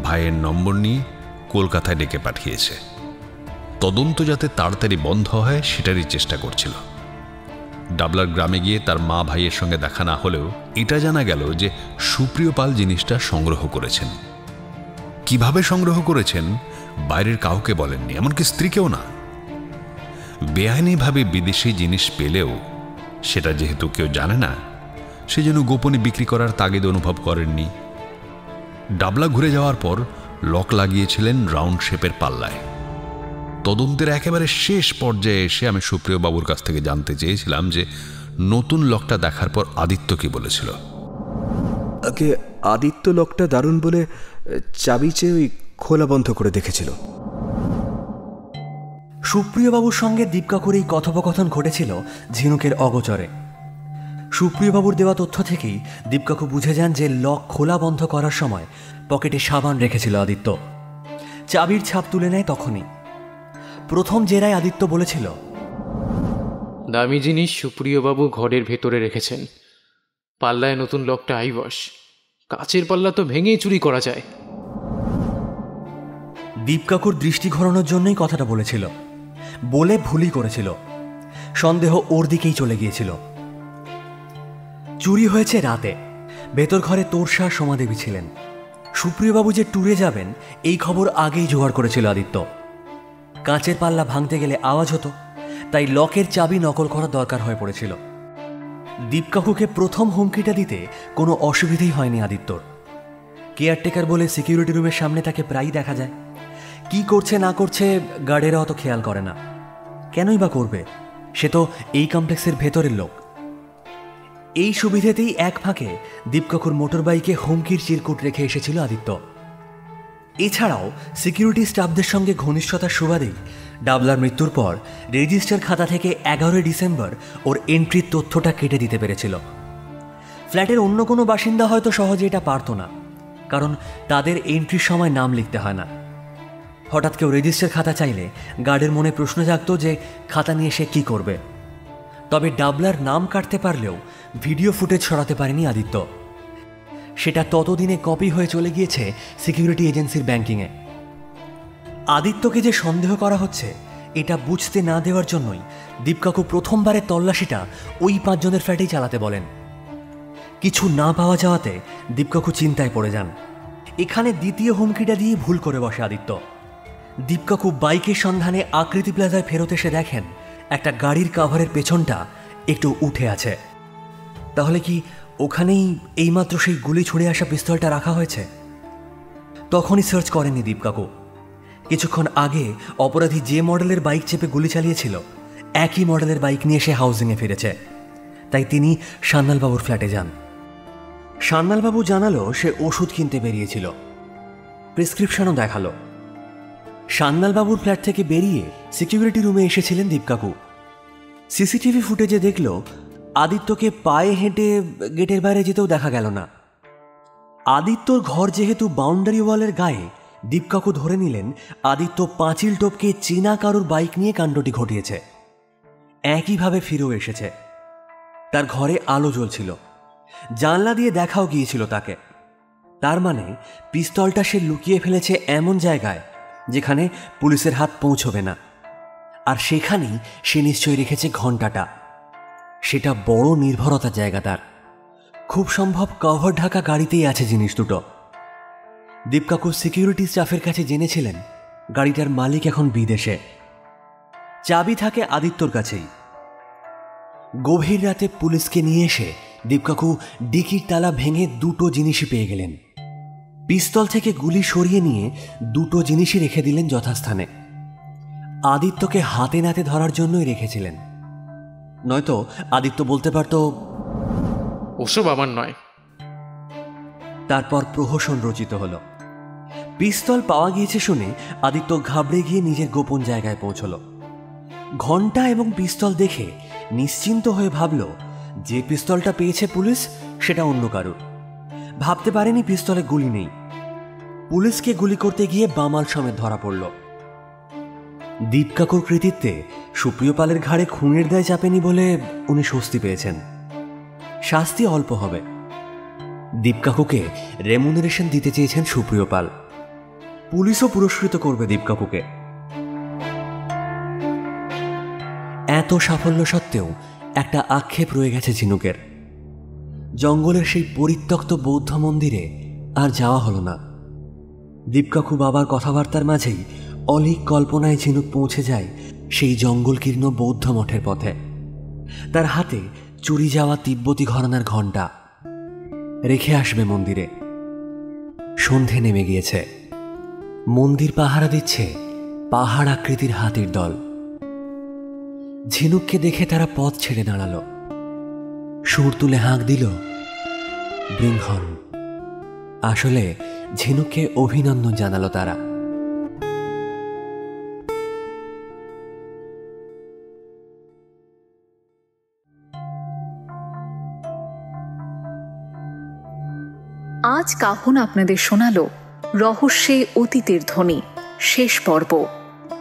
ভাইয়ের নম্বর নিয়ে কলকাতায় ডেকে পাঠিয়েছে। তদন্ত যাতে তাড়াতাড়ি বন্ধ হয়, সেটারই চেষ্টা করছিল। ডাবলার গ্রামে গিয়ে তার মা ভাইয়ের সঙ্গে দেখা না হলেও এটা জানা গেল যে সুপ্রিয় পাল জিনিসটা সংগ্রহ করেছেন। কীভাবে সংগ্রহ করেছেন, বাইরের কাউকে বলেননি, এমনকি স্ত্রীকেও না। বেআইনিভাবে বিদেশি জিনিস পেলেও সেটা যেহেতু কেউ জানে না সেজন্য গোপনে বিক্রি করার তাগিদ অনুভব করেননি। ডাবলা ঘুরে যাওয়ার পর লক লাগিয়েছিলেন রাউন্ড শেপের পাল্লায়। তদন্তের একেবারে শেষ পর্যায়ে এসে আমি সুপ্রিয় বাবুর কাছ থেকে জানতে চেয়েছিলাম যে নতুন লকটা দেখার পর আদিত্য কি বলেছিল। আগে আদিত্য লকটা দারুণ বলে চাবি চেয়ে ওই খোলা বন্ধ করে দেখেছিল। সুপ্রিয়বাবুর সঙ্গে দীপকাকুর এই কথোপকথন ঘটেছিল ঝিনুকের অগোচরে। সুপ্রিয়বাবুর দেওয়া তথ্য থেকেই দীপকাকু বুঝে যান যে লক খোলা বন্ধ করার সময় পকেটে সাবান রেখেছিল আদিত্য। চাবির ছাপ তুলে নেয় তখনই। প্রথম জেরায় আদিত্য বলেছিল দামি জিনিস সুপ্রিয়বাবু ঘরের ভেতরে রেখেছেন। পাল্লায় নতুন লকটা আইবস কাচের পাল্লা তো ভেঙেই চুরি করা যায়। দীপকাকুর দৃষ্টি ঘোরানোর জন্যই কথাটা বলেছিল। বলে ভুলই করেছিল। সন্দেহ ওর দিকেই চলে গিয়েছিল। চুরি হয়েছে রাতে। ভেতর ঘরে তোরসা সমাদেবী ছিলেন। সুপ্রিয়বাবু যে ট্যুরে যাবেন এই খবর আগেই জোগাড় করেছিল আদিত্য। কাঁচের পাল্লা ভাঙতে গেলে আওয়াজ হতো, তাই লকের চাবি নকল করা দরকার হয়ে পড়েছিল। দীপকাকুকে প্রথম হুমকিটা দিতে কোনো অসুবিধেই হয়নি আদিত্যর। কেয়ারটেকার বলে সিকিউরিটি রুমের সামনে তাকে প্রায়ই দেখা যায়। কি করছে, না করছে, গার্ডেরা অত খেয়াল করে না। কেনই বা করবে? সে তো এই কমপ্লেক্সের ভেতরের লোক। এই সুবিধেতেই এক ফাঁকে দীপকাকুর মোটর বাইকে হুমকির চিরকুট রেখে এসেছিল আদিত্য। এছাড়াও সিকিউরিটি স্টাফদের সঙ্গে ঘনিষ্ঠতার সুবাদেই ডাবলার মৃত্যুর পর রেজিস্টার খাতা থেকে এগারোই ডিসেম্বর ওর এন্ট্রির তথ্যটা কেটে দিতে পেরেছিল। ফ্ল্যাটের অন্য কোনো বাসিন্দা হয়তো সহজে এটা পারত না, কারণ তাদের এন্ট্রির সময় নাম লিখতে হয় না। হঠাৎ কেউ রেজিস্টার খাতা চাইলে গার্ডের মনে প্রশ্ন জাগত যে খাতা নিয়ে সে কী করবে। তবে ডাবলার নাম কাটতে পারলেও ভিডিও ফুটেজ সরাতে পারেনি আদিত্য। সেটা ততদিনে কপি হয়ে চলে গিয়েছে সিকিউরিটি এজেন্সির ব্যাংকিংয়ে। আদিত্যকে যে সন্দেহ করা হচ্ছে, এটা বুঝতে না দেওয়ার জন্যই দীপকাকু প্রথমবারের তল্লাশিটা ওই পাঁচজনের ফ্ল্যাটেই চালাতে বলেন। কিছু না পাওয়া যাওয়াতে দীপকাকু চিন্তায় পড়ে যান। এখানে দ্বিতীয় হুমকিটা দিয়ে ভুল করে বসে আদিত্য। দীপকাকু বাইকের সন্ধানে আকৃতি প্লাজায় ফেরত এসে দেখেন, একটা গাড়ির কাভারের পেছনটা একটু উঠে আছে। তাহলে কি ওখানেই এইমাত্র সেই গুলি ছুড়ে আসা পিস্তলটা রাখা হয়েছে। তখনই সার্চ করেনি দীপকাকু কিছুক্ষণ আগে অপরাধী যে মডেলের বাইক চেপে গুলি চালিয়েছিল, একই মডেলের বাইক নিয়ে সে হাউজিংয়ে ফিরেছে। তাই তিনি সান্নালবাবুর ফ্ল্যাটে যান। সান্নালবাবু জানালো সে ওষুধ কিনতে বেরিয়েছিল। প্রেসক্রিপশনও দেখাল। সান্নালবাবুর ফ্ল্যাট থেকে বেরিয়ে সিকিউরিটি রুমে এসেছিলেন দীপকাকু সিসিটিভি ফুটেজে দেখল আদিত্যকে পায়ে হেঁটে গেটের বাইরে যেতেও দেখা গেল না। আদিত্যর ঘর যেহেতু বাউন্ডারি ওয়ালের গায়ে, দীপকাকু ধরে নিলেন, আদিত্য পাঁচিল টপকে চীনা কারুর বাইক নিয়ে কাণ্ডটি ঘটিয়েছে। একইভাবে ফিরেও এসেছে। তার ঘরে আলো জ্বলছিল। জানলা দিয়ে দেখাও গিয়েছিল তাকে। তার মানে পিস্তলটা সে লুকিয়ে ফেলেছে এমন জায়গায়, যেখানে পুলিশের হাত পৌঁছবে না। আর সেখানেই সে নিশ্চয়ই রেখেছে ঘন্টাটা সেটা বড় নির্ভরতার জায়গা তার। খুব সম্ভব কভার ঢাকা গাড়িতেই আছে জিনিস দুটো। দীপকাকু সিকিউরিটি স্টাফের কাছে জেনেছিলেন, গাড়িটার মালিক এখন বিদেশে। চাবি থাকে আদিত্যর কাছেই। গভীর রাতে পুলিশকে নিয়ে এসে দীপকাকু ডিকির তালা ভেঙে দুটো জিনিসই পেয়ে গেলেন। পিস্তল থেকে গুলি সরিয়ে নিয়ে দুটো জিনিসই রেখে দিলেন যথাস্থানে। আদিত্যকে হাতে নাতে ধরার জন্যই রেখেছিলেন। নয়তো আদিত্য বলতে পারত ওসব আমার নয়। তারপর প্রহসন রচিত হলো। পিস্তল পাওয়া গিয়েছে শুনে আদিত্য ঘাবড়ে গিয়ে নিজের গোপন জায়গায় পৌঁছল। ঘণ্টা এবং পিস্তল দেখে নিশ্চিন্ত হয়ে ভাবল যে পিস্তলটা পেয়েছে পুলিশ সেটা অন্য কারুর। ভাবতে পারেনি পিস্তলে গুলি নেই। পুলিশকে গুলি করতে গিয়ে বামাল সমেত ধরা পড়ল। দীপকাকুর কৃতিত্বে সুপ্রিয় পালের ঘাড়ে খুনের দায় চাপেনি বলে উনি স্বস্তি পেয়েছেন। শাস্তি অল্প হবে। দীপকাকুকে রেমুনারেশন দিতে চেয়েছেন সুপ্রিয় পাল। পুলিশও পুরস্কৃত করবে দীপকাকুকে এত সাফল্য সত্ত্বেও একটা আক্ষেপ রয়ে গেছে ঝিনুকের। জঙ্গলের সেই পরিত্যক্ত বৌদ্ধ মন্দিরে আর যাওয়া হলো না। দীপকাকু বাবার কথাবার্তার মাঝেই অলিক কল্পনায় ঝিনুক পৌঁছে যায় সেই জঙ্গলকীর্ণ বৌদ্ধ মঠের পথে। তার হাতে চুরি যাওয়া তিব্বতী ঘরানার ঘণ্টা। রেখে আসবে মন্দিরে। সন্ধে নেমে গিয়েছে। মন্দির পাহারা দিচ্ছে পাহাড় আকৃতির হাতির দল। ঝিনুককে দেখে তারা পথ ছেড়ে দাঁড়াল। সুর তুলে হাঁক দিল বৃংহন আসলে ঝিনুককে অভিনন্দন জানালো তারা। আজ কাহন আপনাদের শোনালো রহস্যে অতীতের ধ্বনি, শেষ পর্ব।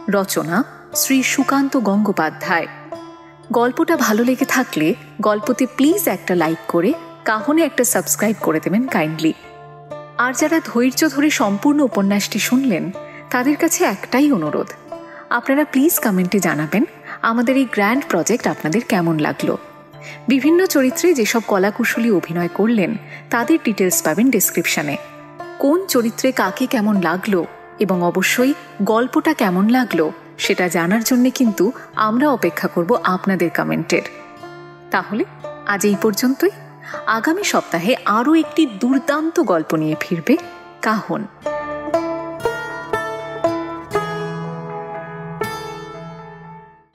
রচনা শ্রী সুকান্ত গঙ্গোপাধ্যায়। গল্পটা ভালো লেগে থাকলে গল্পতে প্লিজ একটা লাইক করে কাহনে একটা সাবস্ক্রাইব করে দেবেন কাইন্ডলি। আর যারা ধৈর্য ধরে সম্পূর্ণ উপন্যাসটি শুনলেন, তাদের কাছে একটাই অনুরোধ। আপনারা প্লিজ কমেন্টে জানাবেন আমাদের এই গ্র্যান্ড প্রজেক্ট আপনাদের কেমন লাগল। বিভিন্ন চরিত্রে যেসব কলাকুশলী অভিনয় করলেন, তাদের ডিটেলস পাবেন ডিসক্রিপশনে কোন চরিত্রে কাকে কেমন লাগল এবং অবশ্যই গল্পটা কেমন লাগল সেটা জানার জন্যে কিন্তু আমরা অপেক্ষা করব আপনাদের কমেন্টের। তাহলে আজ এই পর্যন্তই। আগামী সপ্তাহে আরও একটি দুর্দান্ত গল্প নিয়ে ফিরবে কাহন।